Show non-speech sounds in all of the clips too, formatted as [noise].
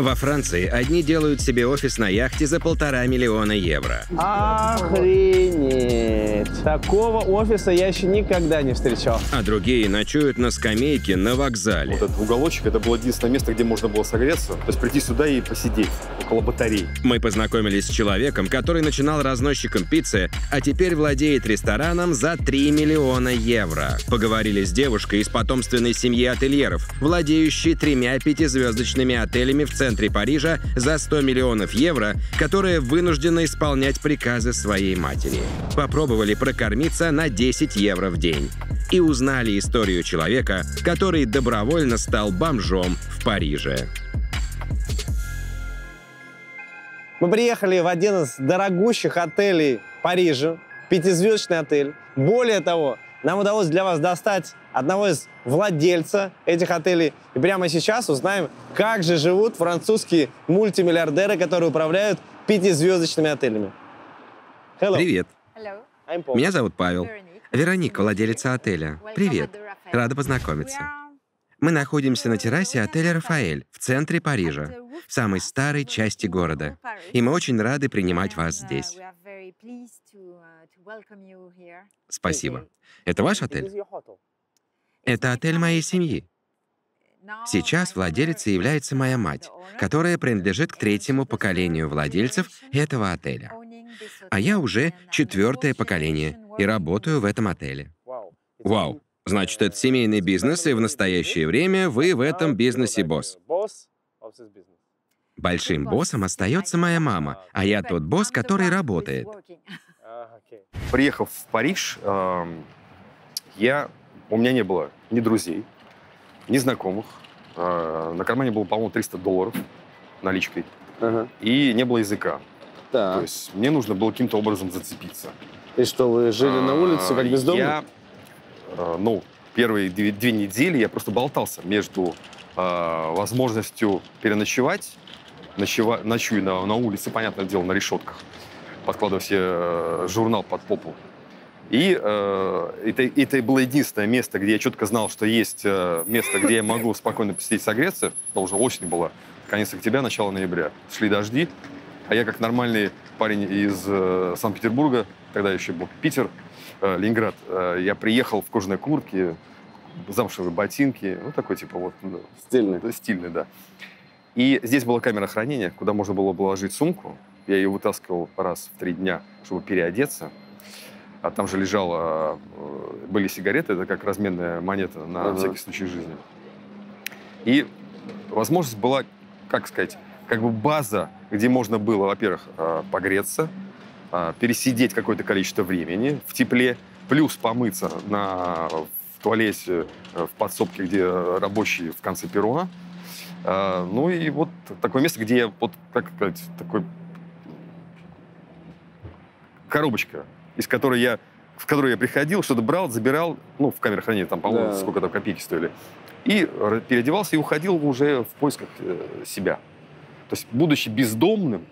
Во Франции одни делают себе офис на яхте за полтора миллиона евро. Охренеть! Такого офиса я еще никогда не встречал. А другие ночуют на скамейке на вокзале. Вот этот уголочек, это было единственное место, где можно было согреться. То есть прийти сюда и посидеть около батарей. Мы познакомились с человеком, который начинал разносчиком пиццы, а теперь владеет рестораном за 3 миллиона евро. Поговорили с девушкой из потомственной семьи ательеров, владеющей тремя пятизвездочными отелями в центре Парижа за 100 миллионов евро, которая вынуждена исполнять приказы своей матери. Попробовали прокормиться на 10 евро в день. И узнали историю человека, который добровольно стал бомжом в Париже. Мы приехали в один из дорогущих отелей Парижа, пятизвездочный отель. Более того, нам удалось для вас достать одного из владельца этих отелей. И прямо сейчас узнаем, как же живут французские мультимиллиардеры, которые управляют пятизвездочными отелями. Hello. Привет. Hello. Меня зовут Павел. Вероника. Вероника, владелица отеля. Привет. Рада познакомиться. Мы находимся на террасе отеля «Рафаэль» в центре Парижа, в самой старой части города. И мы очень рады принимать вас здесь. Спасибо. Это ваш отель? Это отель моей семьи. Сейчас владелицей является моя мать, которая принадлежит к третьему поколению владельцев этого отеля. А я уже четвертое поколение и работаю в этом отеле. Вау. Значит, это семейный бизнес, и в настоящее время вы в этом бизнесе босс. Босс of this business. Большим боссом остается моя мама, а я тот босс, который работает. А. Приехав в Париж, эм, я, у меня не было ни друзей, ни знакомых. Э, на кармане было, по-моему, 300 долларов наличкой. Ага. И не было языка. То Так. есть мне нужно было каким-то образом зацепиться. И что, вы жили на улице как А, бездомный? Я, э, ну, первые две, две недели я просто болтался между э, возможностью переночевать, ночева, ночую на, на улице, понятное дело, на решетках, подкладывая себе э, журнал под попу. И э, это, это было единственное место, где я четко знал, что есть э, место, где я могу спокойно посидеть, согреться. Это уже осень была, конец октября, начало ноября. Шли дожди, а я как нормальный парень из э, Санкт-Петербурга, тогда еще был Питер, э, Ленинград, э, я приехал в кожаной куртке, замшевые ботинки, ну такой типа вот ну, Стильный. да, стильный, да. И здесь была камера хранения, куда можно было положить сумку. Я ее вытаскивал раз в три дня, чтобы переодеться. А там же лежало, э, были сигареты, это как разменная монета на Ага. всякий случай жизни. И возможность была, как сказать, как бы база, где можно было, во-первых, э, погреться, э, пересидеть какое-то количество времени в тепле, плюс помыться на, в туалете, в подсобке, где рабочие в конце перрона. Э, Ну и вот такое место, где я, вот, как сказать, такой коробочка, из которой я, в которую я приходил, что-то брал, забирал, ну, в камере хранения, там, по-моему, Да. сколько там копейки стоили, и переодевался и уходил уже в поисках э, себя. То есть, будучи бездомным,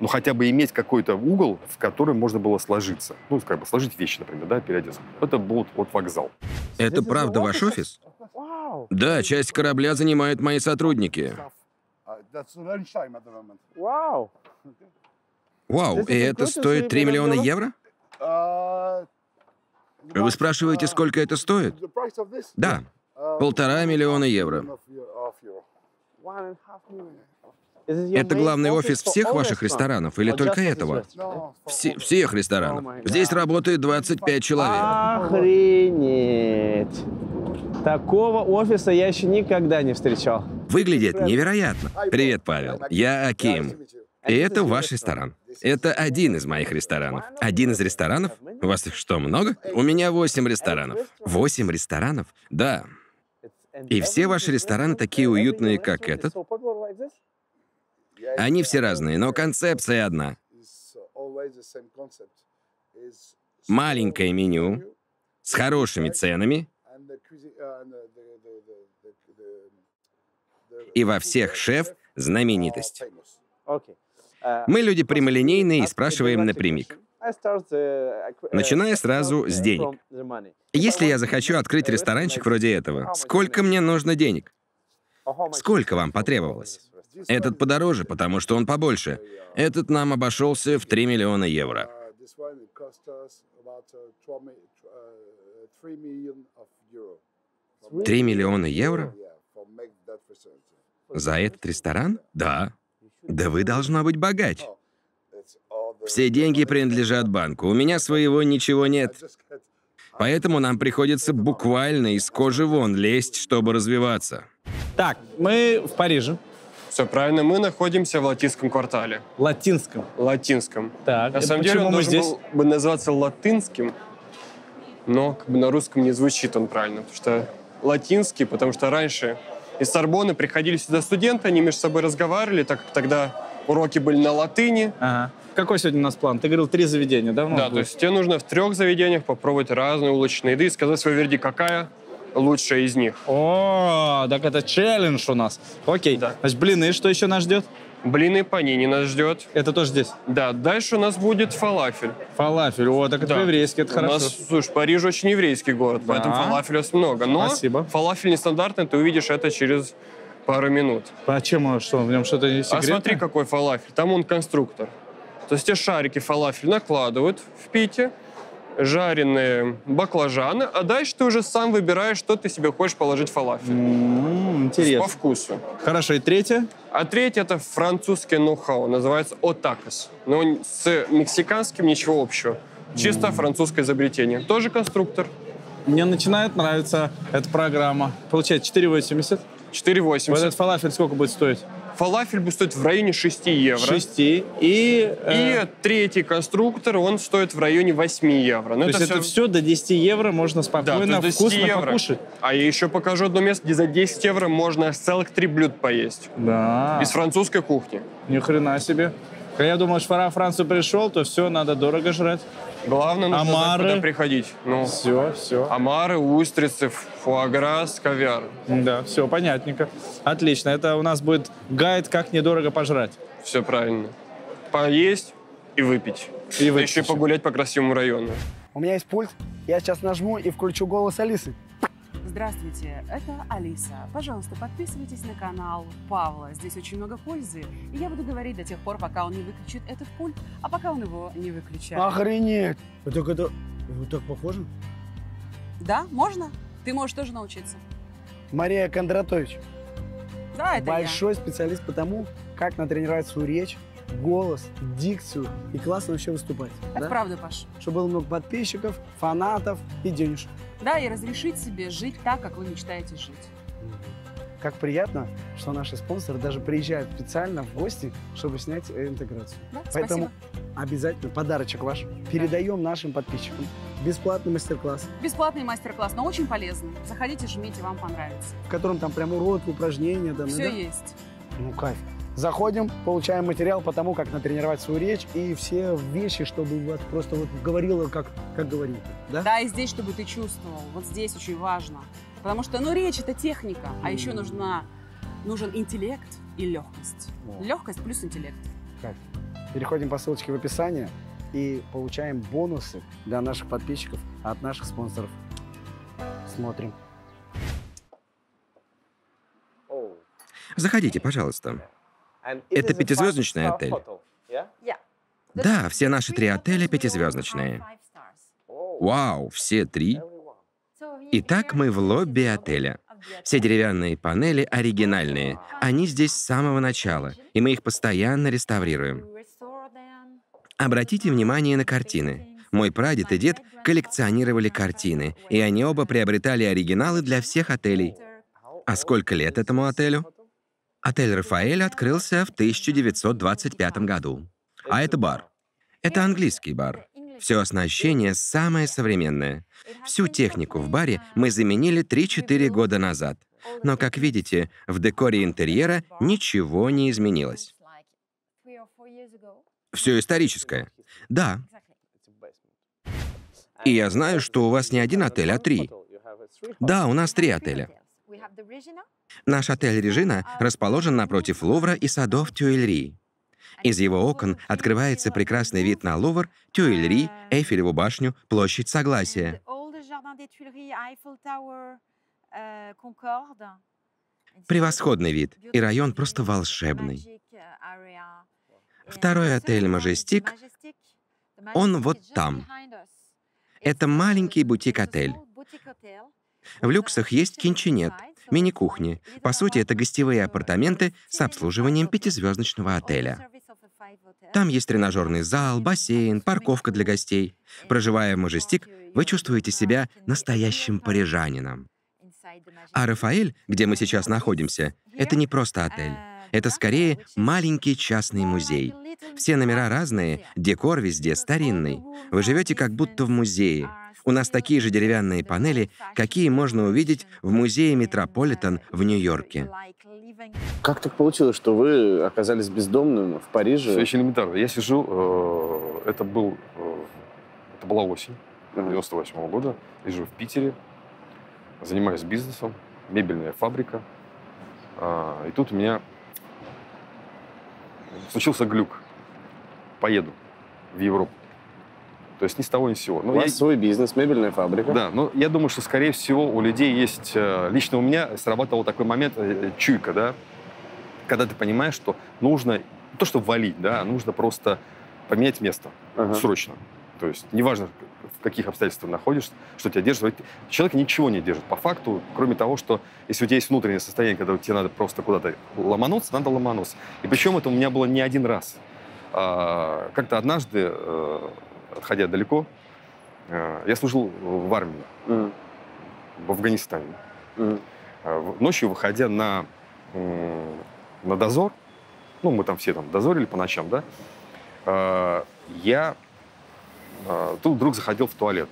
ну, хотя бы иметь какой-то угол, в который можно было сложиться. Ну, как бы сложить вещи, например, да, переодеться. Это был вот вокзал. Это правда ваш офис? Да, часть корабля занимают мои сотрудники. Вау. Вау, и это стоит 3 миллиона евро? Вы спрашиваете, сколько это стоит? Да, полтора миллиона евро. Это главный офис всех ваших ресторанов или только этого? Все- всех ресторанов. Здесь работает 25 человек. Охренеть. Такого офиса я еще никогда не встречал. Выглядит невероятно. Привет, Павел. Я Аким. И это ваш ресторан. Это один из моих ресторанов. Один из ресторанов? У вас их что, много? У меня восемь ресторанов. Восемь ресторанов? Да. И все ваши рестораны такие уютные, как этот? Они все разные, но концепция одна. Маленькое меню с хорошими ценами, и во всех шеф знаменитость. famous. Мы люди прямолинейные и спрашиваем напрямик. Начиная сразу с денег. Если я захочу открыть ресторанчик вроде этого, сколько мне нужно денег? Сколько вам потребовалось? Этот подороже, потому что он побольше. Этот нам обошелся в 3 миллиона евро. This one it cost us about 12 mi- 3 million of euro. 3 миллиона евро? За этот ресторан? Да. Да вы должна быть богач. Все деньги принадлежат банку. У меня своего ничего нет. Поэтому нам приходится буквально из кожи вон лезть, чтобы развиваться. Так, мы в Париже, Все правильно, мы находимся в латинском квартале. латинском. Латинском. Так, На самом деле почему он мы должен здесь? был бы называться латынским, но как бы на русском не звучит он правильно, потому что латинский, потому что раньше из Сорбоны приходили сюда студенты, они между собой разговаривали, так как тогда уроки были на латыни. Ага. Какой сегодня у нас план? Ты говорил три заведения, да? да, то будет? есть тебе нужно в трех заведениях попробовать разные уличные еды и сказать свой вердикт, какая лучшая из них. О, так это челлендж у нас. Окей. Да. Значит, блины, что еще нас ждет? Блины панини нас ждет. Это тоже здесь. Да, дальше у нас будет фалафель. Фалафель. О, так это Да. по-еврейски, это У хорошо. нас, слушай, Париж очень еврейский город, Да. поэтому фалафеля у нас много. Но Спасибо. фалафель нестандартный, ты увидишь это через пару минут. А чем, он, что, в нем что-то А секретное? смотри, какой фалафель. Там он конструктор. То есть те шарики фалафель накладывают в пите, жареные баклажаны, а дальше ты уже сам выбираешь, что ты себе хочешь положить в фалафель. М, Интересно. По вкусу. Хорошо, и третье? А третье это французское ноу-хау, называется отакос. Но с мексиканским ничего общего. Чисто французское изобретение. Тоже конструктор. Мне начинает нравиться эта программа. Получается 4,80. 4,80. Вот этот фалафель сколько будет стоить? Фалафель будет стоить в районе 6 евро. 6. И, И э, третий конструктор, он стоит в районе 8 евро. Ну, то есть это все до 10 евро можно Да, спокойно, 10 вкусно евро. покушать. А я еще покажу одно место, где за 10 евро можно целых три блюд поесть. Да. Из французской кухни. Ни хрена себе. Когда я думал, что Францию пришел, то все, надо дорого жрать. Главное, нужно знать, Омары. куда приходить. Ну, Все, все. омары, устрицы, фуаграс, кавиар. Да, все, понятненько. Отлично. Это у нас будет гайд, как недорого пожрать. Все правильно. Поесть и выпить. И Да выпить еще и ещё. погулять по красивому району. У меня есть пульт. Я сейчас нажму и включу голос Алисы. Здравствуйте, это Алиса. Пожалуйста, подписывайтесь на канал Павла. Здесь очень много пользы. И я буду говорить до тех пор, пока он не выключит этот пульт, а пока он его не выключает. Охренеть. Так это... Вот так похоже? Да, можно? Ты можешь тоже научиться. Мария Кондратович. Да, это большой специалист по тому, как натренировать свою речь, голос, дикцию и классно вообще выступать. Это да? правда, Паш. Чтобы было много подписчиков, фанатов и денежек. Да, и разрешить себе жить так, как вы мечтаете жить. Как приятно, что наши спонсоры даже приезжают специально в гости, чтобы снять э, интеграцию. Да, Поэтому спасибо. обязательно подарочек ваш передаем нашим подписчикам. Бесплатный мастер-класс, Бесплатный мастер-класс, но очень полезный. Заходите, жмите, вам понравится. в котором там прям уроки, упражнения. Там, Все да? есть. Ну, кайф. Заходим, получаем материал по тому, как натренировать свою речь и все вещи, чтобы у вас просто вот говорила, как, как говорит. Да? Да, и здесь, чтобы ты чувствовал. Вот здесь очень важно. Потому что, ну, речь — это техника, а еще нужна, нужен интеллект и легкость. О. Легкость плюс интеллект. Кайф. Переходим по ссылочке в описании и получаем бонусы для наших подписчиков от наших спонсоров. Смотрим. Заходите, пожалуйста. Это пятизвездочный отель? Да, все наши три отеля пятизвездочные. Вау, все три? Итак, мы в лобби отеля. Все деревянные панели оригинальные. Они здесь с самого начала, и мы их постоянно реставрируем. Обратите внимание на картины. Мой прадед и дед коллекционировали картины, и они оба приобретали оригиналы для всех отелей. А сколько лет этому отелю? Отель «Рафаэль» открылся в 1925 году. А это бар. Это английский бар. Все оснащение самое современное. Всю технику в баре мы заменили 3-4 года назад. Но, как видите, в декоре интерьера ничего не изменилось. Все историческое. Да. И я знаю, что у вас не один отель, а три. Да, у нас три отеля. Наш отель «Режина» расположен напротив Лувра и садов Тюильри. Из его окон открывается прекрасный вид на Лувр, Тюильри, Эйфелеву башню, площадь Согласия. Превосходный вид, и район просто волшебный. Второй отель «Мажестик», он вот там. Это маленький бутик-отель. В люксах есть кинчинет, мини-кухни. По сути, это гостевые апартаменты с обслуживанием пятизвездочного отеля. Там есть тренажерный зал, бассейн, парковка для гостей. Проживая в Мажестик, вы чувствуете себя настоящим парижанином. А Рафаэль, где мы сейчас находимся, это не просто отель. Это скорее маленький частный музей. Все номера разные, декор везде старинный. Вы живете как будто в музее. У нас такие же деревянные панели, какие можно увидеть в музее Метрополитен в Нью-Йорке. Как так получилось, что вы оказались бездомным в Париже? Все очень элементарно. Я сижу, э, это был, э, это была осень 98 -го года. Я живу в Питере, занимаюсь бизнесом, мебельная фабрика. А, и тут у меня случился глюк. Поеду в Европу. То есть ни с того, ни с сего. Но у вас я... свой бизнес, мебельная фабрика. Да, но я думаю, что, скорее всего, у людей есть... Э, лично у меня срабатывал такой момент, э, чуйка, да, когда ты понимаешь, что нужно, не то что валить, да, а нужно просто поменять место ага. срочно. То есть неважно, в каких обстоятельствах находишься, что тебя держит. Человек ничего не держит по факту, кроме того, что если у тебя есть внутреннее состояние, когда тебе надо просто куда-то ломануться, надо ломануться. И причем это у меня было не один раз. А, как-то однажды, э, отходя далеко, э, я служил в армии, mm. в Афганистане. Mm. Ночью, выходя на, на дозор, ну, мы там все там дозорили по ночам, да, я а, тут вдруг заходил в туалет.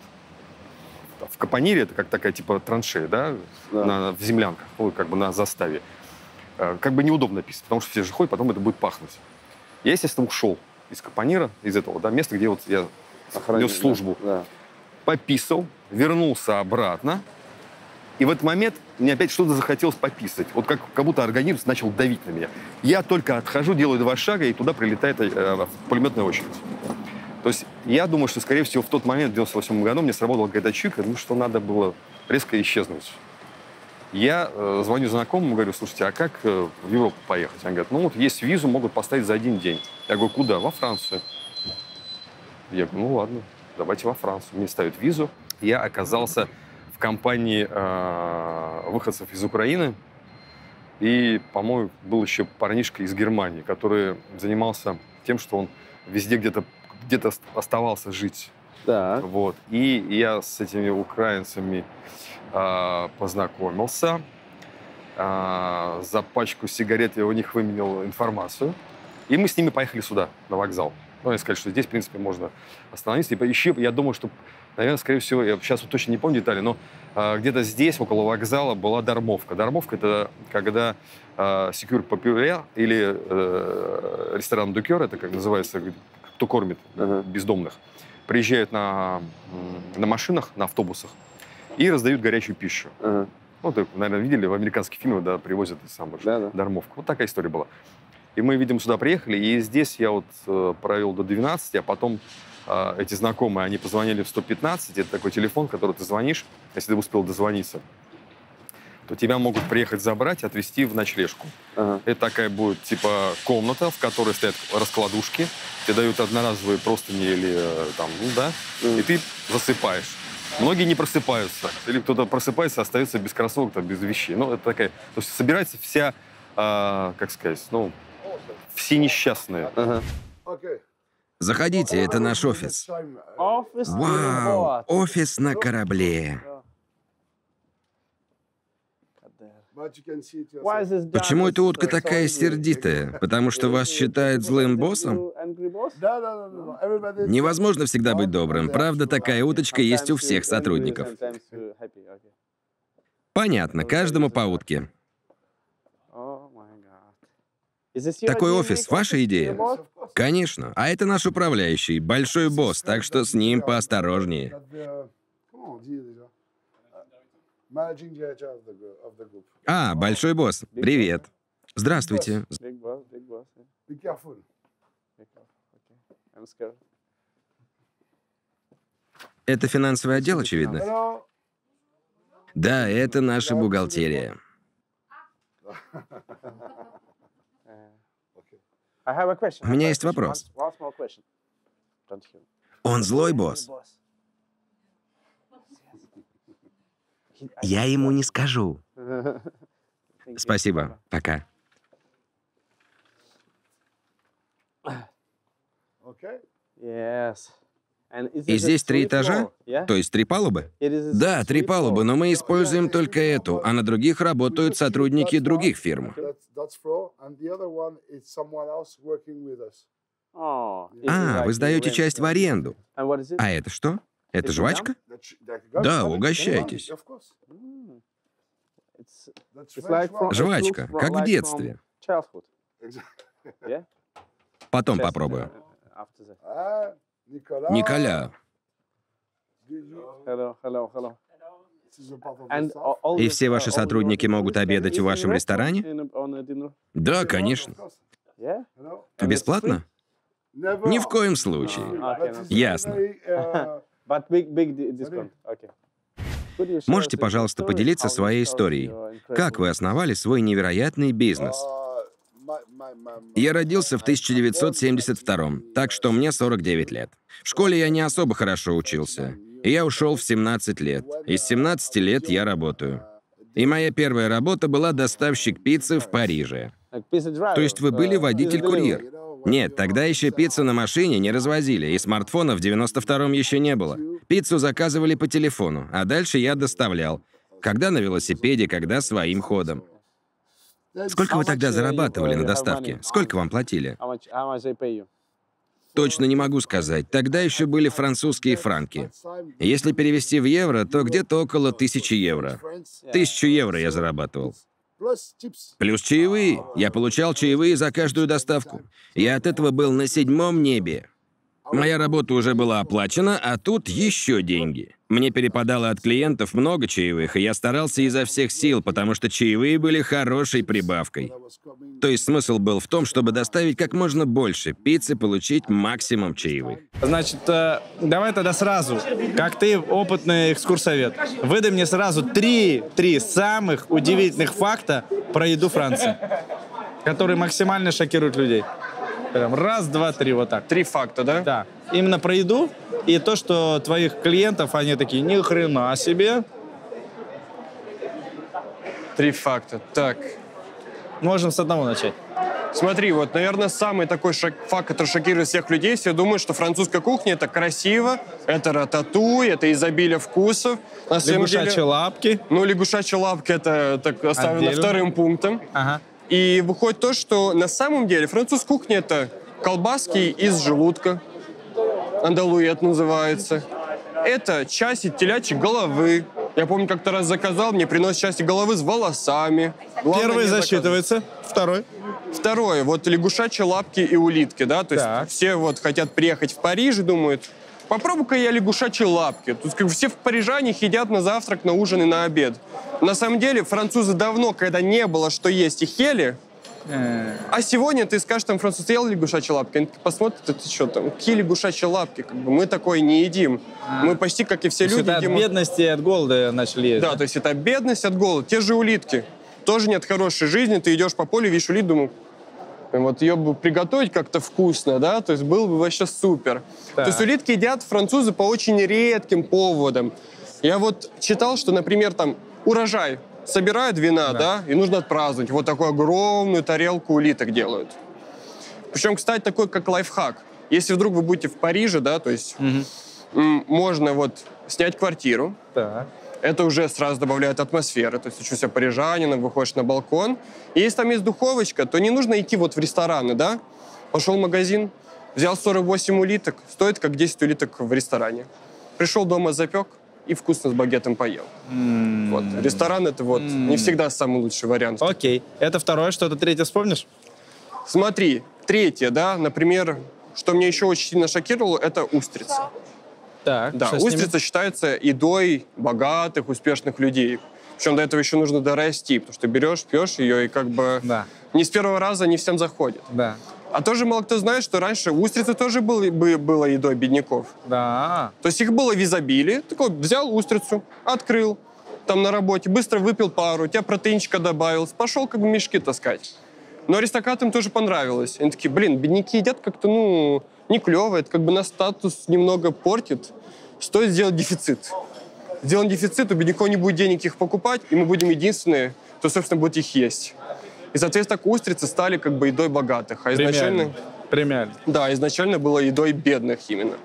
В Капонире это как такая типа траншея, да, да. На, в землянках, ну, как бы на заставе. Как бы неудобно писать, потому что все же ходят, потом это будет пахнуть. Я, естественно, ушел из Капонира, из этого да, места, где вот я нес службу. Да, да. Пописал, вернулся обратно, и в этот момент мне опять что-то захотелось пописать. Вот как, как будто организм начал давить на меня. Я только отхожу, делаю два шага, и туда прилетает э, пулеметная очередь. То есть я думаю, что, скорее всего, в тот момент, в 98 году, мне сработала какая-то чуйка, ну, что надо было резко исчезнуть. Я э, звоню знакомому, говорю, слушайте, а как э, в Европу поехать? Они говорят, ну вот есть визу, могут поставить за один день. Я говорю, куда? Во Францию. Я говорю, ну ладно, давайте во Францию. Мне ставят визу. Я оказался в компании э, выходцев из Украины. И, по-моему, был еще парнишка из Германии, который занимался тем, что он везде где-то где-то оставался жить. Да. Вот. И я с этими украинцами э, познакомился. Э, за пачку сигарет я у них выменил информацию. И мы с ними поехали сюда, на вокзал. Ну, сказать, что здесь, в принципе, можно остановиться. И еще, я думаю, что, наверное, скорее всего, я сейчас вот точно не помню детали, но э, где-то здесь, около вокзала, была дармовка. Дармовка — это когда э, секюр попюре или э, ресторан Дукер, это как называется, кто кормит uh-huh. бездомных, приезжают на, на машинах, на автобусах и раздают горячую пищу. Uh-huh. Ну, ты, наверное, видели в американских фильмах, да, привозят сам да, да. дармовку. Вот такая история была. И мы, видимо, сюда приехали, и здесь я вот э, провел до 12, а потом э, эти знакомые, они позвонили в 115, это такой телефон, который ты звонишь, если ты успел дозвониться то тебя могут приехать забрать, отвезти в ночлежку. Ага. Это такая будет, типа, комната, в которой стоят раскладушки, тебе дают одноразовые простыни или э, там, ну да, mm. и ты засыпаешь. Многие не просыпаются. Или кто-то просыпается, остается без кроссовок, там, без вещей. Ну, это такая... То есть собирается вся, э, как сказать, ну, все несчастные. Ага. Заходите, это наш офис. Вау, офис на корабле. Почему эта утка такая сердитая? Потому что вас считают злым боссом? Невозможно всегда быть добрым. Правда, такая уточка есть у всех сотрудников. Понятно, каждому по утке. Такой офис — ваша идея? Конечно. А это наш управляющий, большой босс, так что с ним поосторожнее. А, большой босс. Привет. Здравствуйте. Это финансовый отдел, очевидно? Да, это наша бухгалтерия. [laughs] I have a question. У меня есть вопрос. Он злой босс. Я ему не скажу. Спасибо. Пока. Okay. Yes. И здесь три этажа? То есть три палубы? Да, три палубы, но мы используем только эту, а на других работают сотрудники других фирм. Oh, А, вы сдаете часть в аренду. А это что? Это жвачка? Да, угощайтесь. Mm. Жвачка, как в детстве. Потом попробую. Uh. Ah. Николя. И все ваши сотрудники могут обедать в вашем ресторане? Да, конечно. Бесплатно? Ни в коем случае. Ясно. uh, Можете, пожалуйста, поделиться своей историей? Как вы основали свой невероятный бизнес? Я родился в 1972 так что мне 49 лет. В школе я не особо хорошо учился. И я ушел в 17 лет. Из 17 лет я работаю. И моя первая работа была доставщик пиццы в Париже. То есть вы были водитель-курьер? Нет, тогда еще пиццу на машине не развозили, и смартфонов в 92-м еще не было. Пиццу заказывали по телефону, а дальше я доставлял. Когда на велосипеде, когда своим ходом. Сколько вы тогда зарабатывали на доставке? Сколько вам платили? Точно не могу сказать. Тогда еще были французские франки. Если перевести в евро, то где-то около тысячи евро. Тысячу евро я зарабатывал. Плюс чаевые. Я получал чаевые за каждую доставку. Я от этого был на седьмом небе. Моя работа уже была оплачена, а тут еще деньги. Мне перепадало от клиентов много чаевых, и я старался изо всех сил, потому что чаевые были хорошей прибавкой. То есть смысл был в том, чтобы доставить как можно больше пиццы, получить максимум чаевых. Значит, э, давай тогда сразу, как ты опытный экскурсовед, выдай мне сразу три, три самых удивительных факта про еду Франции, которые максимально шокируют людей. Прям раз, два, три, вот так. Три факта, да? Да. Именно про еду и то, что твоих клиентов, они такие, ни хрена себе. Три факта. Так. Можем с одного начать. Смотри, вот, наверное, самый такой шок- факт, который шокирует всех людей. Все думают, что французская кухня — это красиво, это рататуй, это изобилие вкусов. На Лягушачьи деле... лапки. Ну, лягушачьи лапки — это так, оставлено Отдельно. вторым пунктом. Ага. И выходит то, что на самом деле французская кухня — это колбаски из желудка, андалует называется. Это части телячьей головы. Я помню, как-то раз заказал, мне приносят части головы с волосами. Главное, Первый не заказывать. засчитывается. Второй. Второе, вот лягушачьи лапки и улитки, да, то есть Так. все вот хотят приехать в Париж и думают, попробуй-ка я лягушачьи лапки. Тут как все в парижане едят на завтрак, на ужин и на обед. На самом деле французы давно, когда не было что есть, их ели, а сегодня ты скажешь, там, француз, ел лягушачьи лапки? Они посмотрят, ты что там, какие лягушачьи лапки? Как бы мы такое не едим. Мы почти, как и все То люди, это от едим... бедности и от голода начали есть. Да, то есть это бедность от голода. Те же улитки. Тоже нет хорошей жизни. Ты идешь по полю, видишь улит, думаю, «Блин, вот ее бы приготовить как-то вкусно, да, то есть было бы вообще супер. Так. То есть улитки едят французы по очень редким поводам. Я вот читал, что, например, там урожай собирают вина, да, и нужно отпраздновать. Вот такую огромную тарелку улиток делают. Причем, кстати, такой как лайфхак. Если вдруг вы будете в Париже, да, то есть м, можно вот снять квартиру, Так. Это уже сразу добавляет атмосферы. То есть чувствуешь себя парижанином, выходишь на балкон. И если там есть духовочка, то не нужно идти вот в рестораны, да? Пошел в магазин, взял 48 улиток, стоит как 10 улиток в ресторане. Пришел дома, запек и вкусно с багетом поел. Вот. Ресторан это вот не всегда самый лучший вариант. Окей. Это второе. Что-то третье вспомнишь? Смотри, третье, да, например, что меня еще очень сильно шокировало, это устрица. Так. Да, устрица считается едой богатых, успешных людей. Причем до этого еще нужно дорасти, потому что берешь, пьешь ее, и как бы Да. не с первого раза не всем заходит. Да. А тоже мало кто знает, что раньше устрицы тоже были, бы- было едой бедняков. Да. То есть их было в изобилии. Такой взял устрицу, открыл, там на работе, быстро выпил пару, тебя протеинчика добавил, пошел как бы мешки таскать. Но аристократам тоже понравилось. Они такие, блин, бедняки едят как-то, ну, не клево, это как бы на статус немного портит. Стоит сделать дефицит. Сделаем дефицит, у бедняков не будет денег их покупать, и мы будем единственные, кто, собственно, будет их есть. И, соответственно, устрицы стали как бы едой богатых. А изначально... Премиально. Да, изначально было едой бедных именно.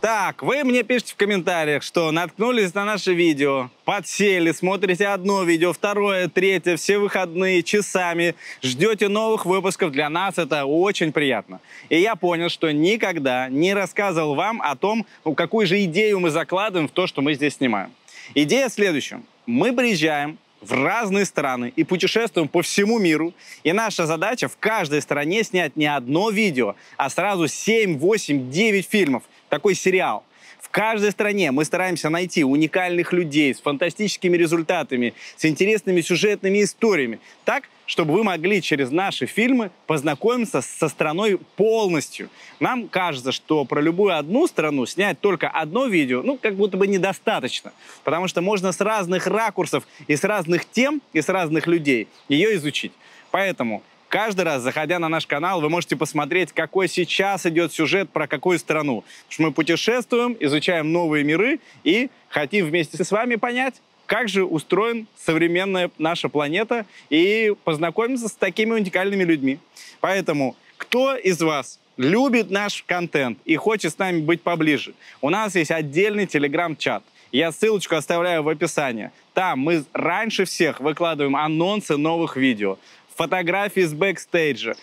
Так, вы мне пишите в комментариях, что наткнулись на наше видео, подсели, смотрите одно видео, второе, третье, все выходные, часами, ждете новых выпусков. Для нас это очень приятно. И я понял, что никогда не рассказывал вам о том, какую же идею мы закладываем в то, что мы здесь снимаем. Идея в следующем. Мы приезжаем в разные страны и путешествуем по всему миру. И наша задача в каждой стране снять не одно видео, а сразу 7, 8, 9 фильмов – такой сериал. В каждой стране мы стараемся найти уникальных людей с фантастическими результатами, с интересными сюжетными историями, так, чтобы вы могли через наши фильмы познакомиться со страной полностью. Нам кажется, что про любую одну страну снять только одно видео, ну, как будто бы недостаточно, потому что можно с разных ракурсов и с разных тем, и с разных людей ее изучить. Поэтому Каждый раз, заходя на наш канал, вы можете посмотреть, какой сейчас идет сюжет про какую страну. Потому что мы путешествуем, изучаем новые миры и хотим вместе с вами понять, как же устроена современная наша планета и познакомиться с такими уникальными людьми. Поэтому, кто из вас любит наш контент и хочет с нами быть поближе, у нас есть отдельный телеграм-чат. Я ссылочку оставляю в описании. Там мы раньше всех выкладываем анонсы новых видео фотографии с бэкстейджа,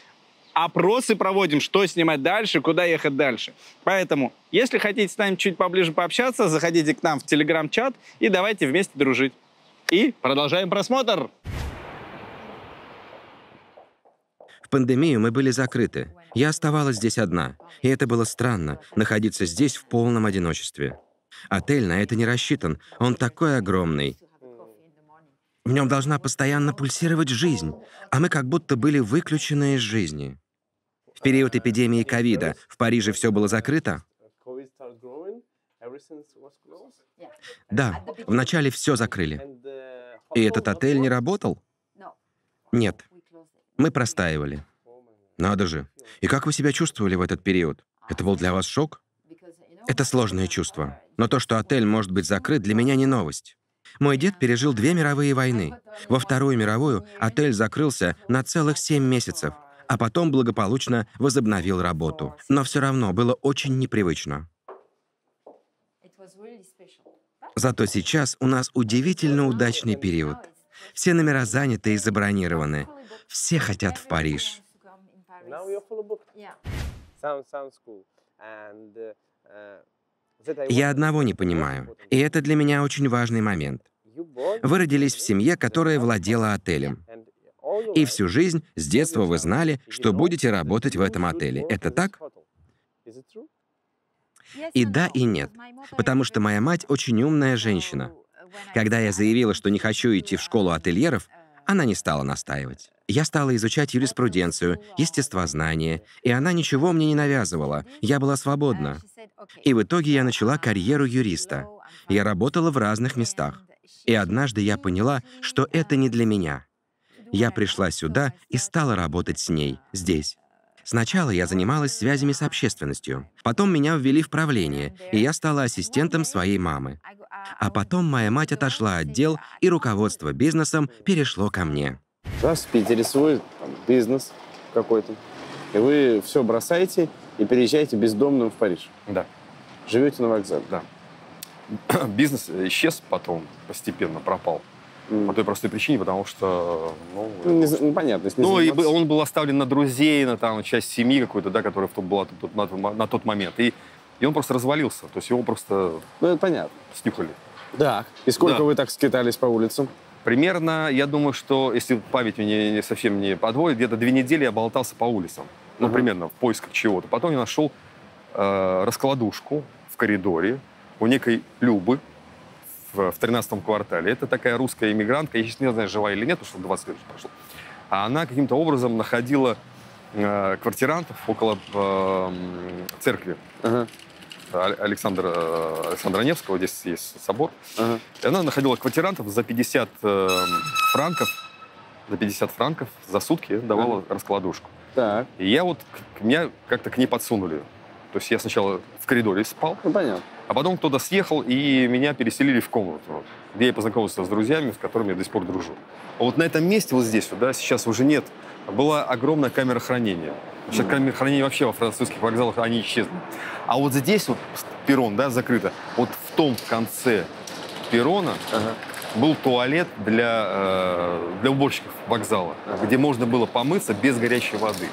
опросы проводим, что снимать дальше, куда ехать дальше. Поэтому, если хотите с нами чуть поближе пообщаться, заходите к нам в телеграм-чат и давайте вместе дружить. И продолжаем просмотр. В пандемию мы были закрыты. Я оставалась здесь одна. И это было странно, находиться здесь в полном одиночестве. Отель на это не рассчитан. Он такой огромный. В нем должна постоянно пульсировать жизнь, а мы как будто были выключены из жизни. В период эпидемии ковида в Париже все было закрыто? Да, вначале все закрыли. И этот отель не работал? Нет. Мы простаивали. Надо же. И как вы себя чувствовали в этот период? Это был для вас шок? Это сложное чувство. Но то, что отель может быть закрыт, для меня не новость. Мой дед пережил две мировые войны. Во Вторую мировую отель закрылся на целых семь месяцев, а потом благополучно возобновил работу. Но все равно было очень непривычно. Зато сейчас у нас удивительно удачный период. Все номера заняты и забронированы. Все хотят в Париж. Я одного не понимаю, и это для меня очень важный момент. Вы родились в семье, которая владела отелем. И всю жизнь, с детства вы знали, что будете работать в этом отеле. Это так? И да, и нет. Потому что моя мать очень умная женщина. Когда я заявила, что не хочу идти в школу ательеров, она не стала настаивать. Я стала изучать юриспруденцию, естествознание, и она ничего мне не навязывала. Я была свободна. И в итоге я начала карьеру юриста. Я работала в разных местах. И однажды я поняла, что это не для меня. Я пришла сюда и стала работать с ней, здесь. Сначала я занималась связями с общественностью. Потом меня ввели в правление, и я стала ассистентом своей мамы. А потом моя мать отошла от дел, и руководство бизнесом перешло ко мне. Вас интересует там, бизнес какой-то, и вы все бросаете и переезжаете бездомным в Париж. Да. Живете на вокзале. Да. [clears throat] Бизнес исчез потом, постепенно пропал. Mm. По той простой причине, потому что... Ну, Ну, не, ну, понятно. если не ну, и он был оставлен на друзей, на там, часть семьи какой-то, да, которая в тот, была на, тот- на тот момент. И, и он просто развалился. То есть его просто Ну, это понятно. снюхали. Да. И сколько Да. вы так скитались по улицам? Примерно, я думаю, что, если память мне не совсем не подводит, где-то две недели я болтался по улицам. Ну, Мгм. примерно, в поисках чего-то. Потом я нашел э, раскладушку в коридоре у некой Любы в, в 13-м квартале. Это такая русская иммигрантка, я сейчас не знаю, жива или нет, потому что 20 лет прошло. А она каким-то образом находила э, квартирантов около э, церкви. Ага. Александра, э, Александра Невского, здесь есть собор. Ага. И она находила квартирантов за 50 э, франков, за 50 франков за сутки давала раскладушку. Так, И я вот, меня как-то к ней подсунули. То есть я сначала в коридоре спал, ну понятно. а потом кто-то съехал, и меня переселили в комнату, где я познакомился с друзьями, с которыми я до сих пор дружу. А вот на этом месте, вот здесь, вот, да, сейчас уже нет, была огромная камера хранения. Сейчас камеры хранения вообще во французских вокзалах, они исчезли. А вот здесь вот перрон, да, закрыто, вот в том конце перрона был туалет для, э, для уборщиков вокзала, где можно было помыться без горячей воды.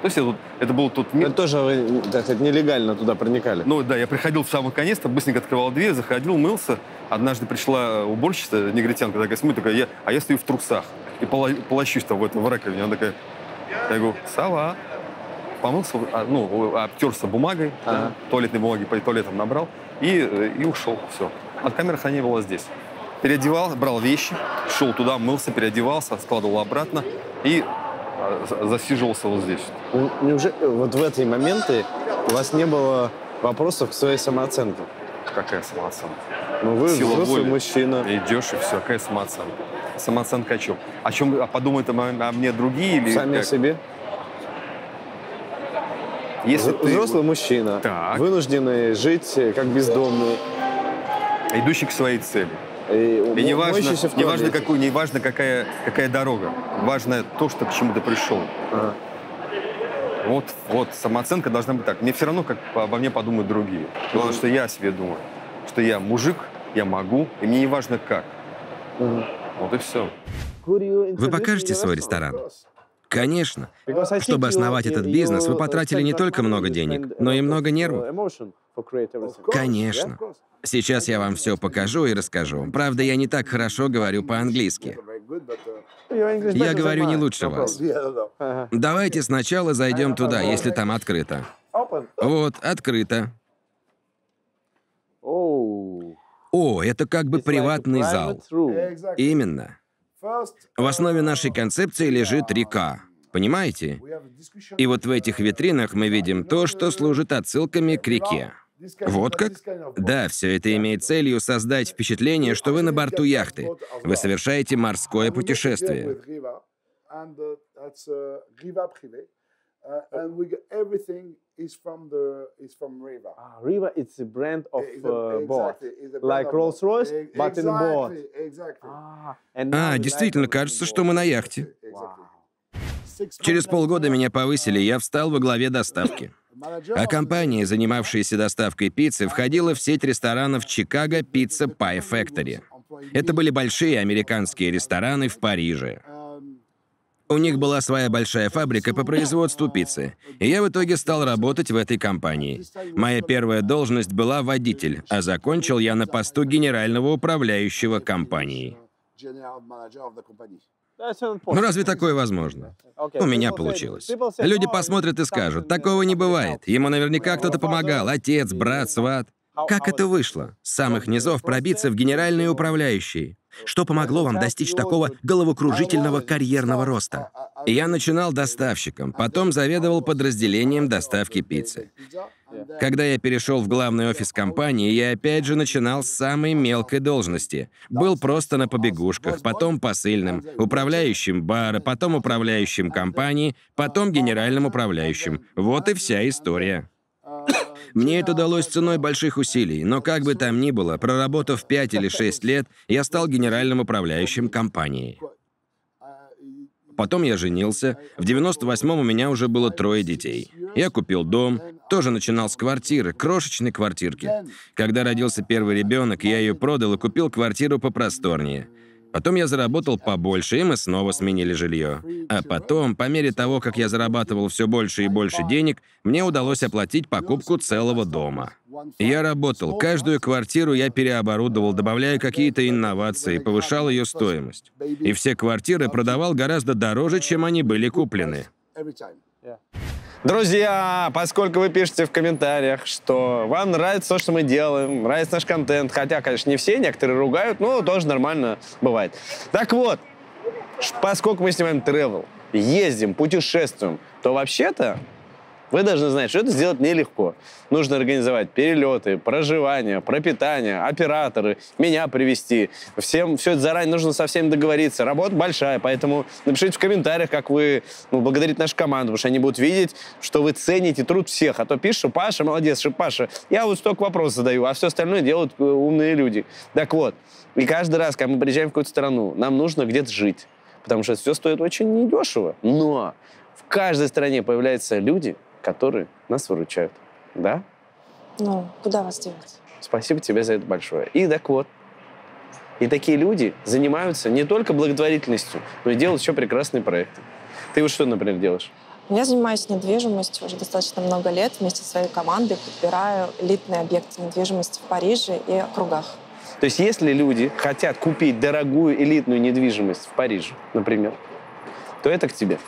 То есть это, вот- это был тот мир, Это тоже вы, так сказать, нелегально туда проникали. ну да, я приходил в самый конец, там быстренько открывал дверь, заходил, мылся. Однажды пришла уборщица, негритянка, такая смотрит, такая, я, а я стою в трусах и пола- полощусь там в, этом, в раковине. Она такая, я говорю, сова. Помылся, а, ну, обтерся бумагой, да, Ага. туалетной бумаги по туалетам набрал и, э, и ушел. Все. А камера хранения была здесь. Переодевал, брал вещи, шел туда, мылся, переодевался, складывал обратно и за- засиживался вот здесь. Неужели вот в эти моменты у вас не было вопросов к своей самооценке? Какая самооценка? Ну, вы Сила взрослый воли. мужчина. Идешь, и все, какая самооценка. Самооценка о чем? О чем а подумают о, о мне другие? Или Сами о как? себе. Если Взрослый ты взрослый мужчина, Так. вынужденный жить э, как бездомный. идущий к своей цели. И, И не важно, не важно, какую, не важно какая, какая дорога. Важно то, что к чему ты пришел. Ага. Вот, вот, самооценка должна быть так. Мне все равно, как обо мне подумают другие. Главное, что я о себе думаю. Что я мужик, я могу, и мне не важно как. Мгм. Вот и все. Вы покажете свой ресторан? Конечно. Чтобы основать этот бизнес, вы потратили не только много денег, но и много нервов. Конечно. Сейчас я вам все покажу и расскажу. Правда, я не так хорошо говорю по-английски. Я говорю не лучше вас. Давайте сначала зайдем туда, если там открыто. Вот, открыто. О, это как бы приватный зал. Именно. В основе нашей концепции лежит река. Понимаете? И вот в этих витринах мы видим то, что служит отсылками к реке. Вот как? Да, все это имеет целью создать впечатление, что вы на борту яхты. Вы совершаете морское путешествие. Riva it's a brand of uh, boat. Exactly. Like Rolls-Royce, but in a boat. Exactly. Now А, the действительно, кажется, что мы на яхте. Exactly. Через полгода меня повысили, я встал во главе доставки. [laughs] А компания, занимавшаяся доставкой пиццы, входила в сеть ресторанов Chicago Pizza Pie Factory. Это были большие американские рестораны в Париже. У них была своя большая фабрика по производству пиццы, и я в итоге стал работать в этой компании. Моя первая должность была водитель, а закончил я на посту генерального управляющего компании. Ну разве такое возможно? У меня получилось. Люди посмотрят и скажут, такого не бывает. Ему наверняка кто-то помогал, отец, брат, сват. Как это вышло? С самых низов пробиться в генеральные управляющие. Что помогло вам достичь такого головокружительного карьерного роста? Я начинал доставщиком, потом заведовал подразделением доставки пиццы. Когда я перешел в главный офис компании, я опять же начинал с самой мелкой должности. Был просто на побегушках, потом посыльным, управляющим бара, потом управляющим компании, потом генеральным управляющим. Вот и вся история. Мне это удалось ценой больших усилий, но как бы там ни было, проработав 5 или 6 лет, я стал генеральным управляющим компании. Потом я женился. В 98-м у меня уже было трое детей. Я купил дом, тоже начинал с квартиры, крошечной квартирки. Когда родился первый ребенок, я ее продал и купил квартиру попросторнее. Потом я заработал побольше, и мы снова сменили жилье. А потом, по мере того, как я зарабатывал все больше и больше денег, мне удалось оплатить покупку целого дома. Я работал. Каждую квартиру я переоборудовал, добавляя какие-то инновации, повышал ее стоимость. И все квартиры продавал гораздо дороже, чем они были куплены. Друзья, поскольку вы пишете в комментариях, что вам нравится то, что мы делаем, нравится наш контент, хотя, конечно, не все, некоторые ругают, но тоже нормально бывает. Так вот, поскольку мы снимаем travel, ездим, путешествуем, то вообще-то Вы должны знать, что это сделать нелегко. Нужно организовать перелеты, проживание, пропитание, операторы, меня привести. Всем все это заранее нужно со всеми договориться. Работа большая, поэтому напишите в комментариях, как вы ну, благодарите нашу команду, потому что они будут видеть, что вы цените труд всех. А то пишешь, что Паша молодец, что Паша, я вот столько вопросов задаю, а все остальное делают э, умные люди. Так вот, и каждый раз, когда мы приезжаем в какую-то страну, нам нужно где-то жить, потому что все стоит очень недешево. Но в каждой стране появляются люди, которые нас выручают. Да? Ну, куда вас девать? Спасибо тебе за это большое. И так вот. И такие люди занимаются не только благотворительностью, но и делают еще прекрасные проекты. Ты вот что, например, делаешь? Я занимаюсь недвижимостью уже достаточно много лет. Вместе со своей командой подбираю элитные объекты недвижимости в Париже и округах. То есть если люди хотят купить дорогую элитную недвижимость в Париже, например, то это к тебе.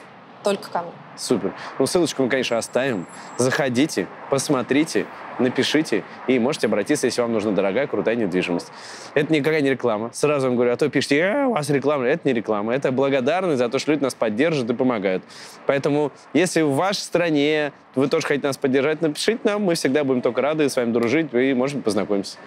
Только ко мне. Супер. Ну, ссылочку мы, конечно, оставим. Заходите, посмотрите, напишите, и можете обратиться, если вам нужна дорогая, крутая недвижимость. Это никакая не реклама. Сразу вам говорю, а то пишите, э, у вас реклама. Это не реклама. Это благодарность за то, что люди нас поддерживают и помогают. Поэтому, если в вашей стране вы тоже хотите нас поддержать, напишите нам. Мы всегда будем только рады с вами дружить и, может быть, познакомимся.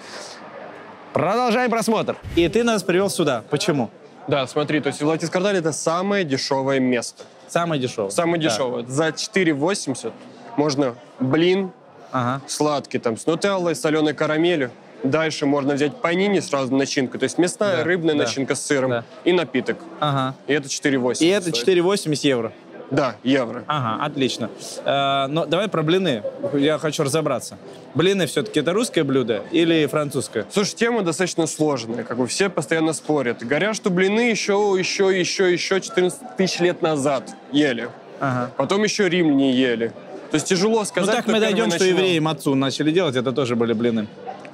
Продолжаем просмотр. И ты нас привел сюда. Почему? Да, смотри, то есть Латис Кардаль это самое дешевое место. Самое дешевое. Самое Да. дешевое. За 4,80 можно блин Ага. сладкий там с нутеллой, соленой карамелью. Дальше можно взять панини сразу начинка, то есть мясная, Да, рыбная да, начинка с сыром да. и напиток. Ага. И это 4,80. И это стоит. 4,80 евро. Да, евро. Ага, отлично. Э, но давай про блины. Я хочу разобраться. Блины все-таки это русское блюдо или французское? Слушай, тема достаточно сложная, как бы все постоянно спорят. Говорят, что блины еще, еще, еще, еще 14 тысяч лет назад ели. Ага. Потом еще римляне ели. То есть тяжело Ну сказать, так кто мы дойдем, что начинал. евреи мацу начали делать, это тоже были блины.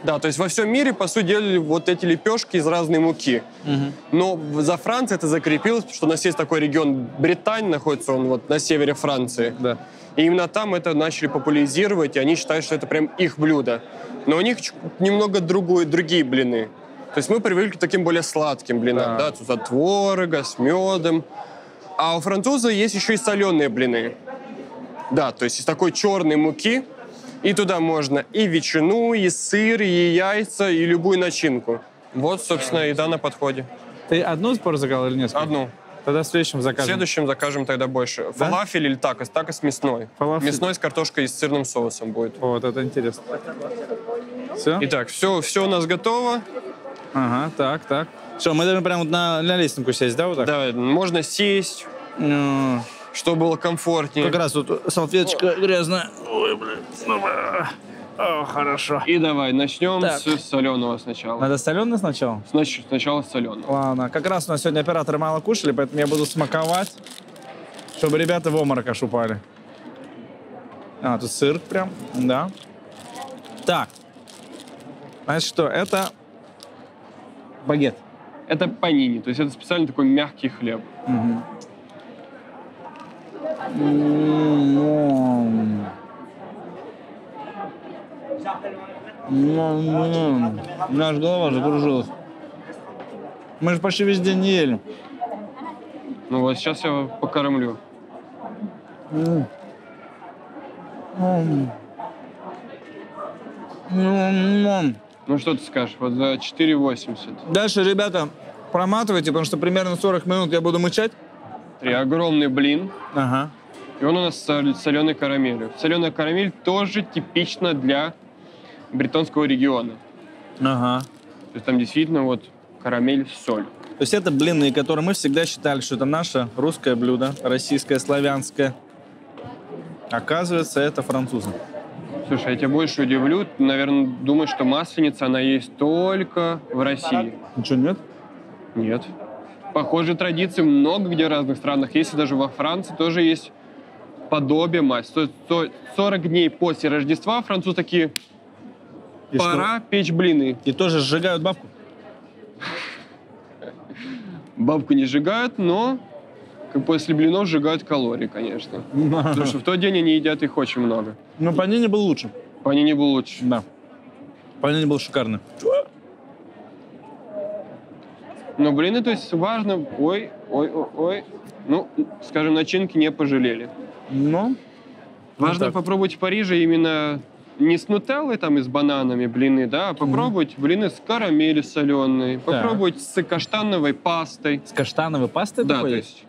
Да, то есть во всем мире, по сути, делали вот эти лепешки из разной муки. Но в- за Францией это закрепилось, потому что у нас есть такой регион Британь, находится он вот на севере Франции. Да. И именно там это начали популяризировать, и они считают, что это прям их блюдо. Но у них немного другой, другие блины. То есть мы привыкли к таким более сладким блинам, Да. да, тут от творога, с медом. А у француза есть еще и соленые блины. Да, то есть из такой черной муки, и туда можно и ветчину, и сыр, и яйца, и любую начинку. Вот, собственно, еда на подходе. Ты одну спор заказал или несколько? Одну. Тогда в следующем В закажем. следующем закажем тогда больше. Фалафель или такос? Такос мясной. Фалафель. Мясной с картошкой и с сырным соусом будет. Вот, это интересно. Все? Итак, все, все у нас готово. Ага, так, так. Что, мы должны прямо на, на лестницу сесть, да, вот так? Да, можно сесть, Ну, чтобы было комфортнее. Как раз тут салфеточка грязная. Ой, блин. О, хорошо. И давай, начнем Так. с соленого сначала. Надо соленый сначала? Значит, сначала с соленого. Ладно, как раз у нас сегодня операторы мало кушали, поэтому я буду смаковать, чтобы ребята в обморок аж упали. А, тут сыр прям, да. Так, значит что, это багет. Это панини, то есть это специально такой мягкий хлеб. М. М. М. У меня аж голова закружилась. Мы же почти весь день не ели. Ну вот сейчас я покормлю. М. М. М. Ну что ты скажешь, вот за 4,80. Дальше, ребята, проматывайте, потому что примерно 40 минут я буду мычать. Три огромный блин. Ага. И он у нас с соленой карамелью. Соленая карамель тоже типична для бретонского региона. Ага. То есть там действительно вот карамель, соль. То есть это блины, которые мы всегда считали, что это наше русское блюдо, российское, славянское. Оказывается, это французы. Слушай, я тебя больше удивлю. Ты, наверное, думаешь, что масленица, она есть только в России. Ничего нет? Нет. Похожие традиции много где в разных странах. Есть и даже во Франции тоже есть подобие то- 40 дней после Рождества французы такие, И что? пора печь блины. И тоже сжигают бабку? Бабку не сжигают, но как после блинов сжигают калории, конечно. Потому что в тот день они едят их очень много. Ну, панини был лучше. Панини был лучше. Да. Панини был шикарный. Но блины, то есть важно, ой, ой, ой, ой. Ну, скажем, начинки не пожалели. Ну, Важно так. попробовать в Париже именно не с нутеллой там и с бананами блины, да, а попробовать блины с карамелью соленой, попробовать с каштановой пастой. С каштановой пастой Да, такой то есть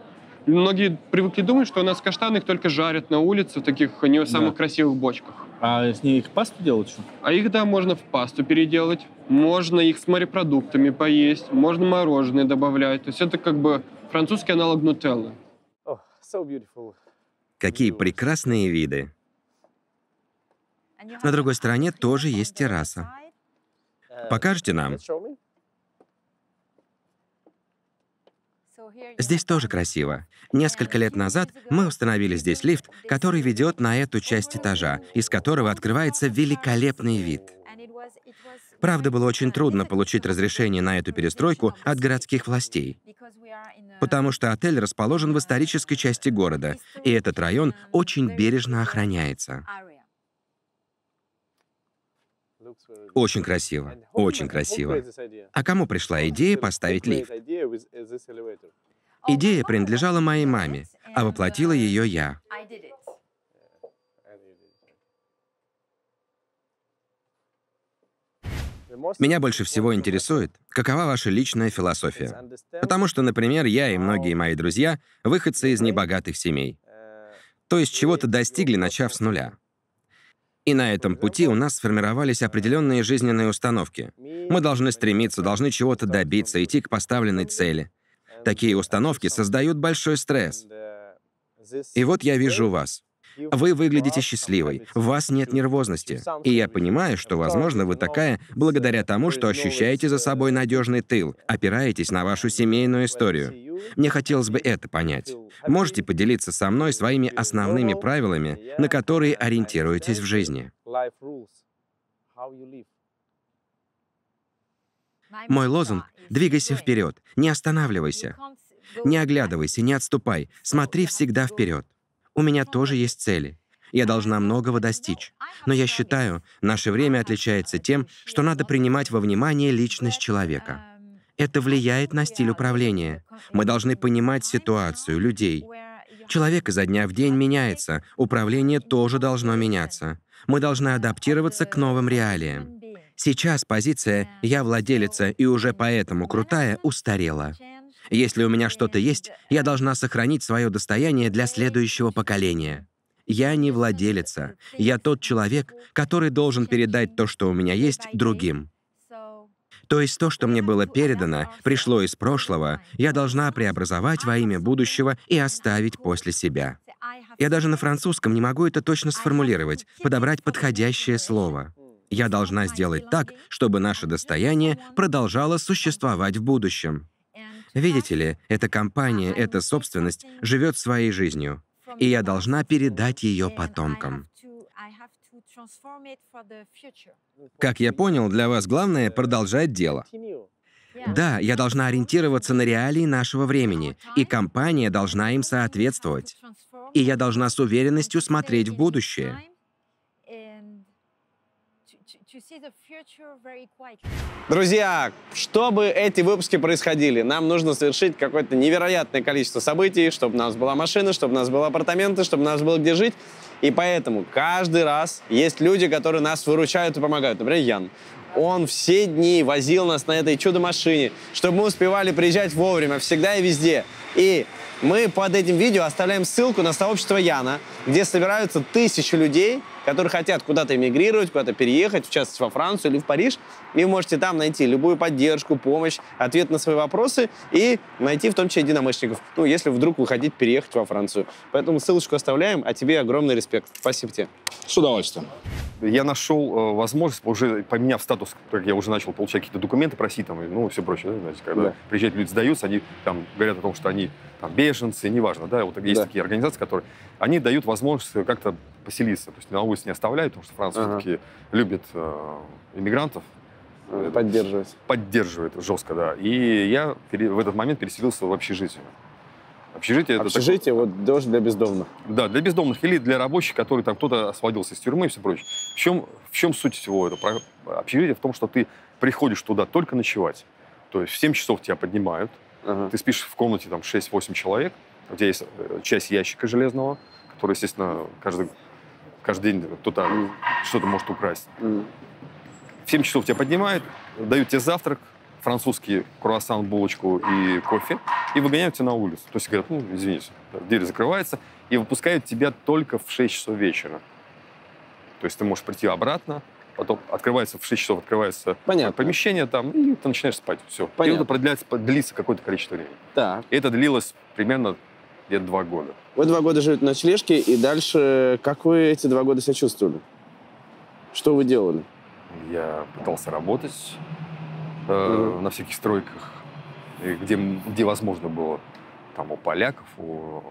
многие привыкли думать, что у нас каштаны их только жарят на улице в таких не самых красивых бочках. А с них пасту делают что? А их, да, можно в пасту переделать, можно их с морепродуктами поесть, можно мороженое добавлять. То есть это как бы французский аналог нутеллы. Oh, so beautiful. Какие прекрасные виды. На другой стороне тоже есть терраса. Покажете нам? Здесь тоже красиво. Несколько лет назад мы установили здесь лифт, который ведет на эту часть этажа, из которого открывается великолепный вид. Правда, было очень трудно получить разрешение на эту перестройку от городских властей, потому что отель расположен в исторической части города, и этот район очень бережно охраняется. Очень красиво, очень красиво. А кому пришла идея поставить лифт? Идея принадлежала моей маме, а воплотила ее я. Меня больше всего интересует, какова ваша личная философия. Потому что, например, я и многие мои друзья — выходцы из небогатых семей. То есть чего-то достигли, начав с нуля. И на этом пути у нас сформировались определенные жизненные установки. Мы должны стремиться, должны чего-то добиться, идти к поставленной цели. Такие установки создают большой стресс. И вот я вижу вас. Вы выглядите счастливой, в вас нет нервозности. И я понимаю, что, возможно, вы такая благодаря тому, что ощущаете за собой надежный тыл, опираетесь на вашу семейную историю. Мне хотелось бы это понять. Можете поделиться со мной своими основными правилами, на которые ориентируетесь в жизни? Мой лозунг — двигайся вперед, не останавливайся. Не оглядывайся, не отступай, смотри всегда вперед. У меня тоже есть цели. Я должна многого достичь. Но я считаю, наше время отличается тем, что надо принимать во внимание личность человека. Это влияет на стиль управления. Мы должны понимать ситуацию, людей. Человек изо дня в день меняется, управление тоже должно меняться. Мы должны адаптироваться к новым реалиям. Сейчас позиция «я владелица и уже поэтому крутая» устарела. Если у меня что-то есть, я должна сохранить свое достояние для следующего поколения. Я не владелица. Я тот человек, который должен передать то, что у меня есть, другим. То есть то, что мне было передано, пришло из прошлого, я должна преобразовать во имя будущего и оставить после себя. Я даже на французском не могу это точно сформулировать, подобрать подходящее слово. Я должна сделать так, чтобы наше достояние продолжало существовать в будущем. Видите ли, эта компания, эта собственность живет своей жизнью, и я должна передать ее потомкам. Как я понял, для вас главное — продолжать дело. Да, я должна ориентироваться на реалии нашего времени, и компания должна им соответствовать. И я должна с уверенностью смотреть в будущее. Друзья, чтобы эти выпуски происходили, нам нужно совершить какое-то невероятное количество событий, чтобы у нас была машина, чтобы у нас были апартаменты, чтобы у нас было где жить. И поэтому каждый раз есть люди, которые нас выручают и помогают. Например, Ян. Он все дни возил нас на этой чудо-машине, чтобы мы успевали приезжать вовремя, всегда и везде. И мы под этим видео оставляем ссылку на сообщество Яна, где собираются тысячи людей, которые хотят куда-то эмигрировать, куда-то переехать, в частности, во Францию или в Париж. И вы можете там найти любую поддержку, помощь, ответ на свои вопросы и найти в том числе единомышленников, ну, если вдруг вы хотите переехать во Францию. Поэтому ссылочку оставляем, а тебе огромный респект. Спасибо тебе. С удовольствием. Я нашел э, возможность, уже поменяв статус, как я уже начал получать какие-то документы, просить там, и, ну, все прочее, да, знаете, когда Да. приезжают люди, сдаются, они там говорят о том, что они там беженцы, неважно, да, вот есть Да. такие организации, которые, они дают возможность как-то поселиться, то есть на улице не оставляют, потому что Франция Ага. все-таки любит э, иммигрантов, э, Поддерживать. поддерживает жестко, да. И я в этот момент переселился в общежитие. Общежитие это Общежитие вот тоже для бездомных. да, для бездомных или для рабочих, которые там кто-то освободился из тюрьмы и все прочее. В чем, в чем суть всего этого общежития? В том, что ты приходишь туда только ночевать. То есть в 7 часов тебя поднимают, Ага. ты спишь в комнате там 6-8 человек, у тебя есть э, часть ящика железного, который, естественно, каждый Каждый день кто-то Мгм. что-то может украсть. Мгм. В 7 часов тебя поднимают, дают тебе завтрак, французский круассан, булочку и кофе, и выгоняют тебя на улицу. То есть говорят, ну, извините, дверь закрывается, и выпускают тебя только в 6 часов вечера. То есть ты можешь прийти обратно, потом открывается в 6 часов открывается Понятно. помещение там, и ты начинаешь спать. Все. И Понятно. это продляется, длится какое-то количество времени. Так. И это длилось примерно где-то два года. Вы два года живете на ночлежке, и дальше как вы эти два года себя чувствовали? Что вы делали? Я пытался работать э, Мгм. на всяких стройках, где, где возможно было. Там у поляков, у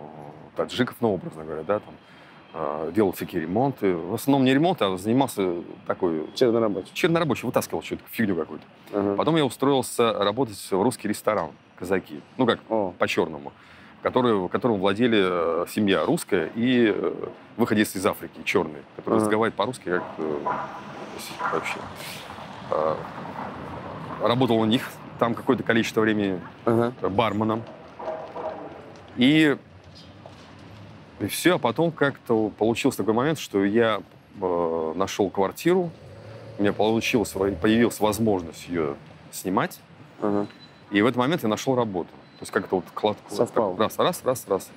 таджиков, ну, образно говоря, да, там э, делал всякие ремонты. В основном не ремонт, а занимался такой Чернорабочий. чернорабочий, вытаскивал что-то, фигню какую-то. Ага. Потом я устроился работать в русский ресторан «Казаки». Ну, как О, по-черному. Который, которым владели э, семья русская и э, выходец из Африки, черные, которые Ага. разговаривают по-русски как э, вообще. Э, работал у них там какое-то количество времени ага. барменом. И, и все, а потом как-то получился такой момент, что я э, нашел квартиру, у меня получилось, появилась возможность ее снимать, ага. и в этот момент я нашел работу. То есть как-то вот кладку. Совпало. Раз, раз, раз, раз.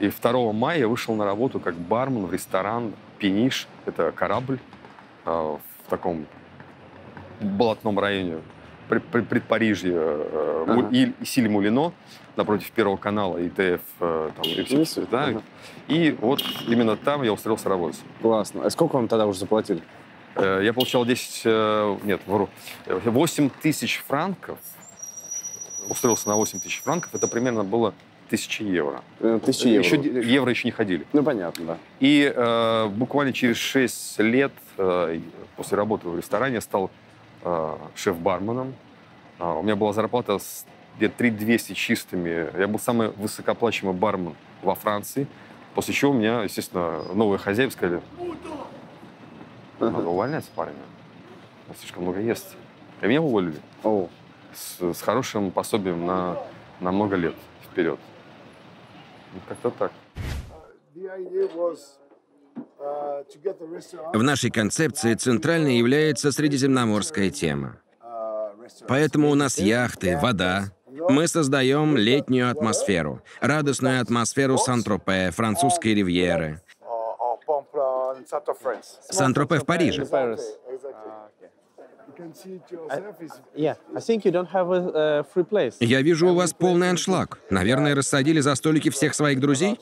И 2 мая я вышел на работу как бармен в ресторан «Пениш». Это корабль э, в таком болотном районе при, при- предпарижье э, Му- Ага. и, и Силь Мулино, напротив Первого канала, ИТФ. э, там, и, да. Ага. и вот именно там я устроился работать. Классно. А сколько вам тогда уже заплатили? Э, Я получал 10, э, нет, вру, Э, 8 тысяч франков. Устроился на 8 тысяч франков. Это примерно было 1000 евро. Э, Тысяча евро. Еще евро еще не ходили. Ну, понятно, да. И э, буквально через 6 лет э, после работы в ресторане я стал э, шеф-барменом. А, у меня была зарплата с где-то 3200 чистыми. Я был самый высокооплачиваемый бармен во Франции. После чего у меня, естественно, новые хозяева сказали, надо увольняться парня. Он слишком много ест. И меня уволили О, с, с хорошим пособием на, на много лет вперед. Ну, как-то так. В нашей концепции центральной является средиземноморская тема. Поэтому у нас яхты, вода. Мы создаем летнюю атмосферу, радостную атмосферу Сан-Тропе, французской ривьеры. Сан-Тропе в Париже. Я вижу, у вас полный аншлаг. Наверное, рассадили за столики всех своих друзей?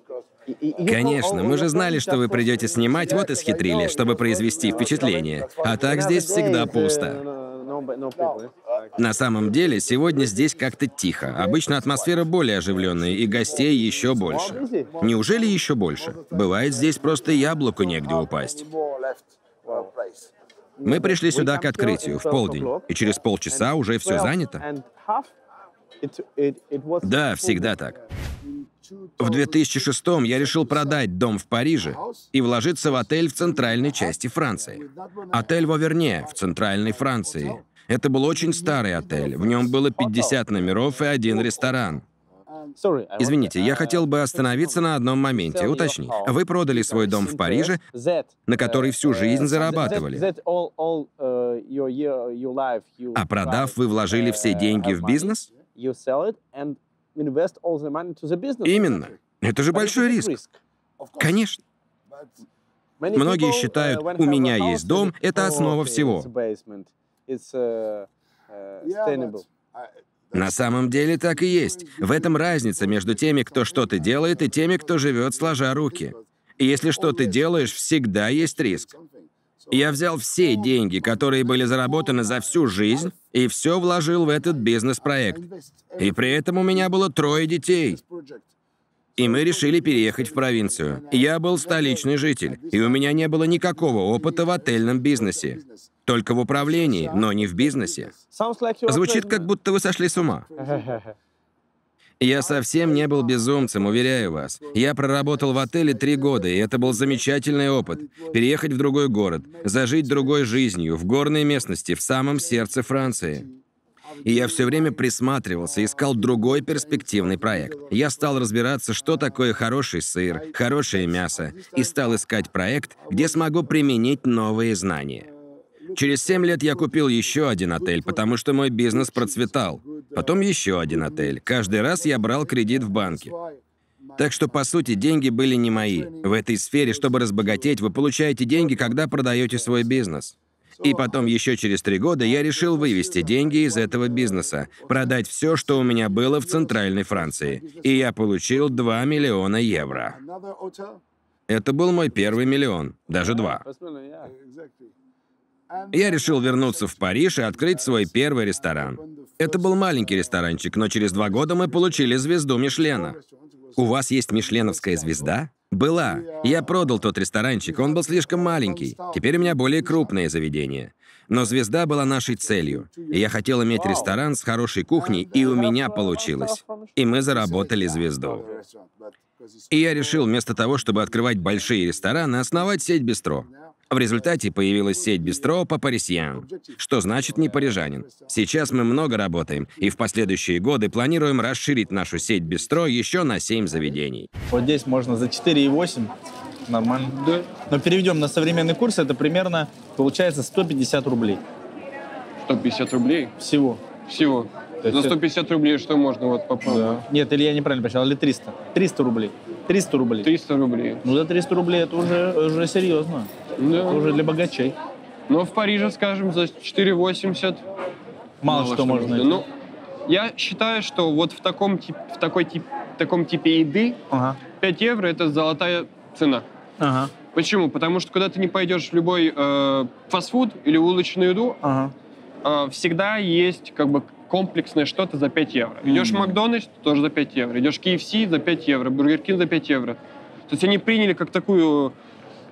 Конечно, мы же знали, что вы придете снимать, вот и схитрили, чтобы произвести впечатление. А так здесь всегда пусто. На самом деле, сегодня здесь как-то тихо. Обычно атмосфера более оживленная, и гостей еще больше. Неужели еще больше? Бывает, здесь просто яблоку негде упасть. Мы пришли сюда к открытию в полдень, и через полчаса уже все занято. Да, всегда так. В 2006 я решил продать дом в Париже и вложиться в отель в центральной части Франции. Отель Воверне в центральной Франции. Это был очень старый отель. В нем было 50 номеров и один ресторан. Извините, я хотел бы остановиться на одном моменте, уточнить. Вы продали свой дом в Париже, на который всю жизнь зарабатывали. А продав, вы вложили все деньги в бизнес? Именно. Это же большой риск. Конечно. Многие считают, у меня есть дом, это основа всего. На самом деле так и есть. В этом разница между теми, кто что-то делает, и теми, кто живет сложа руки. Если что ты делаешь, всегда есть риск. Я взял все деньги, которые были заработаны за всю жизнь, и все вложил в этот бизнес-проект. И при этом у меня было трое детей. И мы решили переехать в провинцию. Я был столичный житель, и у меня не было никакого опыта в отельном бизнесе. Только в управлении, но не в бизнесе. Звучит, как будто вы сошли с ума. [laughs] Я совсем не был безумцем, уверяю вас. Я проработал в отеле три года, и это был замечательный опыт. Переехать в другой город, зажить другой жизнью, в горной местности, в самом сердце Франции. И я все время присматривался, искал другой перспективный проект. Я стал разбираться, что такое хороший сыр, хорошее мясо, и стал искать проект, где смогу применить новые знания. Через 7 лет я купил еще один отель, потому что мой бизнес процветал. Потом еще один отель. Каждый раз я брал кредит в банке. Так что, по сути, деньги были не мои. В этой сфере, чтобы разбогатеть, вы получаете деньги, когда продаете свой бизнес. И потом еще через три года я решил вывести деньги из этого бизнеса, продать все, что у меня было в Центральной Франции. И я получил 2 миллиона евро. Это был мой первый миллион, даже два. Я решил вернуться в Париж и открыть свой первый ресторан. Это был маленький ресторанчик, но через два года мы получили звезду Мишлена. У вас есть мишленовская звезда? Была. Я продал тот ресторанчик, он был слишком маленький. Теперь у меня более крупное заведение. Но звезда была нашей целью. Я хотел иметь ресторан с хорошей кухней, и у меня получилось. И мы заработали звезду. И я решил вместо того, чтобы открывать большие рестораны, основать сеть бистро. В результате появилась сеть бистро по Парисьян, что значит не парижанин. Сейчас мы много работаем, и в последующие годы планируем расширить нашу сеть бистро еще на 7 заведений. Вот здесь можно за 4,8. Нормально. Да. Но переведем на современный курс, это примерно, получается, 150 рублей 150 рублей всего. всего. То есть За это- 150 рублей что можно вот попробовать? Нет, или я неправильно посчитал, или 300. 300 рублей. 300 рублей. 300 рублей. Ну, за 300 рублей это уже, уже серьезно. Да. Это уже для богачей. Но в Париже, скажем, за 4,80 Мало, что можно можно. найти. Ну, я считаю, что вот в таком, тип, в такой тип, таком типе еды Ага. 5 евро это золотая цена. Ага. Почему? Потому что когда ты не пойдешь в любой э, фастфуд или уличную еду, Ага. э, всегда есть как бы комплексное что-то за 5 евро. Идешь в McDonald's, тоже за 5 евро. Идешь в KFC за 5 евро, Burger King за 5 евро. То есть они приняли как такую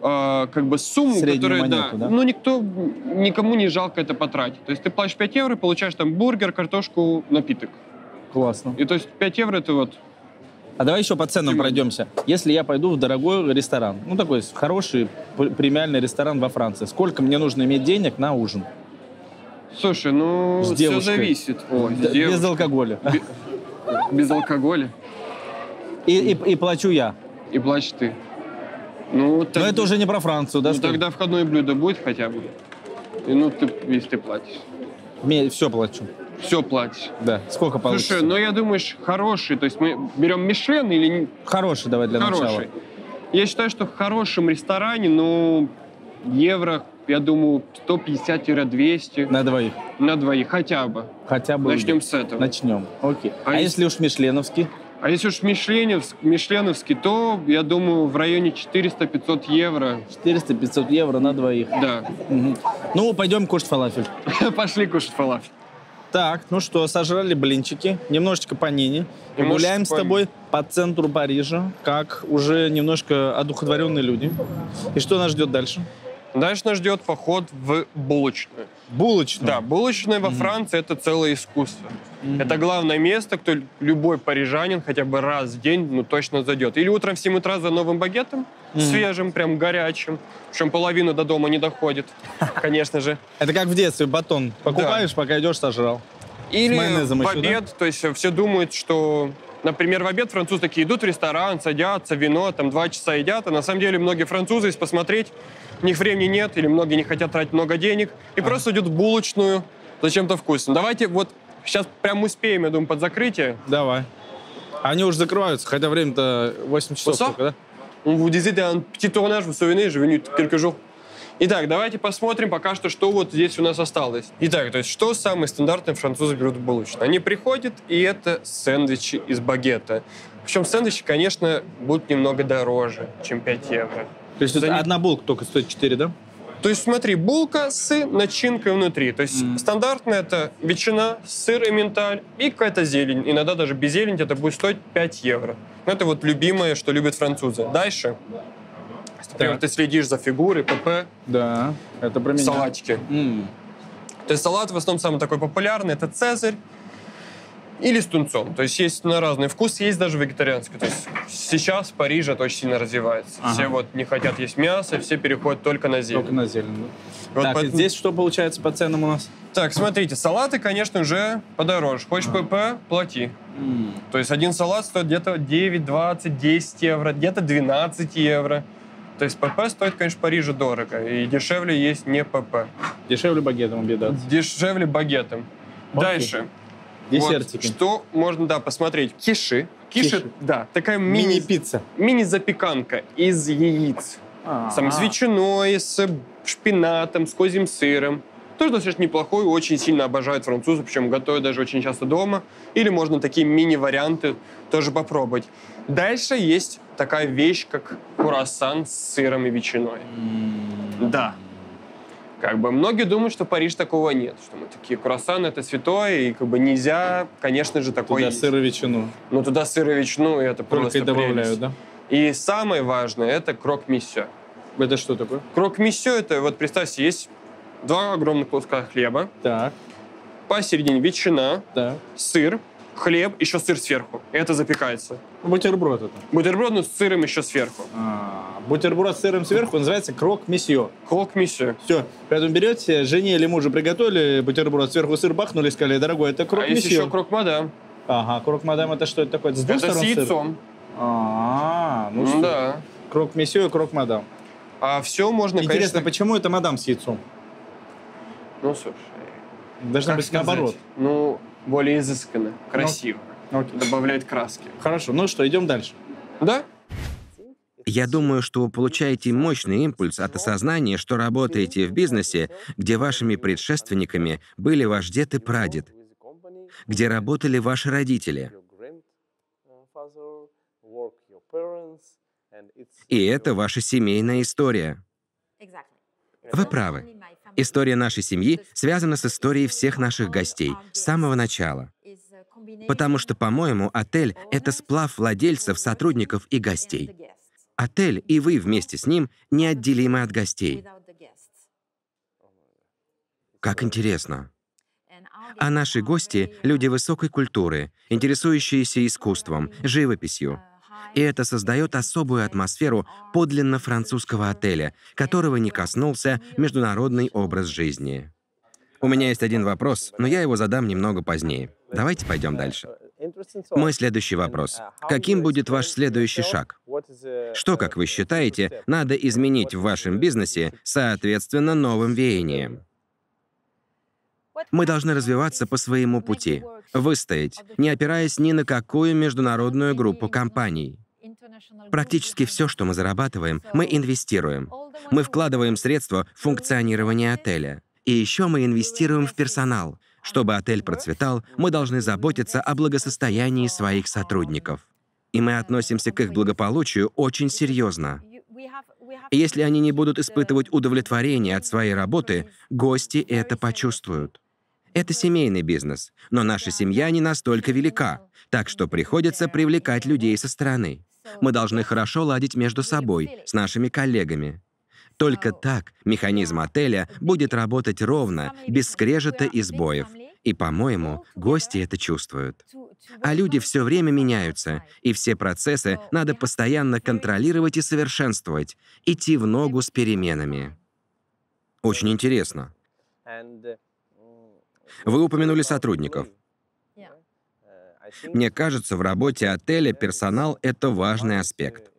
э, как бы сумму, Среднюю которая, монету, да? ну никто, никому не жалко это потратить. То есть ты платишь 5 евро, получаешь там бургер, картошку, напиток. Классно. И то есть 5 евро это вот А давай еще по ценам пройдемся. Если я пойду в дорогой ресторан, ну такой хороший премиальный ресторан во Франции, сколько мне нужно иметь денег на ужин? Слушай, ну, С все зависит. О, с Д- Без алкоголя. Без алкоголя. И, и- и плачу я. И плачешь ты. Ну, Но так- это уже не про Францию, да? ну, тогда входное блюдо будет хотя бы. И ну, ты, если ты платишь. все плачу. Все платишь. Да. Сколько получится? Слушай, ну я думаешь, хороший, то есть мы берем Мишлен или не- Хороший давай для хороший? начала. Я считаю, что в хорошем ресторане, ну, евро, я думаю, 150-200 На двоих. на двоих хотя бы. Хотя бы. Начнем с этого. Начнем. Окей. А, А если уж Мишленовский? А если уж Мишленовск, Мишленовский, то, я думаю, в районе 400-500 евро. 400-500 евро на двоих. Да. Мгм. Ну, пойдем кушать фалафель. [laughs] Пошли кушать фалафель. Так, ну что, сожрали блинчики, немножечко панини. Немножечко Гуляем с тобой по центру Парижа, как уже немножко одухотворенные люди. И что нас ждет дальше? Дальше нас ждет поход в булочную. Булочную. Да, булочная во Франции это целое искусство. Это главное место, кто любой парижанин хотя бы раз в день ну точно зайдет. Или утром в 7 утра за новым багетом, свежим, прям горячим. Причем половину до дома не доходит, [laughs] конечно же. Это как в детстве, батон покупаешь, пока идешь, сожрал. Или в да? обед, то есть все думают, что, например, в обед французы такие идут в ресторан, садятся, вино, там два часа едят, а на самом деле многие французы, если посмотреть, у них времени нет, или многие не хотят тратить много денег, и просто идут в булочную за чем-то вкусным. Давайте вот сейчас прям успеем, я думаю, под закрытие. Давай. Они уже закрываются, хотя время-то 8 часов Bonsoir. только, да? On vous disait un petit tournage, vous vous souvenez, je venu quelques jours. Итак, давайте посмотрим пока что, что вот здесь у нас осталось. Итак, то есть что самые стандартные французы берут в булочную? Они приходят, и это сэндвичи из багета. Причем сэндвичи, конечно, будут немного дороже, чем 5 евро. То есть это них- одна булка только стоит 4, да? То есть смотри, булка с начинкой внутри. То есть стандартная это ветчина, сыр и минталь и какая-то зелень. Иногда даже без зелени это будет стоить 5 евро. Ну, Это вот любимое, что любят французы. Дальше. Например, ты следишь за фигурой, ПП, Да, это про меня. салатики. М. То есть салат в основном самый такой популярный, это цезарь или с тунцом. То есть есть на разный вкус, есть даже вегетарианский. То есть сейчас в Париже это очень сильно развивается. Ага. Все вот не хотят есть мясо, все переходят только на зелень. Только на зелень, да? Вот так, поэтому- здесь что получается по ценам у нас? Так, смотрите, салаты, конечно, уже подороже. Хочешь ПП – плати. То есть один салат стоит где-то 9, 20, 10 евро, где-то 12 евро. То есть ПП стоит, конечно, в Париже дорого. И дешевле есть не ПП. Дешевле багетом объедаться. Дешевле багетом. Окей. Дальше. Десертики. Вот, что можно, да, посмотреть? Киши. Киши, Киши. да, такая мини, Мини-пицца. мини-запеканка из яиц. Там с ветчиной, с шпинатом, с козьим сыром. Тоже достаточно неплохой, очень сильно обожают французы, причем готовят даже очень часто дома. Или можно такие мини-варианты тоже попробовать. Дальше есть такая вещь, как круассан с сыром и ветчиной. Да. Как бы многие думают, что в Париж такого нет, что мы такие круассаны это святое и как бы нельзя, конечно же, такое Туда есть. сыр и ветчину. Но туда сыр и ветчину и это Только просто и добавляют, прелесть. да? И самое важное это крок-миссё. Это что такое? Крок-миссё это вот представьте есть два огромных куска хлеба, Так, посередине ветчина, так. сыр, хлеб, еще сыр сверху. Это запекается. Бутерброд это. Бутерброд ну, с сыром еще сверху. А, бутерброд с сыром сверху называется крок-месье. Крок-миссё. Все. Поэтому берете, жене или мужу приготовили бутерброд, сверху сыр бахнули, сказали, дорогой, это А есть еще крок-мадам. Ага, крок-мадам это что это такое? С двух Это с сторон сыр? яйцом. А, ну всё. да. Крок-месье и крок-мадам. А все можно, Интересно, конечно... почему это мадам с яйцом? Ну, слушай, Должно быть наоборот. Ну, более изысканно, красиво. Окей. Добавляет краски. Хорошо, ну что, идем дальше. Да? Я думаю, что вы получаете мощный импульс от осознания, что работаете в бизнесе, где вашими предшественниками были ваш дед и прадед, где работали ваши родители. И это ваша семейная история. Вы правы. История нашей семьи связана с историей всех наших гостей с самого начала. Потому что, по-моему, отель — это сплав владельцев, сотрудников и гостей. Отель и вы вместе с ним неотделимы от гостей. Как интересно. А наши гости — люди высокой культуры, интересующиеся искусством, живописью. И это создает особую атмосферу подлинно французского отеля, которого не коснулся международный образ жизни. У меня есть один вопрос, но я его задам немного позднее. Давайте пойдем дальше. Мой следующий вопрос. Каким будет ваш следующий шаг? Что, как вы считаете, надо изменить в вашем бизнесе соответственно новым веяниям? Мы должны развиваться по своему пути, выстоять, не опираясь ни на какую международную группу компаний. Практически все, что мы зарабатываем, мы инвестируем. Мы вкладываем средства в функционирование отеля. И еще мы инвестируем в персонал. Чтобы отель процветал, мы должны заботиться о благосостоянии своих сотрудников. И мы относимся к их благополучию очень серьезно. Если они не будут испытывать удовлетворение от своей работы, гости это почувствуют. Это семейный бизнес, но наша семья не настолько велика, так что приходится привлекать людей со стороны. Мы должны хорошо ладить между собой, с нашими коллегами. Только так механизм отеля будет работать ровно, без скрежета и сбоев. И, по-моему, гости это чувствуют. А люди все время меняются, и все процессы надо постоянно контролировать и совершенствовать, идти в ногу с переменами. Очень интересно. Вы упомянули сотрудников. Мне кажется, в работе отеля персонал — это важный аспект.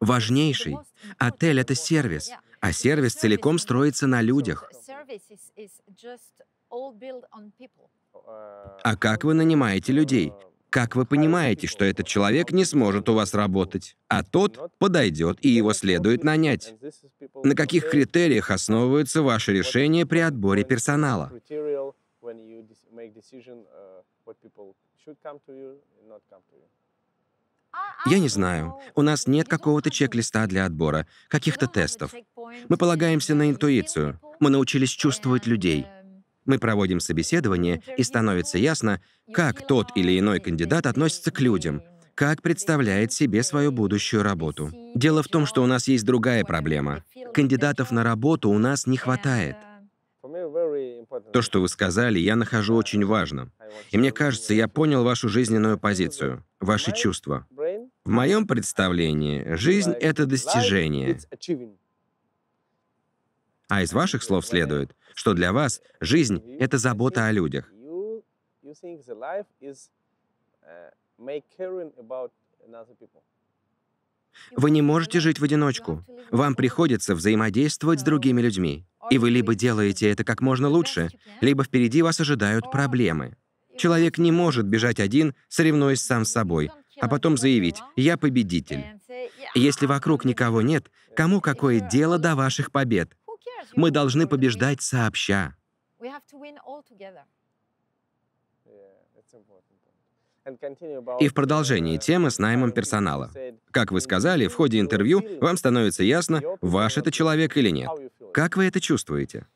Важнейший. Отель — это сервис, а сервис целиком строится на людях. А как вы нанимаете людей? Как вы понимаете, что этот человек не сможет у вас работать, а тот подойдет и его следует нанять? На каких критериях основываются ваши решения при отборе персонала? Я не знаю. У нас нет какого-то чек-листа для отбора, каких-то тестов. Мы полагаемся на интуицию. Мы научились чувствовать людей. Мы проводим собеседование, и становится ясно, как тот или иной кандидат относится к людям, как представляет себе свою будущую работу. Дело в том, что у нас есть другая проблема. Кандидатов на работу у нас не хватает. То, что вы сказали, я нахожу очень важным. И мне кажется, я понял вашу жизненную позицию, ваши чувства. В моем представлении жизнь — это достижение. А из ваших слов следует, что для вас жизнь — это забота о людях. Вы не можете жить в одиночку. Вам приходится взаимодействовать с другими людьми. И вы либо делаете это как можно лучше, либо впереди вас ожидают проблемы. Человек не может бежать один, соревнуясь сам с собой, а потом заявить «я победитель». Если вокруг никого нет, кому какое дело до ваших побед? Мы должны побеждать сообща. И в продолжении темы с наймом персонала. Как вы сказали, в ходе интервью вам становится ясно, ваш это человек или нет. Как вы это чувствуете?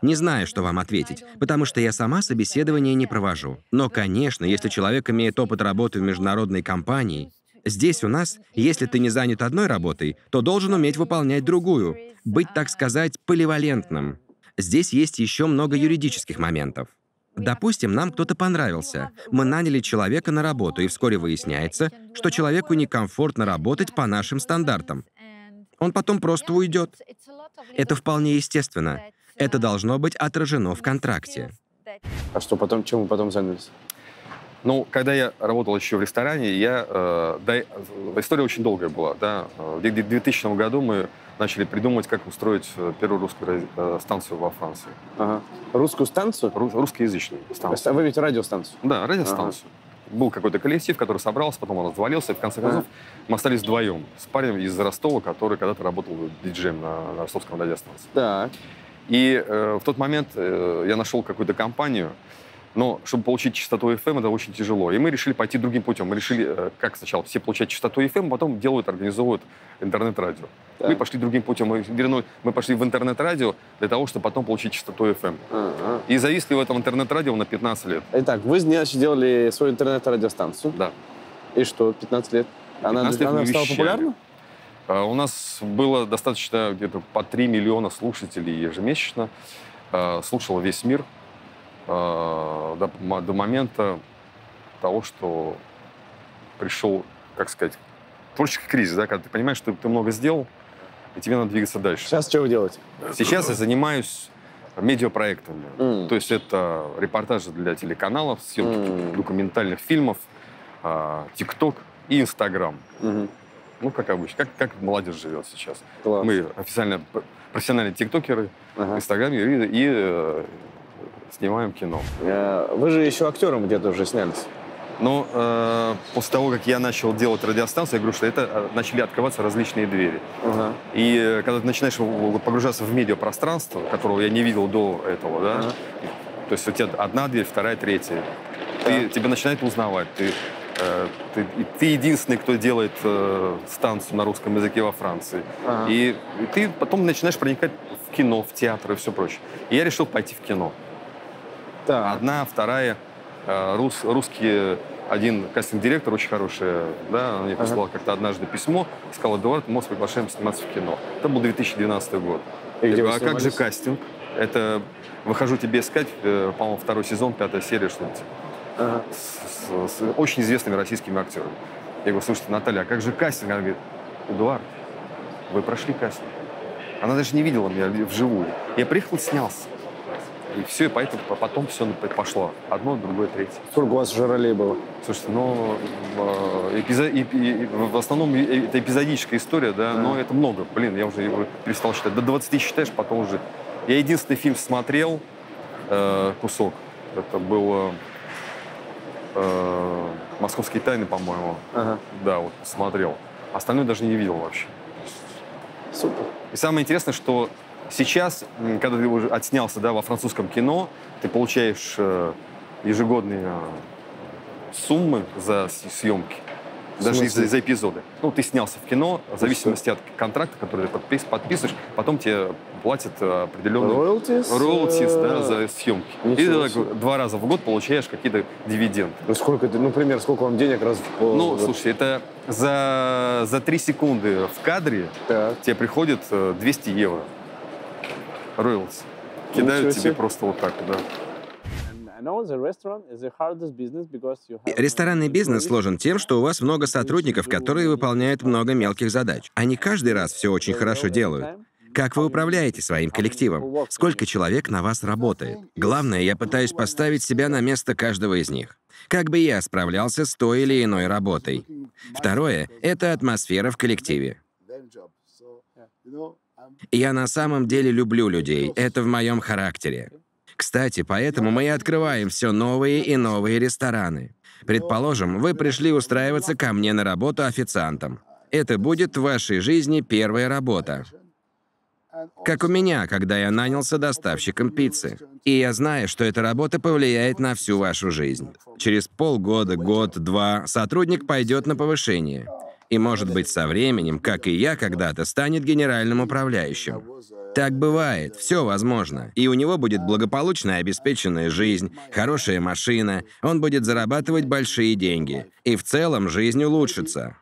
Не знаю, что вам ответить, потому что я сама собеседование не провожу. Но, конечно, если человек имеет опыт работы в международной компании, здесь у нас, если ты не занят одной работой, то должен уметь выполнять другую, быть, так сказать, поливалентным. Здесь есть еще много юридических моментов. Допустим, нам кто-то понравился. Мы наняли человека на работу, и вскоре выясняется, что человеку некомфортно работать по нашим стандартам. Он потом просто уйдет. Это вполне естественно. Это должно быть отражено в контракте. А что потом, чем вы потом занялись? Ну, когда я работал еще в ресторане, я, э, да, э, история очень долгая была. Да. В 2000 году мы начали придумывать, как устроить э, первую русскую э, станцию во Франции. Ага. Русскую станцию? Ру- русскоязычную станцию. А Вы ведь радиостанцию? Да, радиостанцию. Был какой-то коллектив, который собрался, потом он развалился, и в конце концов мы остались вдвоем с парнем из Ростова, который когда-то работал диджеем на, на ростовском радиостанции. Так. И э, в тот момент э, я нашел какую-то компанию, но чтобы получить частоту FM, это очень тяжело. И мы решили пойти другим путем. Мы решили, э, как сначала все получать частоту FM, потом делают, организовывают интернет-радио. Так. Мы пошли другим путем. Мы, вернули- мы пошли в интернет-радио для того, чтобы потом получить частоту FM. Ага. И зависли в этом интернет-радио на 15 лет. Итак, вы, значит, делали свою интернет-радиостанцию. Да. И что, 15 лет? Она, 15 лет она стала вещали. популярна? А, У нас было достаточно где-то по 3 миллиона слушателей ежемесячно. А, Слушал весь мир до, м- до момента того, что пришел, как сказать, творческий кризис, да, когда ты понимаешь, что ты много сделал, и тебе надо двигаться дальше. Сейчас что вы делаете? Сейчас я занимаюсь медиапроектами. М. То есть это репортажи для телеканалов, съемки М. документальных фильмов, а, ТикТок и Инстаграм. Ну, как обычно, как, как молодежь живет сейчас. Класс. Мы официально профессиональные тиктокеры Ага. Инстаграме и, и, э, снимаем кино. Э, Вы же еще актером где-то уже снялись. Но э, после того, как я начал делать радиостанцию, я говорю, что это э, начали открываться различные двери. Ага. И э, когда ты начинаешь погружаться в медиапространство, которого я не видел до этого, да, Ага. то есть у тебя одна дверь, вторая, третья, ты, тебя начинают узнавать. Ты, э, ты, ты единственный, кто делает э, станцию на русском языке во Франции. Ага. И, и ты потом начинаешь проникать в кино, в театр и все прочее. И я решил пойти в кино. Так. Одна, вторая, э, рус, русские, один кастинг-директор очень хороший, да, он мне Ага. прислал как-то однажды письмо, сказал, Эдуард, мы вас приглашаем сниматься в кино. Это был 2012 год. И Я где говорю, а как же кастинг? Это выхожу тебе искать, э, по-моему, второй сезон, пятая серия, типа, Ага. с, с- с очень известными российскими актерами. Я говорю, слушайте, Наталья, а как же кастинг? Она говорит, Эдуард, вы прошли кастинг. Она даже не видела меня вживую. Я приехал и снялся. И все, и поэтому по- потом все пошло. Одно, другое, третье. Сколько у вас уже ролей было? Слушайте, ну, э, эпизо- и- и- в основном это эпизодическая история, да, но это много. Блин, я уже его перестал считать. До 20 считаешь, потом уже... Я единственный фильм смотрел, э, кусок. Это было э, «Московские тайны», по-моему. Ага. Да, вот смотрел. Остальное даже не видел вообще. Супер. И самое интересное, что сейчас, когда ты уже отснялся да, во французском кино, ты получаешь э, ежегодные э, суммы за съемки. Даже за, за эпизоды. Ну, ты снялся в кино, в зависимости от контракта, который ты подпис- подписываешь, потом тебе платят э, определенные Royalties? royalties, да, за съемки. И Ничего ты себе. так два раза в год получаешь какие-то дивиденды. Ну, сколько это, ну, например, сколько вам денег раз в Ну, в- слушай, это за, за три секунды в кадре Так. тебе приходит э, 200 евро. Роялс. Кидают Ничего тебе себе. просто вот так, да. Ресторанный бизнес сложен тем, что у вас много сотрудников, которые выполняют много мелких задач. Они каждый раз все очень хорошо делают. Как вы управляете своим коллективом? Сколько человек на вас работает? Главное, я пытаюсь поставить себя на место каждого из них. Как бы я справлялся с той или иной работой? Второе — это атмосфера в коллективе. Я на самом деле люблю людей. Это в моем характере. Кстати, поэтому мы и открываем все новые и новые рестораны. Предположим, вы пришли устраиваться ко мне на работу официантом. Это будет в вашей жизни первая работа. Как у меня, когда я нанялся доставщиком пиццы. И я знаю, что эта работа повлияет на всю вашу жизнь. Через полгода, год, два сотрудник пойдет на повышение. И, может быть, со временем, как и я когда-то, станет генеральным управляющим. Так бывает, все возможно. И у него будет благополучная обеспеченная жизнь, хорошая машина, он будет зарабатывать большие деньги. И в целом жизнь улучшится.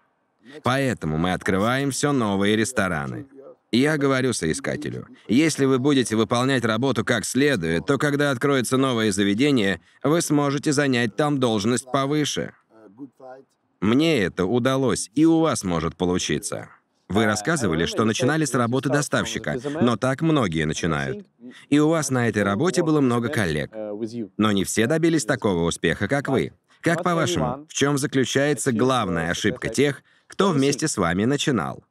Поэтому мы открываем все новые рестораны. Я говорю соискателю, если вы будете выполнять работу как следует, то когда откроется новое заведение, вы сможете занять там должность повыше. Мне это удалось, и у вас может получиться. Вы рассказывали, что начинали с работы доставщика, но так многие начинают. И у вас на этой работе было много коллег. Но не все добились такого успеха, как вы. Как по-вашему, в чем заключается главная ошибка тех, кто вместе с вами начинал?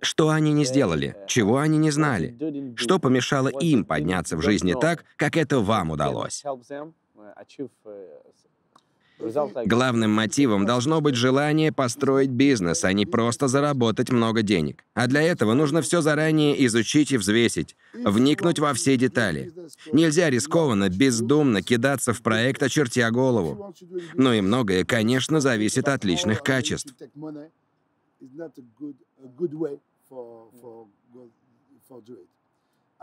Что они не сделали? Чего они не знали? Что помешало им подняться в жизни так, как это вам удалось? Главным мотивом должно быть желание построить бизнес, а не просто заработать много денег. А для этого нужно все заранее изучить и взвесить, вникнуть во все детали. Нельзя рискованно, бездумно кидаться в проект, очертя голову. Но и многое, конечно, зависит от личных качеств.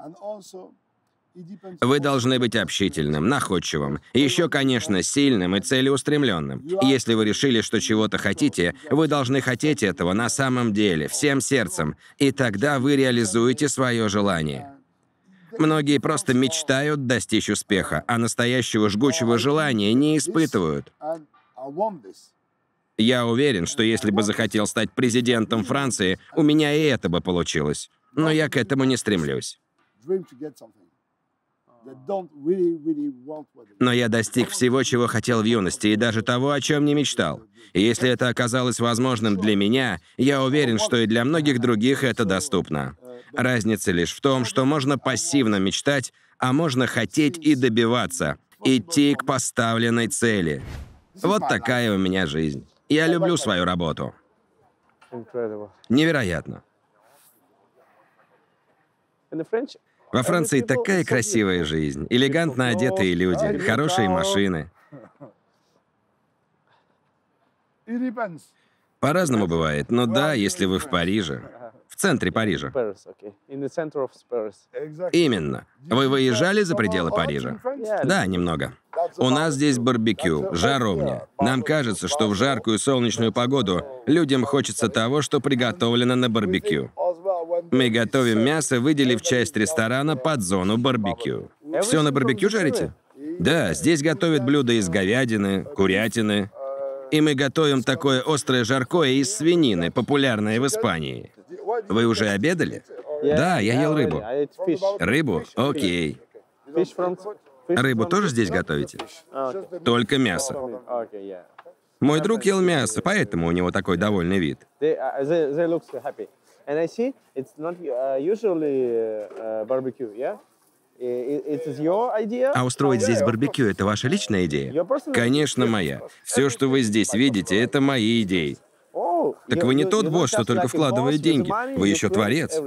And also. Вы должны быть общительным, находчивым, еще, конечно, сильным и целеустремленным. Если вы решили, что чего-то хотите, вы должны хотеть этого на самом деле, всем сердцем, и тогда вы реализуете свое желание. Многие просто мечтают достичь успеха, а настоящего жгучего желания не испытывают. Я уверен, что если бы захотел стать президентом Франции, у меня и это бы получилось. Но я к этому не стремлюсь. Но я достиг всего, чего хотел в юности, и даже того, о чем не мечтал. И если это оказалось возможным для меня, я уверен, что и для многих других это доступно. Разница лишь в том, что можно пассивно мечтать, а можно хотеть и добиваться, идти к поставленной цели. Вот такая у меня жизнь. Я люблю свою работу. Невероятно. Во Франции такая красивая жизнь, элегантно одетые люди, хорошие машины. По-разному бывает, но да, если вы в Париже, центре Парижа. Именно. Вы выезжали за пределы Парижа? Да, немного. У нас здесь барбекю, жаровня. Нам кажется, что в жаркую солнечную погоду людям хочется того, что приготовлено на барбекю. Мы готовим мясо, выделив часть ресторана под зону барбекю. Все на барбекю жарите? Да, здесь готовят блюда из говядины, курятины. И мы готовим такое острое жаркое из свинины, популярное в Испании. Вы уже обедали? Да, я ел рыбу. Рыбу? Окей. Рыбу тоже здесь готовите? Только мясо. Мой друг ел мясо, поэтому у него такой довольный вид. And I see it's not uh, usually uh, barbecue, yeah? I- It is your idea? А устроить здесь барбекю — это ваша личная идея? Конечно, моя. Все, что вы здесь видите, это мои идеи. Так вы не тот босс, что только вкладывает деньги. Вы еще творец.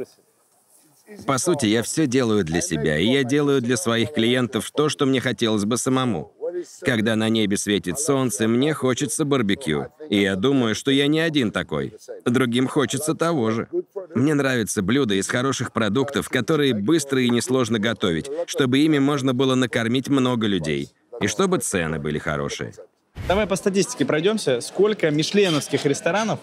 По сути, я все делаю для себя, и я делаю для своих клиентов то, что мне хотелось бы самому. Когда на небе светит солнце, мне хочется барбекю. И я думаю, что я не один такой. Другим хочется того же. Мне нравятся блюда из хороших продуктов, которые быстро и несложно готовить, чтобы ими можно было накормить много людей. И чтобы цены были хорошие. Давай по статистике пройдемся. Сколько мишленовских ресторанов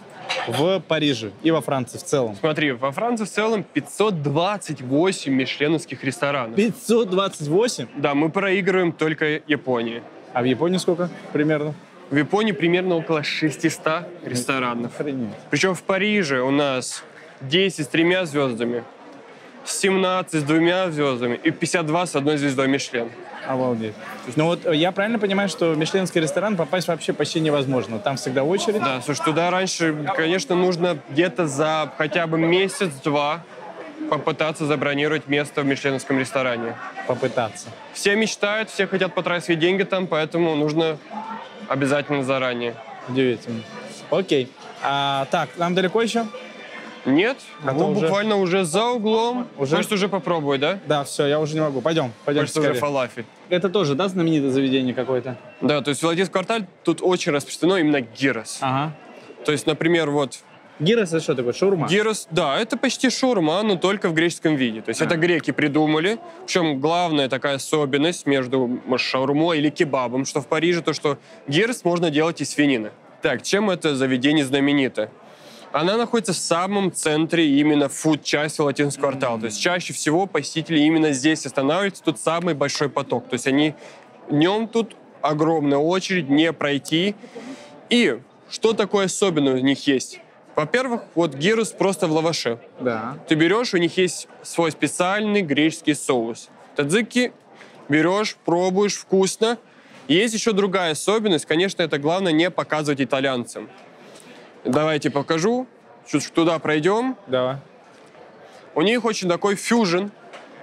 в Париже и во Франции в целом? Смотри, во Франции в целом 528 мишленовских ресторанов. 528? Да, мы проигрываем только Японии. А в Японии сколько примерно? В Японии примерно около 600 ресторанов. Охренеть. Причем в Париже у нас 10 с тремя звездами, 17 с двумя звездами и 52 с одной звездой Мишлен. Обалдеть. Ну вот э, я правильно понимаю, что в мишленский ресторан попасть вообще почти невозможно. Там всегда очередь. Да, слушай, туда раньше, конечно, нужно где-то за хотя бы месяц-два попытаться забронировать место в мишленовском ресторане. Попытаться. Все мечтают, все хотят потратить свои деньги там, поэтому нужно обязательно заранее. Удивительно. Окей. А, так, нам далеко еще? Нет, А ну, то уже- буквально уже за углом. Уже? Хочешь уже попробовать, да? Да, все, я уже не могу. Пойдем, пойдем Хочется уже фалафель. Это тоже, да, знаменитое заведение какое-то? Да, то есть в Владимирском квартале тут очень распространено именно гирос. Ага. То есть, например, вот Гирос это что такое? Шаурма? Гирос, да, это почти шаурма, но только в греческом виде. То есть это греки придумали. Причем главная такая особенность между шаурмой или кебабом, что в Париже, то, что гирос можно делать из свинины. Так, чем это заведение знаменито? Она находится в самом центре именно фуд-части латинского квартала. То есть чаще всего посетители именно здесь останавливаются. Тут самый большой поток. То есть они днем тут огромная очередь, не пройти. И что такое особенное у них есть? Во-первых, вот гирус просто в лаваше. Да. Ты берешь, у них есть свой специальный греческий соус. Тадзики берешь, пробуешь, вкусно. Есть еще другая особенность, конечно, это главное не показывать итальянцам. Давайте покажу. Чуть туда пройдем. Давай. У них очень такой фьюжн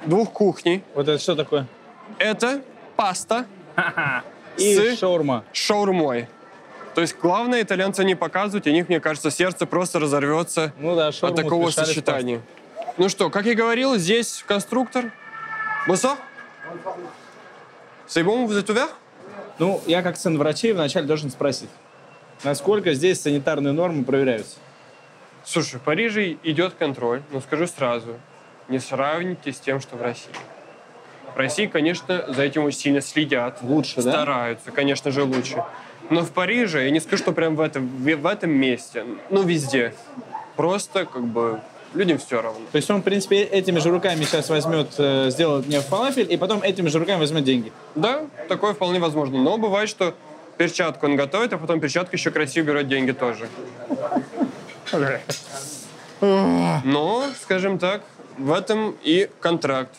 двух кухней. Вот это что такое? Это паста [laughs] И с шаурма. шаурмой. То есть главное итальянцы не показывать, у них, мне кажется, сердце просто разорвется Ну да, от такого сочетания. Ну что, как я говорил, здесь конструктор. Vous êtes ouvert? Ну, я как сын врачей вначале должен спросить, насколько здесь санитарные нормы проверяются? Слушай, в Париже идет контроль, но скажу сразу, не сравните с тем, что в России. В России, конечно, за этим очень сильно следят. Лучше, да? Стараются, конечно же, лучше. Но в Париже, я не скажу, что прям в этом, в этом месте, ну, везде. Просто, как бы, людям все равно. То есть он, в принципе, этими же руками сейчас возьмет, э, сделает мне фалафель, и потом этими же руками возьмет деньги. Да, такое вполне возможно. Но бывает, что перчатку он готовит, а потом перчатка еще красиво берет деньги тоже. Но, скажем так, в этом и контракт.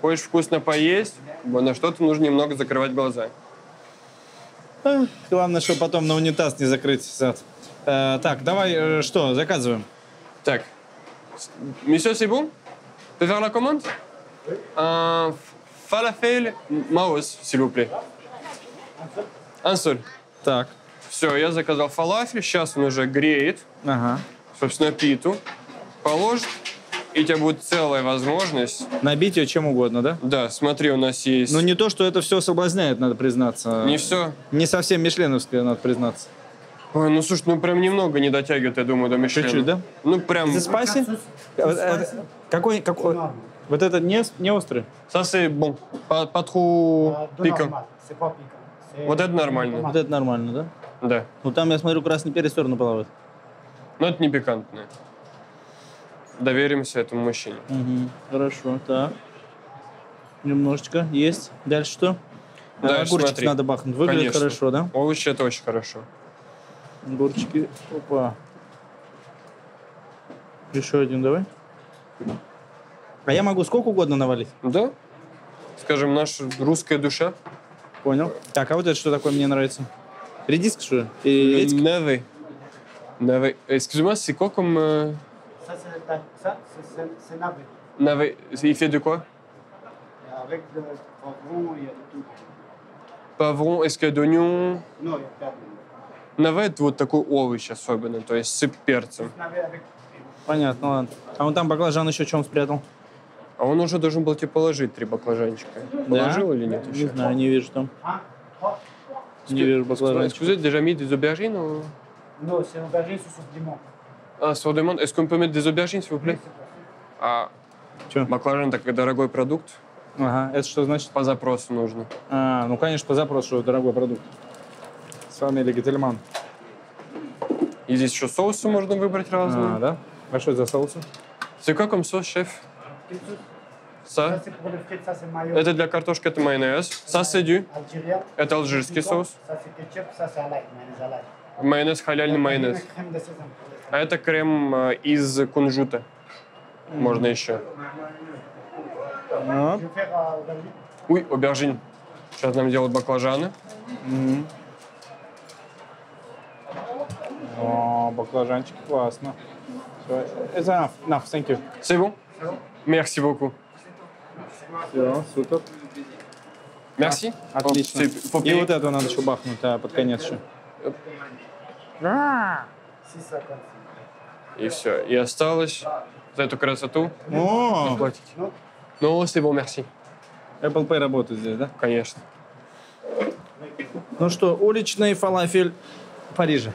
Хочешь вкусно поесть, на что-то нужно немного закрывать глаза. А, Главное, чтобы потом на унитаз не закрыть зад. Э, так, давай, э, что, заказываем? Так, monsieur, c'est bon? Peut faire la commande? Un falafel маус, s'il vous plaît. Seul. Так. Все, я заказал фалафель, сейчас он уже греет. Ага. собственно, питу, положишь, и у тебя будет целая возможность. Набить ее чем угодно, да? Да, смотри, у нас есть... Ну не то, что это все соблазняет, надо признаться. Не все. Не совсем мишленовское, надо признаться. Ой, ну слушай, ну прям немного не дотягивает, я думаю, до Мишлена. Чуть-чуть, да? Ну прям... Из спаси? Вот это- Какой, какой? Вот этот не, не острый? Bon. Pas, pas trop piquant. Вот это нормально. Вот это нормально, да? Да. Ну там, я смотрю, красный перец в сторону плавает. Но это не пикантное. Доверимся этому мужчине. Угу. Хорошо, так. Немножечко. Есть. Дальше что? А, Дальше огурчики смотри. надо бахнуть. Выглядит Конечно. хорошо, да? Овощи это очень хорошо. Огурчики. Опа. Еще один давай. А я могу сколько угодно навалить? Да. Скажем, наша русская душа. Понял. Так, а вот это что такое мне нравится? Редиска, что ли? И редька? Navet. Navet. Excuse-moi, c'est quoi comme... euh, Ça, c'est ça, c'est- c'est navet. navet Il fait de quoi Avec le poivron, il y a de tout. Паврон, est-ce qu'il y a d'oignon Non, il y a pas de Наvet это вот такой овощ особенно, то есть сып перцем. Понятно, ладно. А вон там баклажан еще чем спрятал? А он уже должен был тебе положить три баклажанчика. Положил или нет Не еще? знаю, не вижу там. Не вижу баклажанчика. Avez déjà mis des aubergines ou... Non, c'est aubergine sous soupe limon. А, sur demande, est-ce qu'on peut mettre des aubergines, s'il vous plaît А Чё? баклажан такой дорогой продукт, Ага, это что значит? по запросу нужно. А, ну, конечно, по запросу, что дорогой продукт. С фамилией Гительман. И здесь еще соусы можно выбрать разные. А, да? А что это за соусы? Quoi comme sauce, chef Mayo. Это для картошки, это майонез. Du... Algérien. Это алжирский соус. Майонез, халяльный майонез. А это крем э, из кунжута. Можно еще. Ну, Ой, aubergine. Сейчас нам делают баклажаны. О, баклажанчик, классно. Это enough, enough, thank you. C'est bon? Merci beaucoup. Супер. Merci. Отлично. И вот это надо еще бахнуть, а, под конец еще. И все. И осталось за эту красоту О, заплатить. Ну, c'est bon, merci. Apple Pay работает здесь, да? Конечно. Ну что, уличный фалафель в Париже.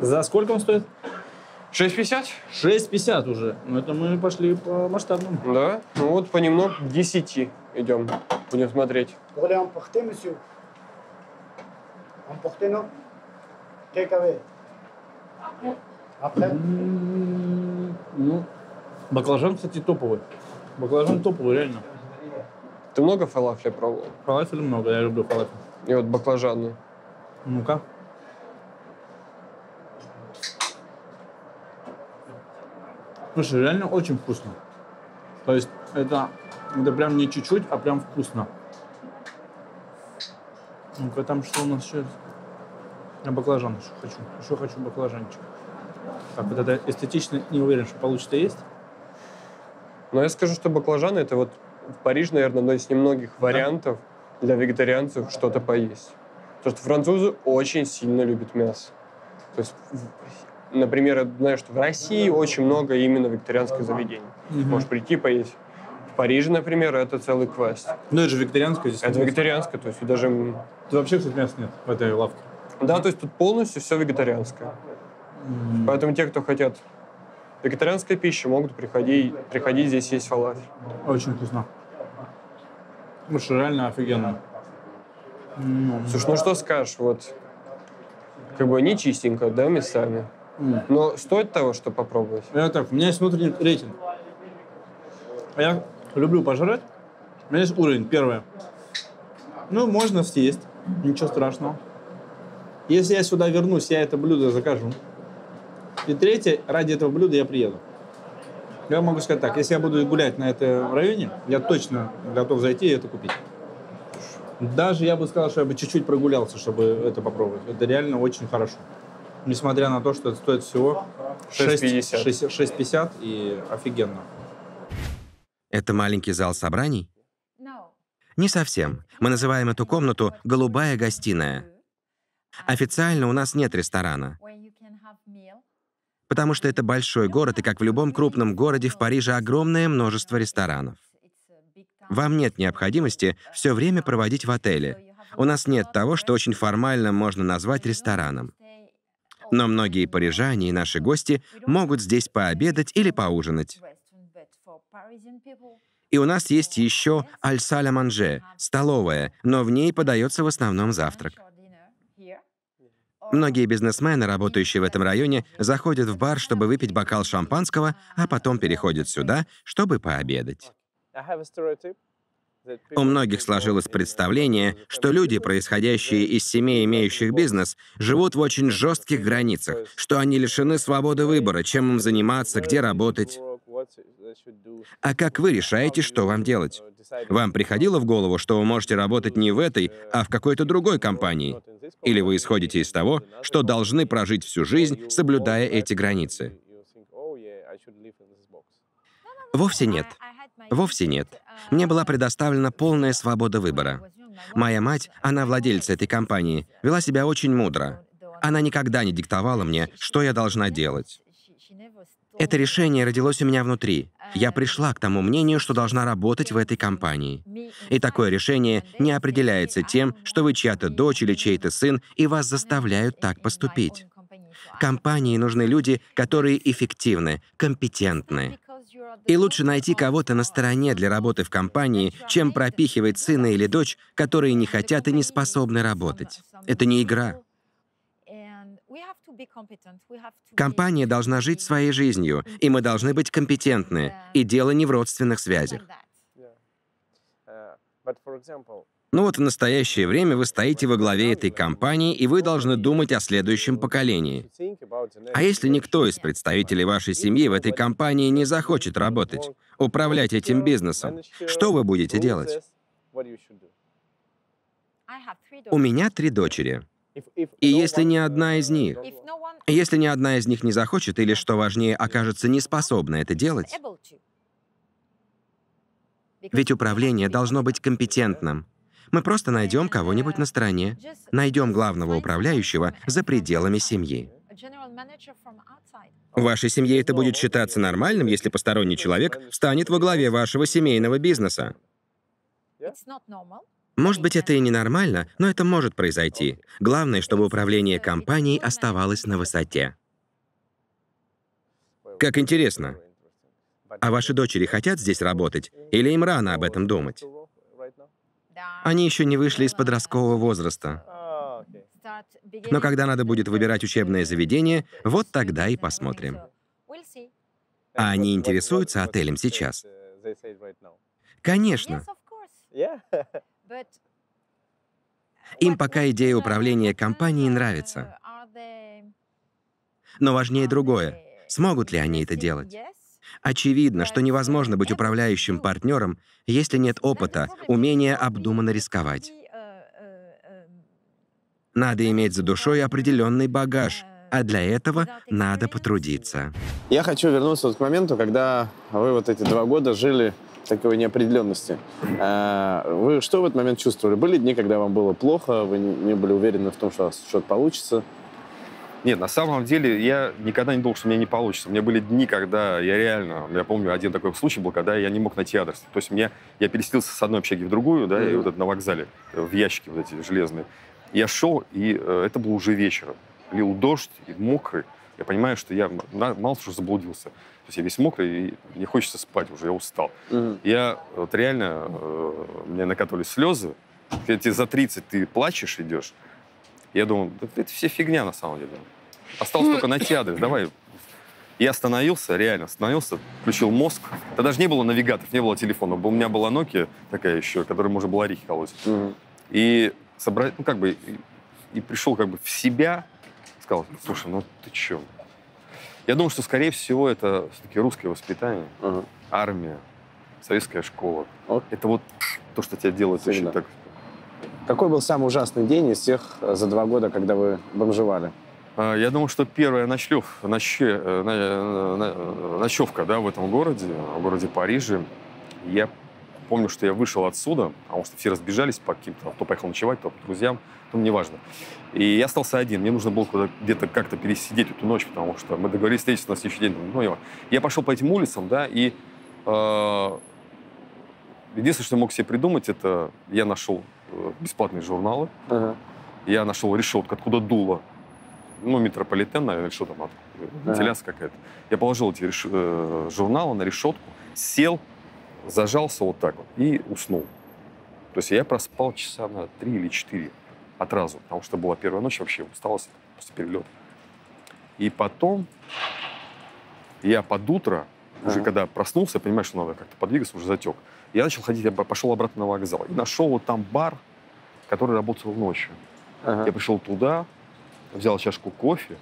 За сколько он стоит? 6,50? 6,50 уже. Ну это мы пошли по масштабному. Да. Ну вот понемногу к 10 идем. Будем смотреть. Pour les emporter, monsieur Emporter, non away. Après Ну, баклажан, кстати, топовый. Баклажан топовый, реально. Ты много фалафеля пробовал? Фалафеля много, я люблю фалафель. И вот баклажаны. Ну-ка. Слушай, реально очень вкусно. То есть это, это прям не чуть-чуть, а прям вкусно. Ну-ка, там что у нас еще? Я баклажан еще хочу. Еще хочу баклажанчик. Так, вот это эстетично не уверен, что получится есть. Но я скажу, что баклажаны это вот в Париже, наверное, одно из немногих вариантов для вегетарианцев что-то поесть. Потому что французы очень сильно любят мясо. То есть, например, я знаю, что в России очень много именно вегетарианских заведений. Мгм. Можешь прийти поесть. В Париже, например, это целый квест. Ну, это же вегетарианское здесь. Это вегетарианское, то есть даже... Тут вообще, кстати, мяса нет в этой лавке. Да, то есть тут полностью все вегетарианское. Поэтому те, кто хотят вегетарианской пищи, могут приходить, приходить здесь есть фалафель. Очень вкусно. Слушай, реально офигенно. М. Слушай, ну что скажешь, вот как бы не чистенько, да, местами. Но стоит того, что попробовать? Я так, у меня есть внутренний рейтинг. А Я люблю пожрать. У меня есть уровень, первое. Ну, можно съесть, ничего страшного. Если я сюда вернусь, я это блюдо закажу. И третье, ради этого блюда я приеду. Я могу сказать так, если я буду гулять на этом районе, я точно готов зайти и это купить. Даже я бы сказал, что я бы чуть-чуть прогулялся, чтобы это попробовать. Это реально очень хорошо. Несмотря на то, что это стоит всего 6,50. 6 6,50 и офигенно. Это маленький зал собраний? Не совсем. Мы называем эту комнату «голубая гостиная». Официально у нас нет ресторана, потому что это большой город, и как в любом крупном городе в Париже огромное множество ресторанов. Вам нет необходимости все время проводить в отеле. У нас нет того, что очень формально можно назвать рестораном. Но многие парижане и наши гости могут здесь пообедать или поужинать. И у нас есть еще аль-саля манже, столовая, но в ней подается в основном завтрак. Многие бизнесмены, работающие в этом районе, заходят в бар, чтобы выпить бокал шампанского, а потом переходят сюда, чтобы пообедать. У многих сложилось представление, что люди, происходящие из семей, имеющих бизнес, живут в очень жестких границах, что они лишены свободы выбора, чем им заниматься, где работать. А как вы решаете, что вам делать? Вам приходило в голову, что вы можете работать не в этой, а в какой-то другой компании? Или вы исходите из того, что должны прожить всю жизнь, соблюдая эти границы? Вовсе нет. Вовсе нет. Мне была предоставлена полная свобода выбора. Моя мать, она владельца этой компании, вела себя очень мудро. Она никогда не диктовала мне, что я должна делать. Это решение родилось у меня внутри. Я пришла к тому мнению, что должна работать в этой компании. И такое решение не определяется тем, что вы чья-то дочь или чей-то сын, и вас заставляют так поступить. Компании нужны люди, которые эффективны, компетентны. И лучше найти кого-то на стороне для работы в компании, чем пропихивать сына или дочь, которые не хотят и не способны работать. Это не игра. Компания должна жить своей жизнью, и мы должны быть компетентны. И дело не в родственных связях. Uh, Ну вот в настоящее время вы стоите во главе этой компании, и вы должны думать о следующем поколении. А если никто из представителей вашей семьи в этой компании не захочет работать, управлять этим бизнесом, что вы будете делать? У меня три дочери. И если ни одна из них, если ни одна из них не захочет или, что важнее, окажется неспособна это делать, ведь управление должно быть компетентным. Мы просто найдем кого-нибудь на стороне, найдем главного управляющего за пределами семьи. В вашей семье это будет считаться нормальным, если посторонний человек станет во главе вашего семейного бизнеса. Может быть, это и не нормально, но это может произойти. Главное, чтобы управление компанией оставалось на высоте. Как интересно. А ваши дочери хотят здесь работать? Или им рано об этом думать? Они еще не вышли из подросткового возраста. Но когда надо будет выбирать учебное заведение, вот тогда и посмотрим. А они интересуются отелем сейчас? Конечно. Им пока идея управления компанией нравится. Но важнее другое. Смогут ли они это делать? Очевидно, что невозможно быть управляющим партнером, если нет опыта, умения обдуманно рисковать. Надо иметь за душой определенный багаж, а для этого надо потрудиться. Я хочу вернуться вот к моменту, когда вы вот эти два года жили такой неопределенности. А, вы что в этот момент чувствовали? Были дни, когда вам было плохо, вы не были уверены в том, что что-то получится? Нет, на самом деле я никогда не думал, что у меня не получится. У меня были дни, когда я реально, я помню, один такой случай был, когда я не мог найти адрес. То есть мне, я переселился с одной общаги в другую, да, mm-hmm. и вот это на вокзале, в ящики вот эти железные. Я шел, и э, это был уже вечер. Лил дождь, и мокрый. Я понимаю, что я мало что заблудился. То есть я весь мокрый, и мне хочется спать уже, я устал. Mm-hmm. Я вот реально, э, мне накатывали слезы. Эти за 30 ты плачешь, идешь, я думал, это, это все фигня на самом деле. Осталось только найти адрес. Давай. Я остановился, реально остановился, включил мозг. Тогда даже не было навигаторов, не было телефона. У меня была Nokia такая еще, которой можно было орехи колоть. Угу. И собрать, ну как бы, и, и пришел как бы в себя, сказал, слушай, ну ты че? Я думаю, что, скорее всего, это все-таки русское воспитание, угу. армия, советская школа. Вот. Это вот то, что тебя делает Всегда. очень так какой был самый ужасный день из тех э, за два года, когда вы бомжевали? А, я думаю, что первая ночлев, ноще, э, ночевка да, в этом городе, в городе Париже, я помню, что я вышел отсюда, потому что все разбежались по каким-то, кто поехал ночевать, кто по друзьям, ну, неважно. И я остался один. Мне нужно было где-то как-то пересидеть эту ночь, потому что мы договорились встретиться на следующий день. Ну, я пошел по этим улицам, да, и э, единственное, что я мог себе придумать, это я нашел Э, бесплатные журналы. Ага. Я нашел решетку, откуда дуло. Ну, метрополитен, наверное, что там, вентиляция ага. какая-то. Я положил эти реш... э, журналы на решетку, сел, зажался вот так вот и уснул. То есть я проспал часа на три или четыре от разу, потому что была первая ночь, вообще усталость после перелета. И потом я под утро, ага. уже когда проснулся, понимаешь, что надо как-то подвигаться, уже затек. Я начал ходить, я пошел обратно на вокзал. И нашел вот там бар, который работал ночью. Ага. Я пришел туда, взял чашку кофе,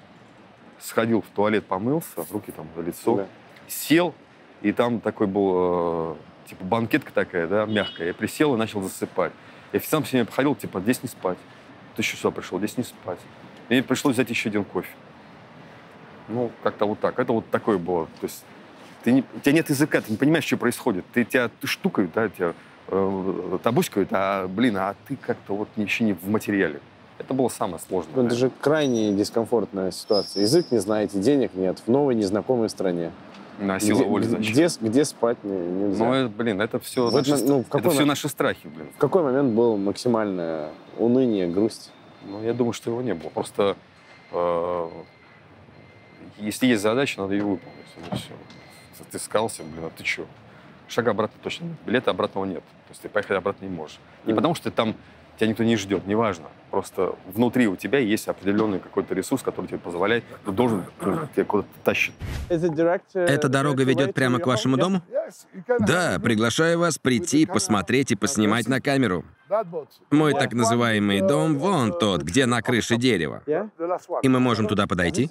сходил в туалет, помылся, руки там, лицо, да. сел, и там такой был, э, типа, банкетка такая, да, мягкая. Я присел и начал засыпать. И официант все время походил, типа, здесь не спать. Ты еще сюда пришел, здесь не спать. И мне пришлось взять еще один кофе. Ну, как-то вот так. Это вот такое было. То есть ты не, у тебя нет языка, ты не понимаешь, что происходит. Ты, тебя ты штукают, да, тебя э, табуськают, а, блин, а ты как-то вот еще не в материале. Это было самое сложное. Ну, это же крайне дискомфортная ситуация. Язык не знаете, денег нет, в новой незнакомой стране. На силу воли, значит. Где, где спать нельзя? Ну, это, блин, это все, вот, наши, ну, это все наши страхи, блин. В какой момент было максимальное уныние, грусть? Ну, я думаю, что его не было. Просто э, если есть задача, надо ее выполнить. И все ты скался, блин, а ты что? Шага обратно точно нет. Билета обратного нет. То есть ты поехать обратно не можешь. Не потому что ты там тебя никто не ждет, неважно. Просто внутри у тебя есть определенный какой-то ресурс, который тебе позволяет, ты должен, [clears throat] тебя куда-то тащит. Is it direct, uh, Эта дорога ведет прямо к вашему дому? Да, приглашаю вас прийти, посмотреть и поснимать на камеру. Мой так называемый дом вон тот, где на крыше дерево. И мы можем туда подойти?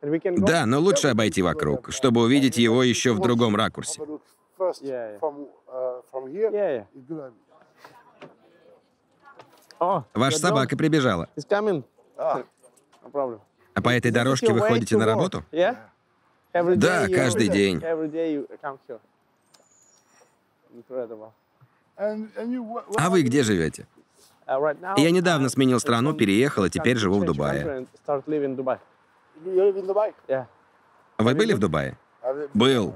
Да, но лучше обойти вокруг, чтобы увидеть его еще в другом ракурсе. Uh, Oh, Ваша собака прибежала. Ah. А по этой дорожке вы ходите на работу? Да, каждый день. А вы где живете? Uh, Я недавно сменил страну, переехал и теперь живу в Дубае. Вы были в Дубае? Был.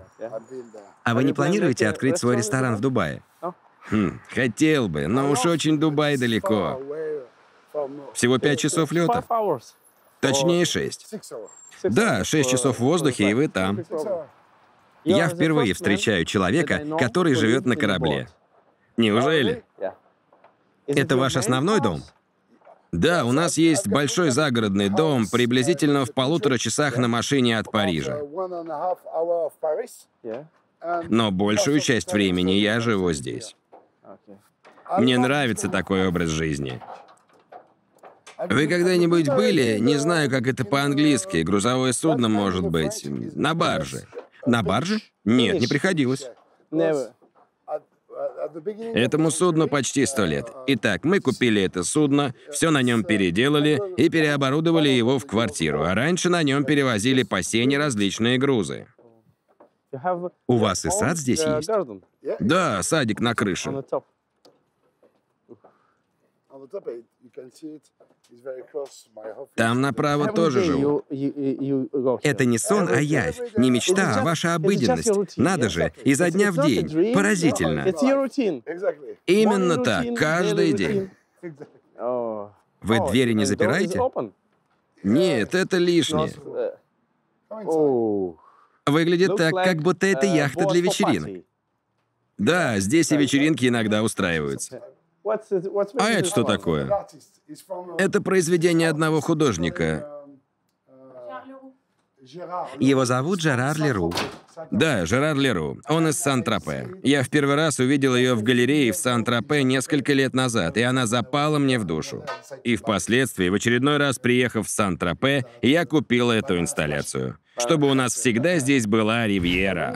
А вы не планируете открыть свой ресторан в Дубае? Хм, хотел бы, но уж очень Дубай далеко. uh, Всего пять часов лета. Точнее, шесть. Да, шесть часов в воздухе, и вы там. Я впервые встречаю человека, который живет на корабле. Неужели? Это ваш основной дом? Да, у нас есть большой загородный дом, приблизительно в полутора часах на машине от Парижа. Но большую часть времени я живу здесь. Мне нравится такой образ жизни. Вы когда-нибудь были, не знаю, как это по-английски, грузовое судно может быть, на барже? На барже? Нет, не приходилось. Этому судну почти сто лет. Итак, мы купили это судно, все на нем переделали и переоборудовали его в квартиру, а раньше на нем перевозили по сене различные грузы. У вас и сад здесь есть? Да, садик на крыше. Там направо тоже day живу. you- you- you- you go here. Это не сон, а явь, не мечта, а ваша обыденность. Надо же, изо дня в день. Поразительно. Именно так, каждый день. Oh. Вы Oh, двери не запираете? Нет, это лишнее. Uh. Выглядит так, как будто это uh, яхта для вечеринок. Да, здесь и вечеринки иногда устраиваются. А это что такое? Uh, Это произведение одного художника. Его зовут Жерар Леру. Да, Жерар Леру. Он из Сан-Тропе. Я в первый раз увидел ее в галерее в Сан-Тропе несколько лет назад, и она запала мне в душу. И впоследствии, в очередной раз приехав в Сан-Тропе, я купил эту инсталляцию. Чтобы у нас всегда здесь была ривьера.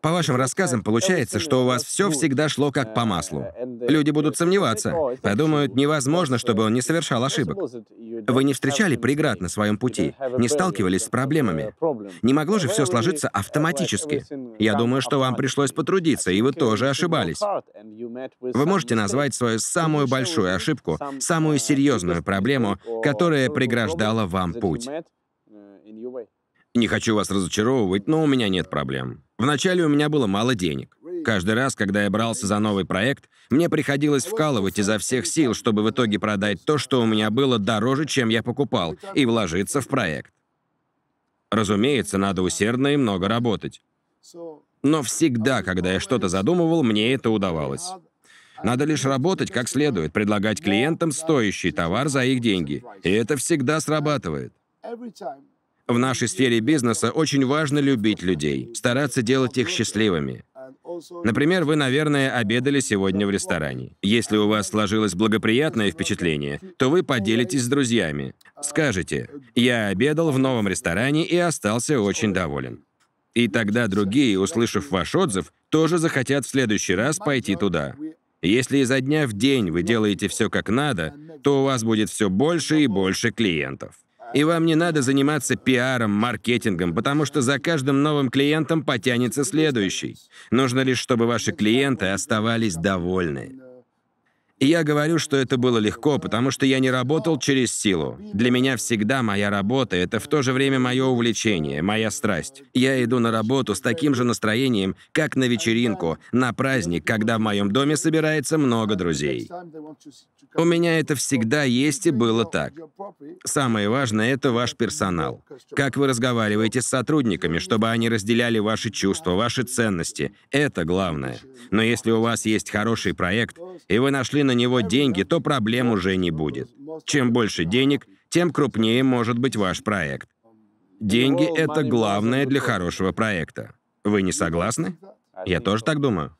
По вашим рассказам получается, что у вас все всегда шло как по маслу. Люди будут сомневаться. Подумают, невозможно, чтобы он не совершал ошибок. Вы не встречали преград на своем пути, не сталкивались с проблемами. Не могло же все сложиться автоматически. Я думаю, что вам пришлось потрудиться, и вы тоже ошибались. Вы можете назвать свою самую большую ошибку, самую серьезную проблему, которая преграждала вам путь. Не хочу вас разочаровывать, но у меня нет проблем. Вначале у меня было мало денег. Каждый раз, когда я брался за новый проект, мне приходилось вкалывать изо всех сил, чтобы в итоге продать то, что у меня было дороже, чем я покупал, и вложиться в проект. Разумеется, надо усердно и много работать. Но всегда, когда я что-то задумывал, мне это удавалось. Надо лишь работать как следует, предлагать клиентам стоящий товар за их деньги. И это всегда срабатывает. В нашей сфере бизнеса очень важно любить людей, стараться делать их счастливыми. Например, вы, наверное, обедали сегодня в ресторане. Если у вас сложилось благоприятное впечатление, то вы поделитесь с друзьями. Скажете, я обедал в новом ресторане и остался очень доволен. И тогда другие, услышав ваш отзыв, тоже захотят в следующий раз пойти туда. Если изо дня в день вы делаете все как надо, то у вас будет все больше и больше клиентов. И вам не надо заниматься пиаром, маркетингом, потому что за каждым новым клиентом потянется следующий. Нужно лишь, чтобы ваши клиенты оставались довольны. И я говорю, что это было легко, потому что я не работал через силу. Для меня всегда моя работа — это в то же время мое увлечение, моя страсть. Я иду на работу с таким же настроением, как на вечеринку, на праздник, когда в моем доме собирается много друзей. У меня это всегда есть и было так. Самое важное — это ваш персонал. Как вы разговариваете с сотрудниками, чтобы они разделяли ваши чувства, ваши ценности. Это главное. Но если у вас есть хороший проект, и вы нашли на него деньги, то проблем уже не будет. Чем больше денег, тем крупнее может быть ваш проект. Деньги — это главное для хорошего проекта. Вы не согласны? Я тоже так думаю.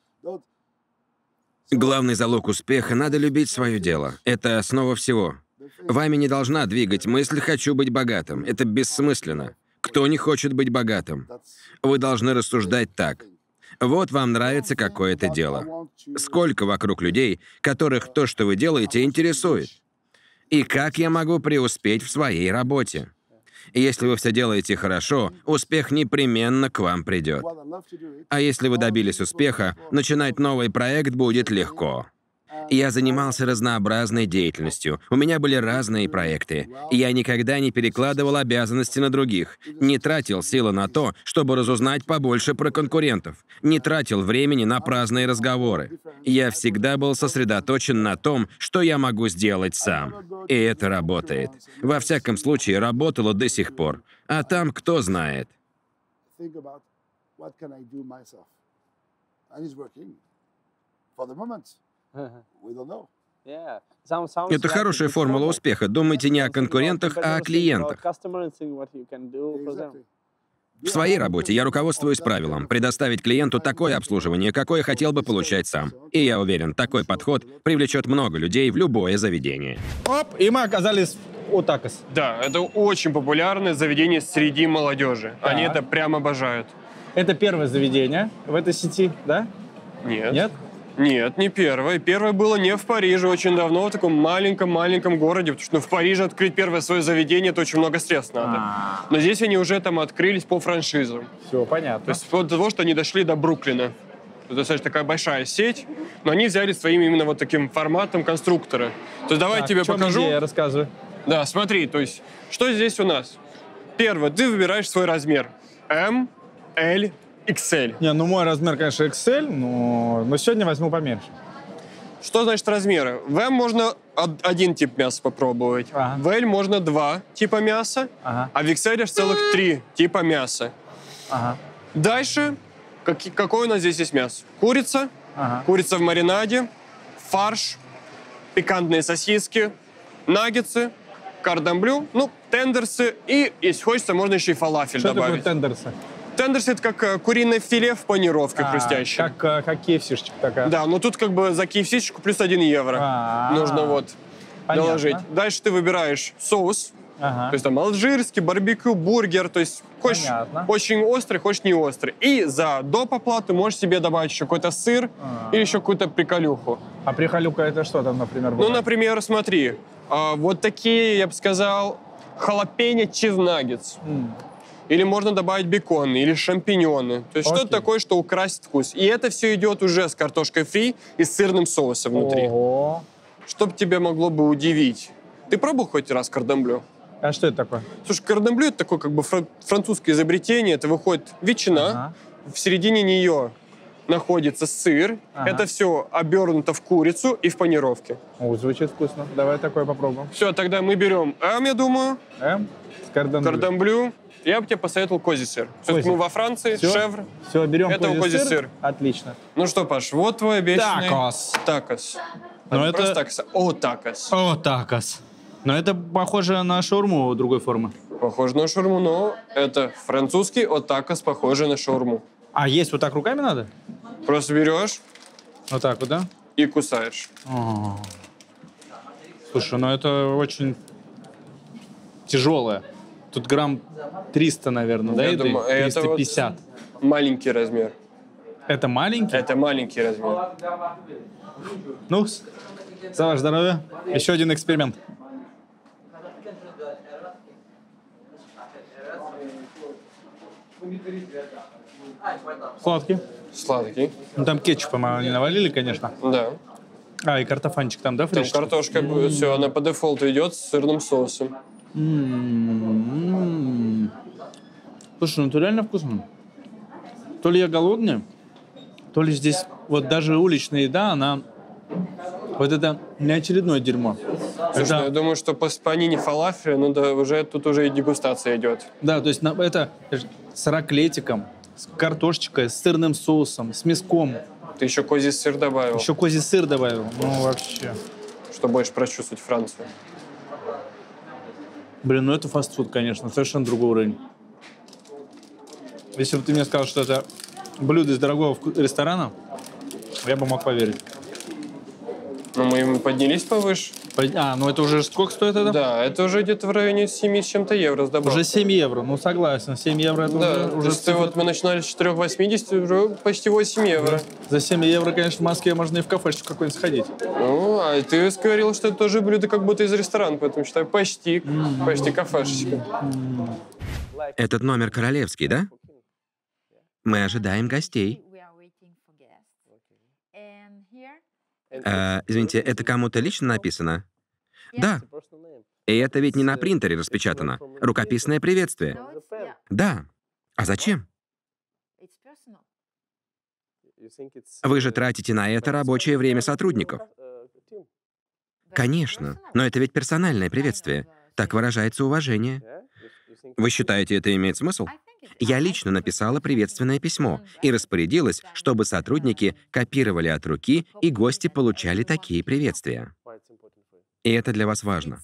Главный залог успеха — надо любить свое дело. Это основа всего. Вами не должна двигать мысль «хочу быть богатым». Это бессмысленно. Кто не хочет быть богатым? Вы должны рассуждать так. Вот вам нравится какое-то дело. Сколько вокруг людей, которых то, что вы делаете, интересует? И как я могу преуспеть в своей работе? Если вы все делаете хорошо, успех непременно к вам придет. А если вы добились успеха, начинать новый проект будет легко. Я занимался разнообразной деятельностью. У меня были разные проекты. Я никогда не перекладывал обязанности на других. Не тратил силы на то, чтобы разузнать побольше про конкурентов. Не тратил времени на праздные разговоры. Я всегда был сосредоточен на том, что я могу сделать сам. И это работает. Во всяком случае, работало до сих пор. А там кто знает. For the moment, [laughs] Это хорошая формула успеха. Думайте не о конкурентах, а о клиентах. В своей работе я руководствуюсь правилом предоставить клиенту такое обслуживание, какое хотел бы получать сам. И я уверен, такой подход привлечет много людей в любое заведение. Оп, и мы оказались у Такос. Да, это очень популярное заведение среди молодежи. Они Так. это прям обожают. Это первое заведение в этой сети, да? Нет. Нет? Нет, не первое. Первое было не в Париже очень давно, в таком маленьком-маленьком городе, потому что ну, в Париже открыть первое свое заведение, это очень много средств надо. А. Но здесь они уже там открылись по франшизам. Все, понятно. То есть вплоть до того, что они дошли до Бруклина. Это достаточно такая большая сеть, но они взяли своим именно вот таким форматом конструктора. То есть давай я Так, тебе покажу. идея? Рассказывай. Да, смотри, то есть, что здесь у нас? Первое, ты выбираешь свой размер. М, L, XL. Не, ну мой размер, конечно, XL, но, но сегодня возьму поменьше. Что значит размеры? В М можно од- один тип мяса попробовать. Ага. В L можно два типа мяса, Ага, а в XL аж целых три типа мяса. ага, Дальше, каки- какое у нас здесь есть мясо? Курица, ага. курица в маринаде, фарш, пикантные сосиски, наггетсы, кардамблю, ну, тендерсы и, если хочется, можно еще и фалафель Что такое добавить. тендерсы? Тендерсы — это как э, куриное филе в панировке А, хрустящее. Как, э, как KFC-шечка такая. Да, но тут как бы за kfc плюс 1 евро А, нужно вот понятно. доложить. Дальше ты выбираешь соус, Ага. то есть там алжирский, барбекю, бургер, то есть хочешь Понятно. очень острый, хочешь не острый. И за доп. оплату можешь себе добавить еще какой-то сыр А. или еще какую-то приколюху. А прихалюка это что там, например, Ну, бывает? например, смотри, а, вот такие, я бы сказал, халапеньо чизнаггетс. Или можно добавить бекон, или шампиньоны. То есть Окей. что-то такое, что украсит вкус. И это все идет уже с картошкой фри и с сырным соусом внутри. Ого. Что бы тебя могло бы удивить? Ты пробовал хоть раз кардамблю? А что это такое? Слушай, кардамблю это такое как бы фран- французское изобретение. Это выходит ветчина, Ага. в середине нее находится сыр. Ага. Это все обернуто в курицу и в панировке. О, звучит вкусно. Давай такое попробуем. Все, тогда мы берем М, я думаю, Эм? С кардамблю. Я бы тебе посоветовал козий сыр. Все-таки мы во Франции, Всё? шевр. Все, берем Это козий козий сыр. сыр. Отлично. Ну что, Паш, вот твой обещанный... Такос. Такос. Не это- просто такос, о, такос. О, такос. Но это похоже на шаурму другой формы. Похоже на шаурму, но это французский о такос, похожий на шаурму. А есть вот так руками надо? Просто берешь Вот так вот, да? и кусаешь. О. Слушай, ну это очень тяжелое. Тут грамм 300, наверное, да, Я думаю, это вот- 350. Маленький размер. Это маленький? Это маленький размер. Ну, за ваше здоровье. Еще один эксперимент. Сладкий. Сладкий. Ну, там кетчупа мы не навалили, конечно. Да. А, и картофанчик там, да, Там фреш? картошка, все, она по дефолту идет с сырным соусом. М-м-м. Слушай, ну это реально вкусно. То ли я голодный, то ли здесь вот даже уличная еда, она вот это не очередное дерьмо. Слушай, Это- ну, я думаю, что по спанине фалафеля, ну да, уже тут уже и дегустация идет. Да, то есть на- это с раклетиком, с картошечкой, с сырным соусом, с мяском. Ты еще козий сыр добавил, Еще козий сыр добавил. Ну, вообще. чтобы больше прочувствовать Францию. Блин, ну это фастфуд, конечно, совершенно другой уровень. Если бы ты мне сказал, что это блюдо из дорогого ресторана, я бы мог поверить. Но мы поднялись повыше. По- А, ну это уже сколько стоит это? Да, это уже где-то в районе 7 с чем-то евро с добавкой. Уже 7 евро, ну согласен, 7 евро это Да, уже, ты вот мы начинали с 4,80, уже почти 8 евро. За 7 евро, конечно, в Москве можно и в кафешечку какой-нибудь сходить. Ну, а ты говорил, что это тоже блюдо как будто из ресторана, поэтому считаю почти, почти кафешечка. Этот номер королевский, да? Мы ожидаем гостей. Э, извините, это кому-то лично написано? Да. И это ведь не на принтере распечатано. Рукописное приветствие. Да. А зачем? Вы же тратите на это рабочее время сотрудников. Конечно, но это ведь персональное приветствие. Так выражается уважение. Вы считаете, это имеет смысл? Я лично написала приветственное письмо и распорядилась, чтобы сотрудники копировали от руки, и гости получали такие приветствия. И это для вас важно.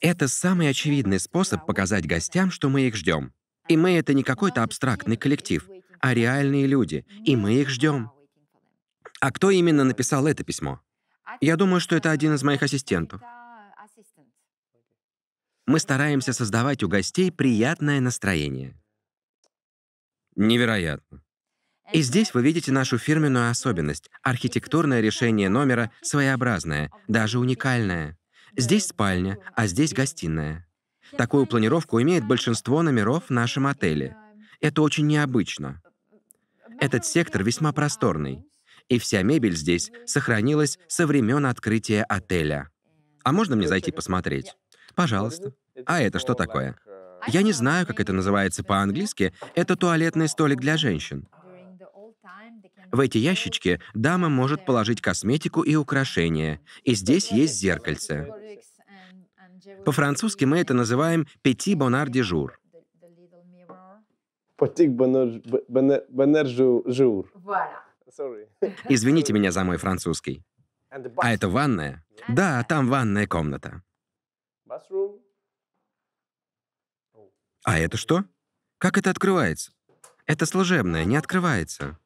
Это самый очевидный способ показать гостям, что мы их ждем. И мы — это не какой-то абстрактный коллектив, а реальные люди, и мы их ждем. А кто именно написал это письмо? Я думаю, что это один из моих ассистентов. Мы стараемся создавать у гостей приятное настроение. Невероятно. И здесь вы видите нашу фирменную особенность. Архитектурное решение номера своеобразное, даже уникальное. Здесь спальня, а здесь гостиная. Такую планировку имеет большинство номеров в нашем отеле. Это очень необычно. Этот сектор весьма просторный, и вся мебель здесь сохранилась со времен открытия отеля. А можно мне зайти посмотреть? Пожалуйста. А это что такое? Я не знаю, как это называется по-английски. Это туалетный столик для женщин. В эти ящички дама может положить косметику и украшения. И здесь есть зеркальце. По-французски мы это называем «пяти бонар дежур». Извините меня за мой французский. А это ванная? Да, там ванная комната. А это что? Как это открывается? Это служебное, не открывается.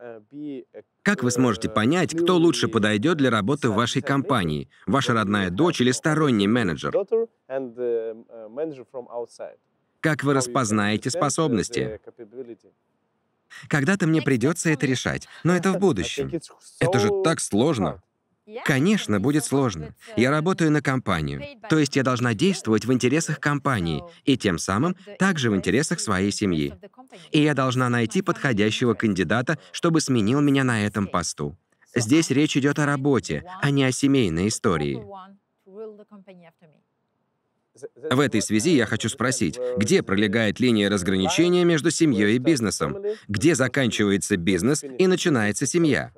Uh, Как вы сможете понять, кто лучше подойдет для работы в вашей компании? Ваша родная дочь или сторонний менеджер? uh? Как вы распознаете uh, способности? Когда-то мне придется это решать, но это в [laughs] будущем. Это же так сложно. Конечно, будет сложно. Я работаю на компанию, то есть я должна действовать в интересах компании и тем самым также в интересах своей семьи. И я должна найти подходящего кандидата, чтобы сменил меня на этом посту. Здесь речь идет о работе, а не о семейной истории. В этой связи я хочу спросить, где пролегает линия разграничения между семьей и бизнесом? Где заканчивается бизнес и начинается семья?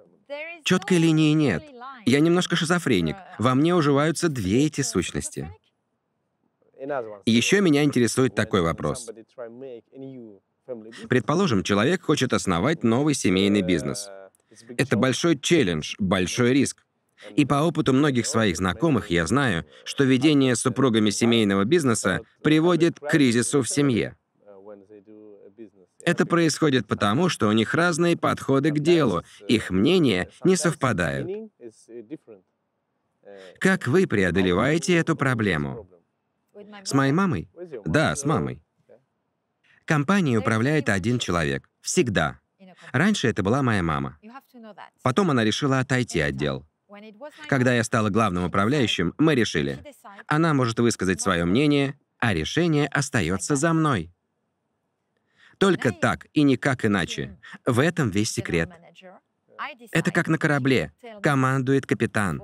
Четкой линии нет. Я немножко шизофреник. Во мне уживаются две эти сущности. Еще меня интересует такой вопрос. Предположим, человек хочет основать новый семейный бизнес. Это большой челлендж, большой риск. И по опыту многих своих знакомых я знаю, что ведение супругами семейного бизнеса приводит к кризису в семье. Uh, when they do a business. Это происходит потому, что у них разные подходы к делу, их мнения не совпадают. Как вы преодолеваете эту проблему? С моей мамой? Да, с мамой. Компанией управляет один человек. Всегда. Раньше это была моя мама. Потом она решила отойти от дел. Когда я стала главным управляющим, мы решили, она может высказать свое мнение, а решение остается за мной. Только так и никак иначе. В этом весь секрет. Это как на корабле. Командует капитан.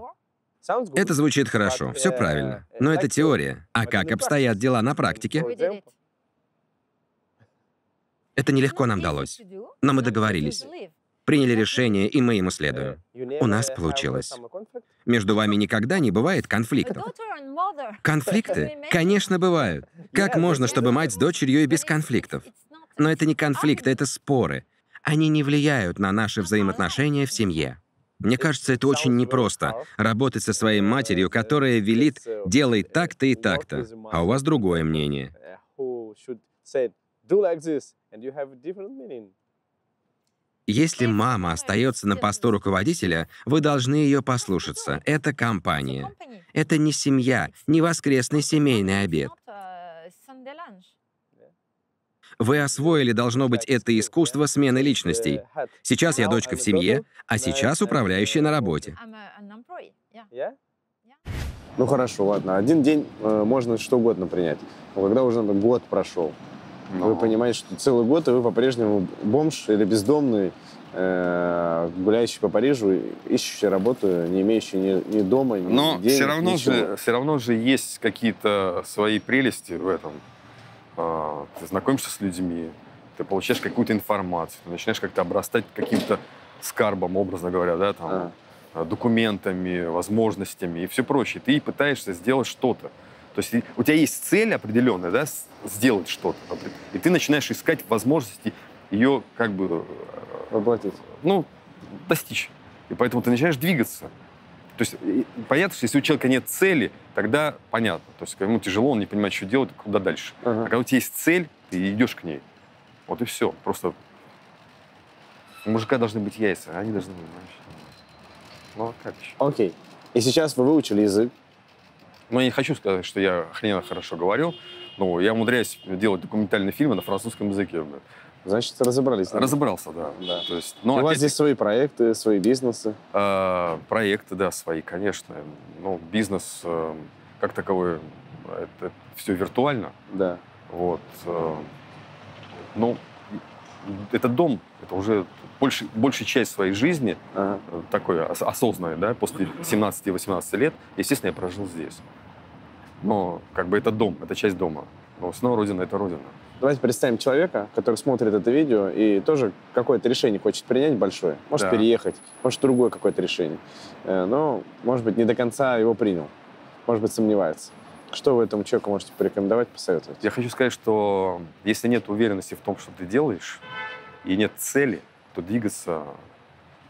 Это звучит хорошо, все правильно. Но это теория. А как обстоят дела на практике? Это нелегко нам далось. Но мы договорились. Приняли решение, и мы ему следуем. У нас получилось. Между вами никогда не бывает конфликтов. Конфликты? Конечно, бывают. Как можно, чтобы мать с дочерью и без конфликтов? Но это не конфликты, это споры. Они не влияют на наши взаимоотношения в семье. Мне кажется, это очень непросто — работать со своей матерью, которая велит «делай так-то и так-то», а у вас другое мнение. Если мама остается на посту руководителя, вы должны ее послушаться. Это компания. Это не семья, не воскресный семейный обед. Вы освоили, должно быть, это искусство смены личностей. Сейчас я дочка в семье, а сейчас управляющая на работе. Ну хорошо, ладно. Один день э, можно что угодно принять. Но когда уже например, год прошел, Но- вы понимаете, что целый год, и вы по-прежнему бомж или бездомный, э, гуляющий по Парижу, ищущий работу, не имеющий ни, ни дома, ни Но денег, все равно, ничего. же, все равно же есть какие-то свои прелести в этом. А, Ты знакомишься с людьми, ты получаешь какую-то информацию, ты начинаешь как-то обрастать каким-то скарбом, образно говоря, да, там, А. документами, возможностями и все прочее. Ты пытаешься сделать что-то. То есть у тебя есть цель определенная, да, сделать что-то. И ты начинаешь искать возможности ее как бы э, Воплотить. ну, достичь. И поэтому ты начинаешь двигаться. То есть понятно, что если у человека нет цели, тогда понятно. То есть ему тяжело, он не понимает, что делать, куда дальше. А Ага. когда у тебя есть цель, ты идешь к ней. Вот и все. Просто у мужика должны быть яйца, а они должны быть. Ну, а как еще? Окей. И сейчас вы выучили язык. Ну, я не хочу сказать, что я охрененно хорошо говорю, но я умудряюсь делать документальные фильмы на французском языке. Значит, разобрались. Разобрался, да. Да. То есть, У но вас здесь свои проекты, свои бизнесы. А, проекты, да, свои, конечно. Ну, бизнес э, как таковой, это все виртуально. Да. Вот. э, Ну, это дом, это уже больше, большая часть своей жизни, Ага. э, такой ос- осознанной, да, после 17-18 лет, естественно, я прожил здесь. Но как бы это дом, это часть дома. Но снова родина — это родина. Давайте представим человека, который смотрит это видео и тоже какое-то решение хочет принять большое. Может Да. переехать, может другое какое-то решение. Э, Но, может быть, не до конца его принял. Может быть, сомневается. Что вы этому человеку можете порекомендовать, посоветовать? Я хочу сказать, что если нет уверенности в том, что ты делаешь, и нет цели, то двигаться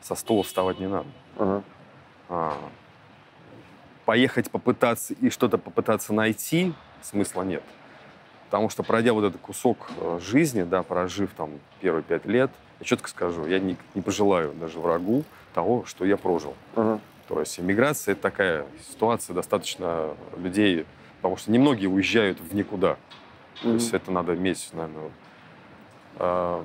со стула вставать не надо. Ага. А, поехать попытаться и что-то попытаться найти смысла нет. Потому что пройдя вот этот кусок э, жизни, да, прожив там первые пять лет, я четко скажу, я не, не пожелаю даже врагу того, что я прожил. Ага. То есть иммиграция — это такая ситуация, достаточно людей, потому что немногие уезжают в никуда. То есть это надо иметь, наверное. А,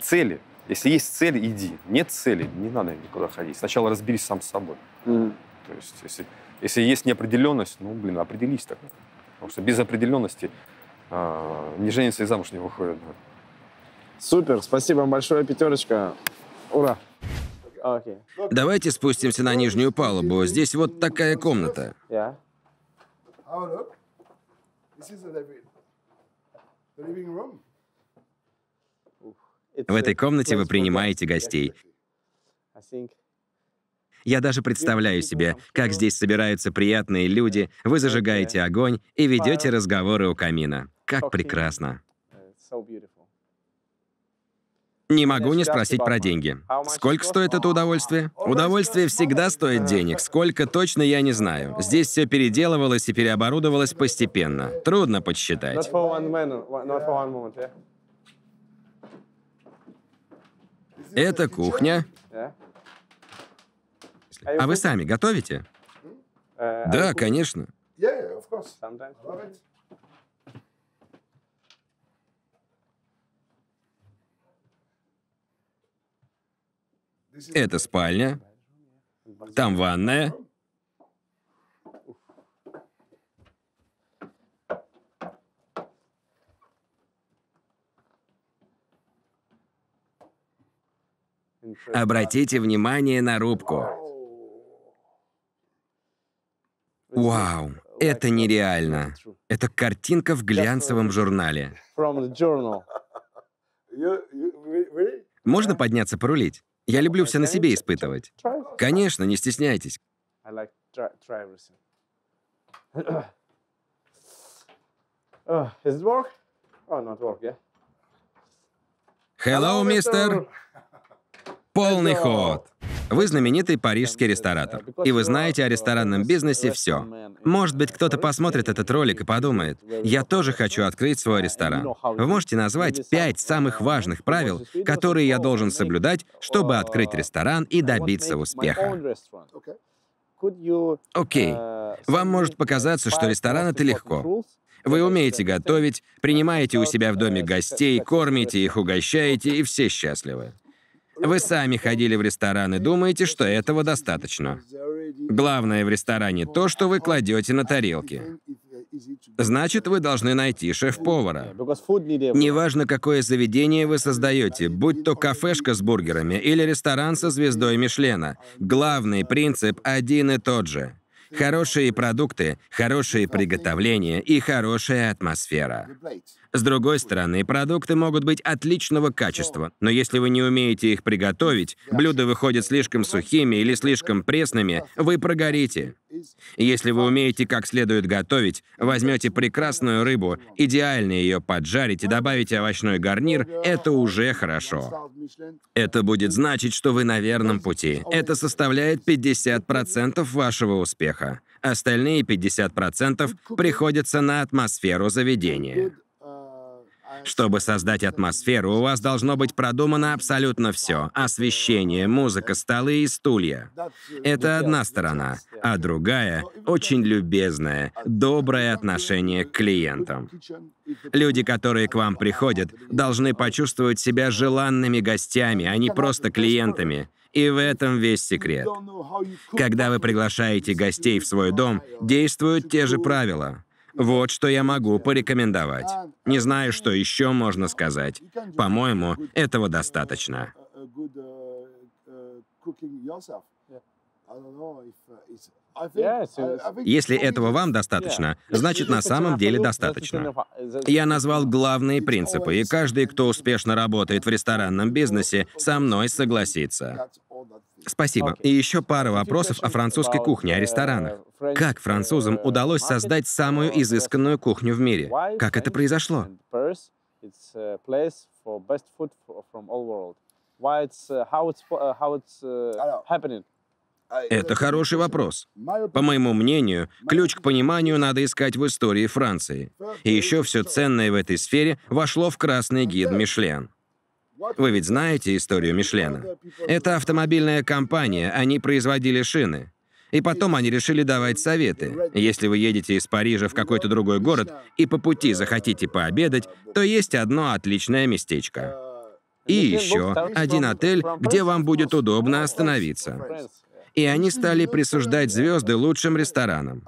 цели. Если есть цель, иди. Нет цели, не надо никуда ходить. Сначала разберись сам с собой. Мгм. То есть если, если есть неопределенность, ну, блин, определись так. Потому что без определенности не женится и замуж не выходит. да. Супер, спасибо вам большое, пятерочка. Ура! Окей. Давайте спустимся на нижнюю палубу. Здесь вот такая комната. Yeah. В этой комнате вы принимаете гостей. Я даже представляю себе, как здесь собираются приятные люди, вы зажигаете огонь и ведете разговоры у камина. Как прекрасно. Не могу не спросить про деньги. Сколько стоит это удовольствие? Удовольствие всегда стоит денег. Сколько точно я не знаю. Здесь все переделывалось и переоборудовалось постепенно. Трудно подсчитать. Это кухня. Yeah. А вы сами готовите? Uh, Да, конечно. Yeah, of course. Sometimes. I love it. This is Это спальня. Там ванная. Обратите внимание на рубку. Вау, это нереально. Это картинка в глянцевом журнале. Можно подняться порулить? Я люблю все на себе испытывать. Конечно, не стесняйтесь. Oh. Hello, мистер. Полный ход. Вы знаменитый парижский ресторатор, и вы знаете о ресторанном бизнесе все. Может быть, кто-то посмотрит этот ролик и подумает, я тоже хочу открыть свой ресторан. Вы можете назвать пять самых важных правил, которые я должен соблюдать, чтобы открыть ресторан и добиться успеха. Окей. Вам может показаться, что ресторан — это легко. Вы умеете готовить, принимаете у себя в доме гостей, кормите их, угощаете, и все счастливы. Вы сами ходили в ресторан и думаете, что этого достаточно. Главное в ресторане то, что вы кладете на тарелки. Значит, вы должны найти шеф-повара. Неважно, какое заведение вы создаете, будь то кафешка с бургерами или ресторан со звездой Мишлена, главный принцип один и тот же. Хорошие продукты, хорошие приготовления и хорошая атмосфера. С другой стороны, продукты могут быть отличного качества, но если вы не умеете их приготовить, блюда выходят слишком сухими или слишком пресными, вы прогорите. Если вы умеете как следует готовить, возьмете прекрасную рыбу, идеально ее поджарите, добавите овощной гарнир, это уже хорошо. Это будет значить, что вы на верном пути. Это составляет 50% вашего успеха. Остальные 50% приходятся на атмосферу заведения. Чтобы создать атмосферу, у вас должно быть продумано абсолютно все. Освещение, музыка, столы и стулья. Это одна сторона. А другая — очень любезное, доброе отношение к клиентам. Люди, которые к вам приходят, должны почувствовать себя желанными гостями, а не просто клиентами. И в этом весь секрет. Когда вы приглашаете гостей в свой дом, действуют те же правила. Вот что я могу порекомендовать. Не знаю, что еще можно сказать. По-моему, этого достаточно. Если этого вам достаточно, значит на самом деле достаточно. Я назвал главные принципы, и каждый, кто успешно работает в ресторанном бизнесе, со мной согласится. Спасибо. И еще пара вопросов о французской кухне, о ресторанах. Как французам удалось создать самую изысканную кухню в мире? Как это произошло? Это хороший вопрос. По моему мнению, ключ к пониманию надо искать в истории Франции. И еще все ценное в этой сфере вошло в красный гид Мишлен. Вы ведь знаете историю Мишлена? Это автомобильная компания, они производили шины. И потом они решили давать советы. Если вы едете из Парижа в какой-то другой город и по пути захотите пообедать, то есть одно отличное местечко. И еще один отель, где вам будет удобно остановиться и они стали присуждать звезды лучшим ресторанам.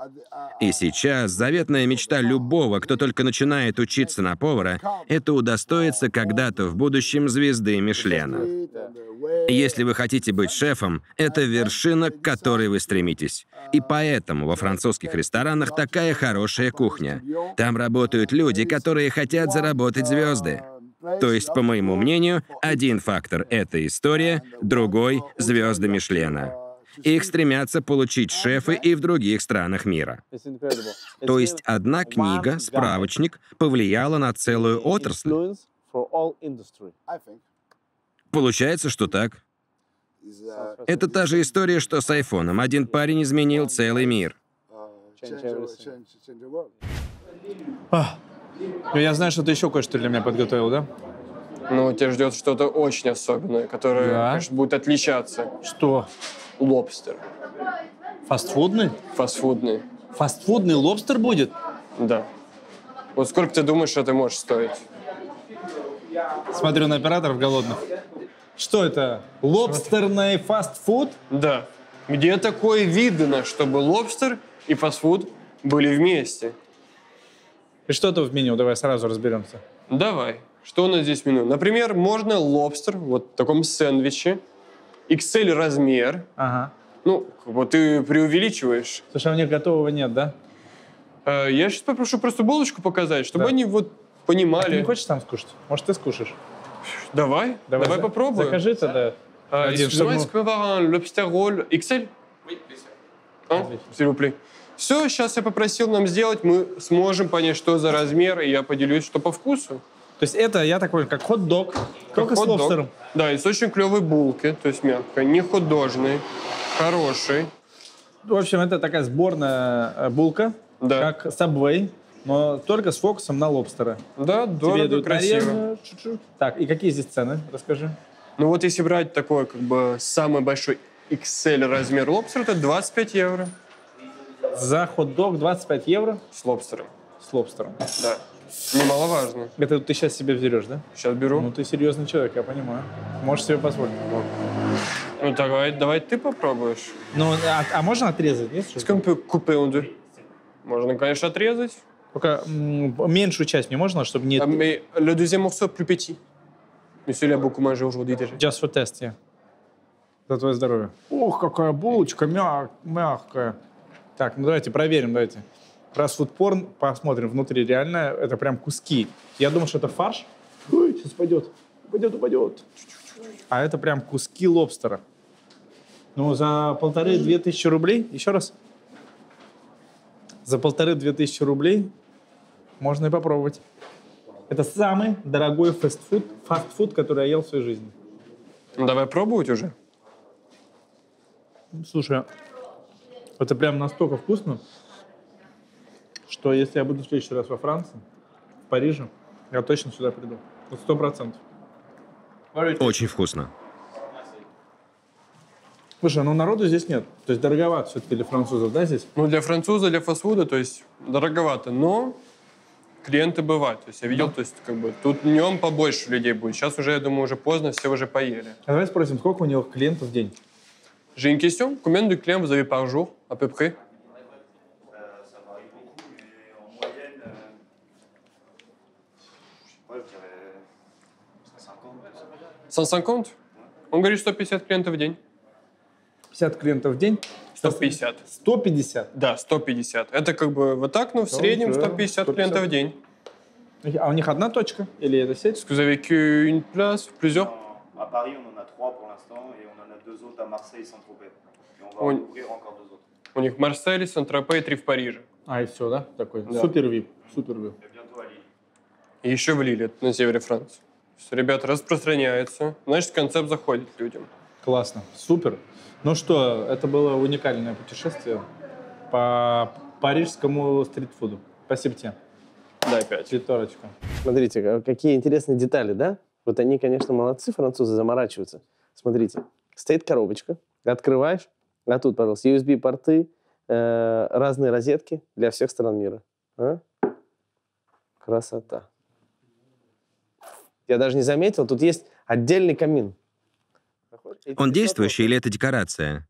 И сейчас заветная мечта любого, кто только начинает учиться на повара, это удостоиться когда-то в будущем звезды Мишлена. Если вы хотите быть шефом, это вершина, к которой вы стремитесь. И поэтому во французских ресторанах такая хорошая кухня. Там работают люди, которые хотят заработать звезды. То есть, по моему мнению, один фактор — это история, другой — звезды Мишлена. Их стремятся получить шефы и в других странах мира. То есть одна книга, справочник, повлияла на целую отрасль? Получается, что так. Это та же история, что с айфоном. Один парень изменил целый мир. А, ну я знаю, что ты еще кое-что для меня подготовил, да? Ну, тебя ждет что-то очень особенное, которое, Да? конечно, будет отличаться. Что? Лобстер. Фастфудный? Фастфудный. Фастфудный лобстер будет? Да. Вот сколько ты думаешь, это может стоить? Смотрю на операторов голодных. Что это? Лобстерный фастфуд? Да. Где такое видно, чтобы лобстер и фастфуд были вместе? И что то в меню? Давай сразу разберемся. Давай. Что у нас здесь в меню? Например, можно лобстер вот в таком сэндвиче, XL размер. Ага. Ну, вот ты преувеличиваешь. Слушай, а у них готового нет, да? Э, Я сейчас попрошу просто булочку показать, чтобы Да. они вот А ты понимали. не хочешь сам скушать? Может, ты скушаешь? Давай, давай, за- попробуем. Закажи тогда. Один, Excusez-moi, est-ce qu'on peut avoir un lobster roll XL Oui, bien sûr. Hein, s'il vous plaît. Все, сейчас я попросил нам сделать, мы сможем понять, что за размер, и я поделюсь, что по вкусу. То есть это, я так понял, как хот-дог, только с хот-дог. лобстером. Да, и с очень клевой булки, то есть мягкой, не художный, хороший. В общем, это такая сборная э, булка, Да. как Subway, но только с фокусом на лобстера. Да, Тебе дорого, идут красиво. нарезы, чуть-чуть. Так, и какие здесь цены? Расскажи. Ну вот если брать такой, как бы, самый большой XL размер лобстера, это 25 евро За хот-дог 25 евро с лобстером. с лобстером. Да. Немаловажно. Это ты сейчас себе взерешь, да? Сейчас беру. Ну, ты серьезный человек, я понимаю. Можешь себе позволить. Ну давай, давай ты попробуешь. Ну, а, а можно отрезать? Есть? Est-ce qu'on peut couper en deux Можно, конечно, отрезать. Только м, меньшую часть мне можно, чтобы не... Ah, Mais le deuxième morceau plus petit. Mais celui-là beaucoup mangé aujourd'hui déjà. Just for test, yeah. За твое здоровье. Ух, какая булочка мяг- мягкая. Так, ну давайте проверим, давайте. Раз фудпорн, посмотрим, внутри реально это прям куски. Я думал, что это фарш. Ой, сейчас пойдет. Упадет, упадет. А это прям куски лобстера. Ну, за полторы-две тысячи рублей, еще раз. За полторы-две тысячи рублей можно и попробовать. Это самый дорогой фастфуд, фастфуд, который я ел в своей жизни. Ну давай пробовать уже. Слушай, это прям настолько вкусно, что если я буду в следующий раз во Франции, в Париже, я точно сюда приду. Вот Сто процентов. Очень вкусно. Слушай, ну народу здесь нет. То есть дороговато все-таки для французов, да, здесь? Ну для француза, для фастфуда, то есть дороговато, но клиенты бывают. То есть я видел, то есть как бы тут днем побольше людей будет. Сейчас уже, я думаю, уже поздно, все уже поели. А давай спросим, сколько у него клиентов в день? J'ai une question. Combien de clients vous avez par jour, à peu près Ça varie beaucoup, mais en moyenne, euh, je sais pas, je dirais 150, 200. 150 Он говорит 150 клиентов в день. 50 клиентов в день? 150. 150? Да, 150. Это как бы вот так, но в Да, среднем уже 150 клиентов в день. А у них одна точка? Или это сеть? Est-ce que vous avez qu'une place, plusieurs En- À Paris, on en a trois pour l'instant et on en a deux autres à Marseille et Saint-Tropez. Et on va On- en ouvrir encore deux autres. У них Марсель, Сан-Тропе и три в Париже. А, и все, да? Такой Да. супер вип. Супер вип. И еще в Лиле, на севере Франции. Есть, ребята, распространяется. Значит, концепт заходит людям. Классно, супер. Ну что, это было уникальное путешествие по парижскому стритфуду. Спасибо тебе. Да, опять. Пятерочка. Смотрите, ка- какие интересные детали, да? Вот они, конечно, молодцы, французы, заморачиваются. Смотрите, стоит коробочка, открываешь, а тут, пожалуйста, USB-порты, э, разные розетки для всех стран мира. А? Красота. Я даже не заметил, тут есть отдельный камин. Он действующий или это декорация?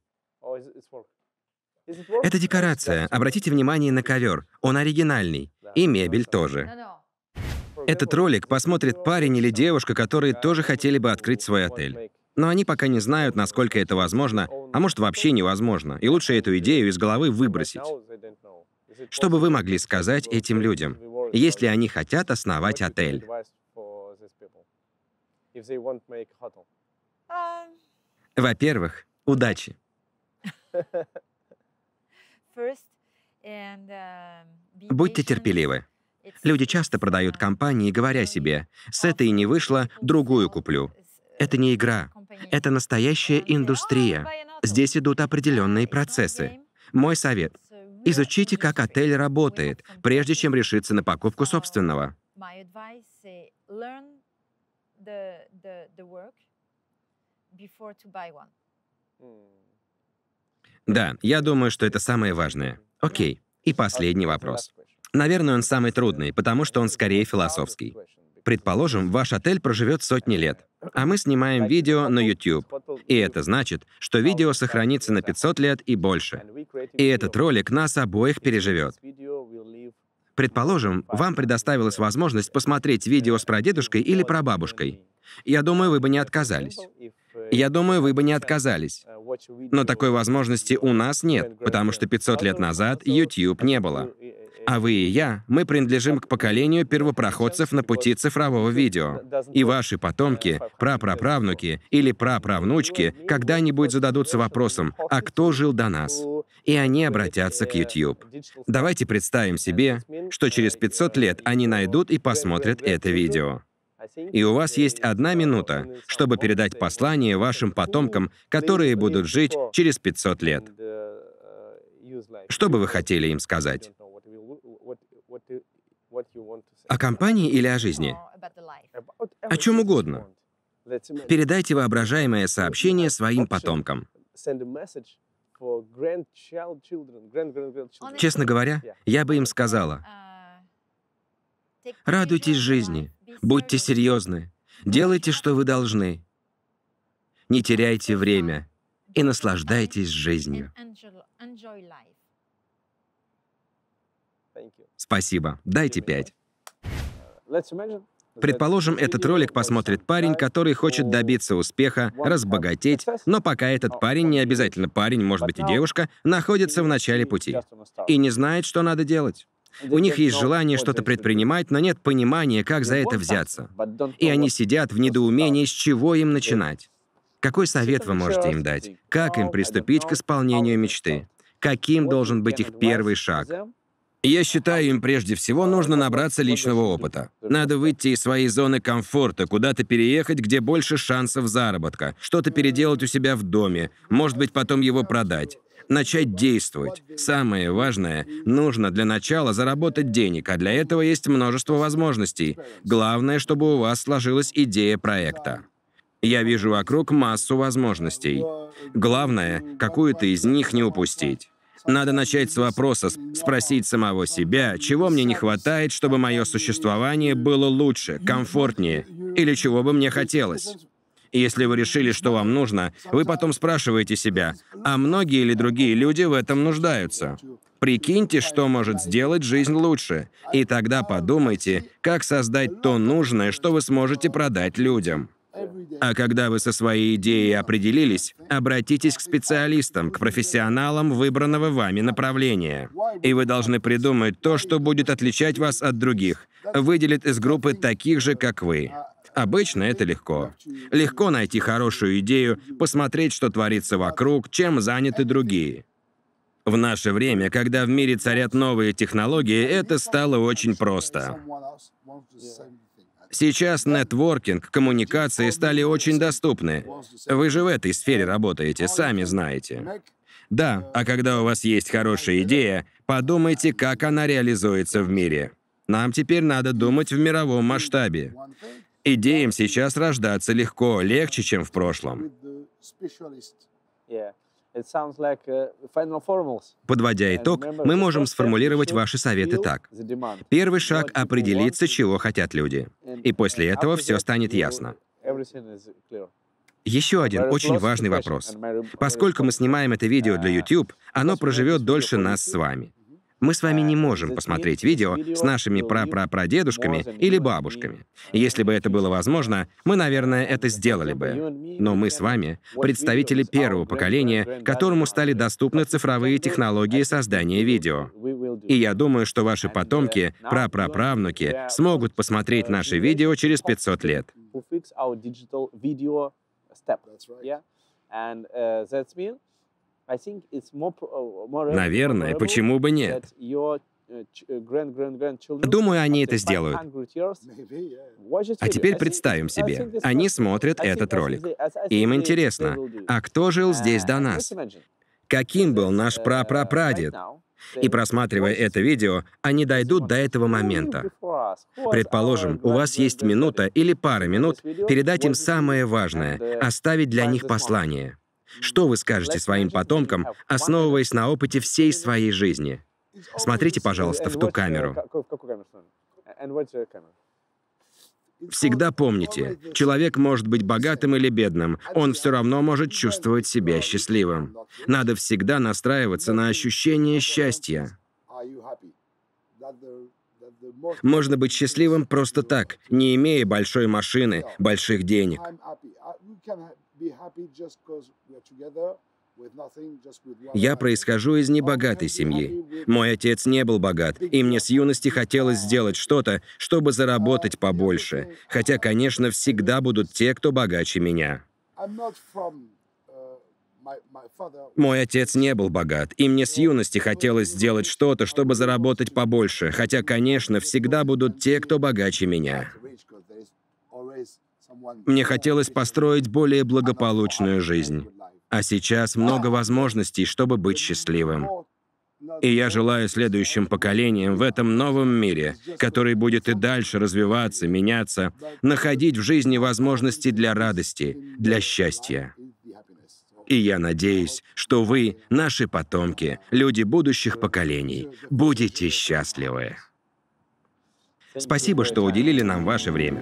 Это декорация. Обратите внимание на ковер. Он оригинальный. И мебель тоже. Этот ролик посмотрит парень или девушка, которые тоже хотели бы открыть свой отель. Но они пока не знают, насколько это возможно, а может вообще невозможно. И лучше эту идею из головы выбросить. Что бы вы могли сказать этим людям, если они хотят основать отель? Во-первых, удачи. [laughs] Будьте терпеливы. Люди часто продают компании, говоря себе, с этой не вышло, другую куплю. Это не игра. Это настоящая индустрия. Здесь идут определенные процессы. Мой совет — изучите, как отель работает, прежде чем решиться на покупку собственного. Да, я думаю, что это самое важное. Окей. И последний вопрос. Наверное, он самый трудный, потому что он скорее философский. Предположим, ваш отель проживет сотни лет, а мы снимаем видео на YouTube. И это значит, что видео сохранится на 500 лет и больше. И этот ролик нас обоих переживет. Предположим, вам предоставилась возможность посмотреть видео с прадедушкой или прабабушкой. Я думаю, вы бы не отказались. Я думаю, вы бы не отказались. Но такой возможности у нас нет, потому что 500 лет назад YouTube не было. А вы и я, мы принадлежим к поколению первопроходцев на пути цифрового видео. И ваши потомки, прапраправнуки или праправнучки когда-нибудь зададутся вопросом, а кто жил до нас? И они обратятся к YouTube. Давайте представим себе, что через 500 лет они найдут и посмотрят это видео. И у вас есть одна минута, чтобы передать послание вашим потомкам, которые будут жить через 500 лет. Что бы вы хотели им сказать? О компании или о жизни? О чем угодно. Передайте воображаемое сообщение своим потомкам. Честно говоря, я бы им сказала, радуйтесь жизни, будьте серьезны, делайте, что вы должны. Не теряйте время и наслаждайтесь жизнью. Спасибо. Дайте пять. Предположим, этот ролик посмотрит парень, который хочет добиться успеха, разбогатеть, но пока этот парень, не обязательно парень, может быть и девушка, находится в начале пути и не знает, что надо делать. У них есть желание что-то предпринимать, но нет понимания, как за это взяться. И они сидят в недоумении, с чего им начинать. Какой совет вы можете им дать? Как им приступить к исполнению мечты? Каким должен быть их первый шаг? Я считаю, им прежде всего нужно набраться личного опыта. Надо выйти из своей зоны комфорта, куда-то переехать, где больше шансов заработка, что-то переделать у себя в доме, может быть, потом его продать. Начать действовать. Самое важное, нужно для начала заработать денег, а для этого есть множество возможностей. Главное, чтобы у вас сложилась идея проекта. Я вижу вокруг массу возможностей. Главное, какую-то из них не упустить. Надо начать с вопроса, спросить самого себя, чего мне не хватает, чтобы мое существование было лучше, комфортнее, или чего бы мне хотелось. Если вы решили, что вам нужно, вы потом спрашиваете себя, а многие ли другие люди в этом нуждаются? Прикиньте, что может сделать жизнь лучше, и тогда подумайте, как создать то нужное, что вы сможете продать людям. А когда вы со своей идеей определились, обратитесь к специалистам, к профессионалам выбранного вами направления. И вы должны придумать то, что будет отличать вас от других, выделит из группы таких же, как вы. Обычно это легко. Легко найти хорошую идею, посмотреть, что творится вокруг, чем заняты другие. В наше время, когда в мире царят новые технологии, это стало очень просто. Сейчас нетворкинг, коммуникации стали очень доступны. Вы же в этой сфере работаете, сами знаете. Да, а когда у вас есть хорошая идея, подумайте, как она реализуется в мире. Нам теперь надо думать в мировом масштабе. Идеям сейчас рождаться легко, легче, чем в прошлом. Подводя итог, мы можем сформулировать ваши советы так. Первый шаг — определиться, чего хотят люди. И после этого все станет ясно. Еще один очень важный вопрос. Поскольку мы снимаем это видео для YouTube, оно проживет дольше нас с вами. Мы с вами не можем посмотреть видео с нашими прапрапрадедушками или бабушками. Если бы это было возможно, мы, наверное, это сделали бы. Но мы с вами — представители первого поколения, которому стали доступны цифровые технологии создания видео. И я думаю, что ваши потомки, прапраправнуки, смогут посмотреть наши видео через 500 лет. Наверное, почему бы нет? Думаю, они это сделают. А теперь представим себе, они смотрят этот ролик. Им интересно, а кто жил здесь до нас? Каким был наш прапрапрадед? И просматривая это видео, они дойдут до этого момента. Предположим, у вас есть минута или пара минут передать им самое важное, оставить для них послание — что вы скажете своим потомкам, основываясь на опыте всей своей жизни? Смотрите, пожалуйста, в ту камеру. Всегда помните, человек может быть богатым или бедным, он все равно может чувствовать себя счастливым. Надо всегда настраиваться на ощущение счастья. Можно быть счастливым просто так, не имея большой машины, больших денег. Я происхожу из небогатой семьи. Мой отец не был богат, и мне с юности хотелось сделать что-то, чтобы заработать побольше. Хотя, конечно, всегда будут те, кто богаче меня. father Мой отец не был богат, и мне с юности хотелось сделать что-то, чтобы заработать побольше, хотя, конечно, всегда будут те, кто богаче меня. Мне хотелось построить более благополучную жизнь. А сейчас много возможностей, чтобы быть счастливым. И я желаю следующим поколениям в этом новом мире, который будет и дальше развиваться, меняться, находить в жизни возможности для радости, для счастья. И я надеюсь, что вы, наши потомки, люди будущих поколений, будете счастливы. Спасибо, что уделили нам ваше время.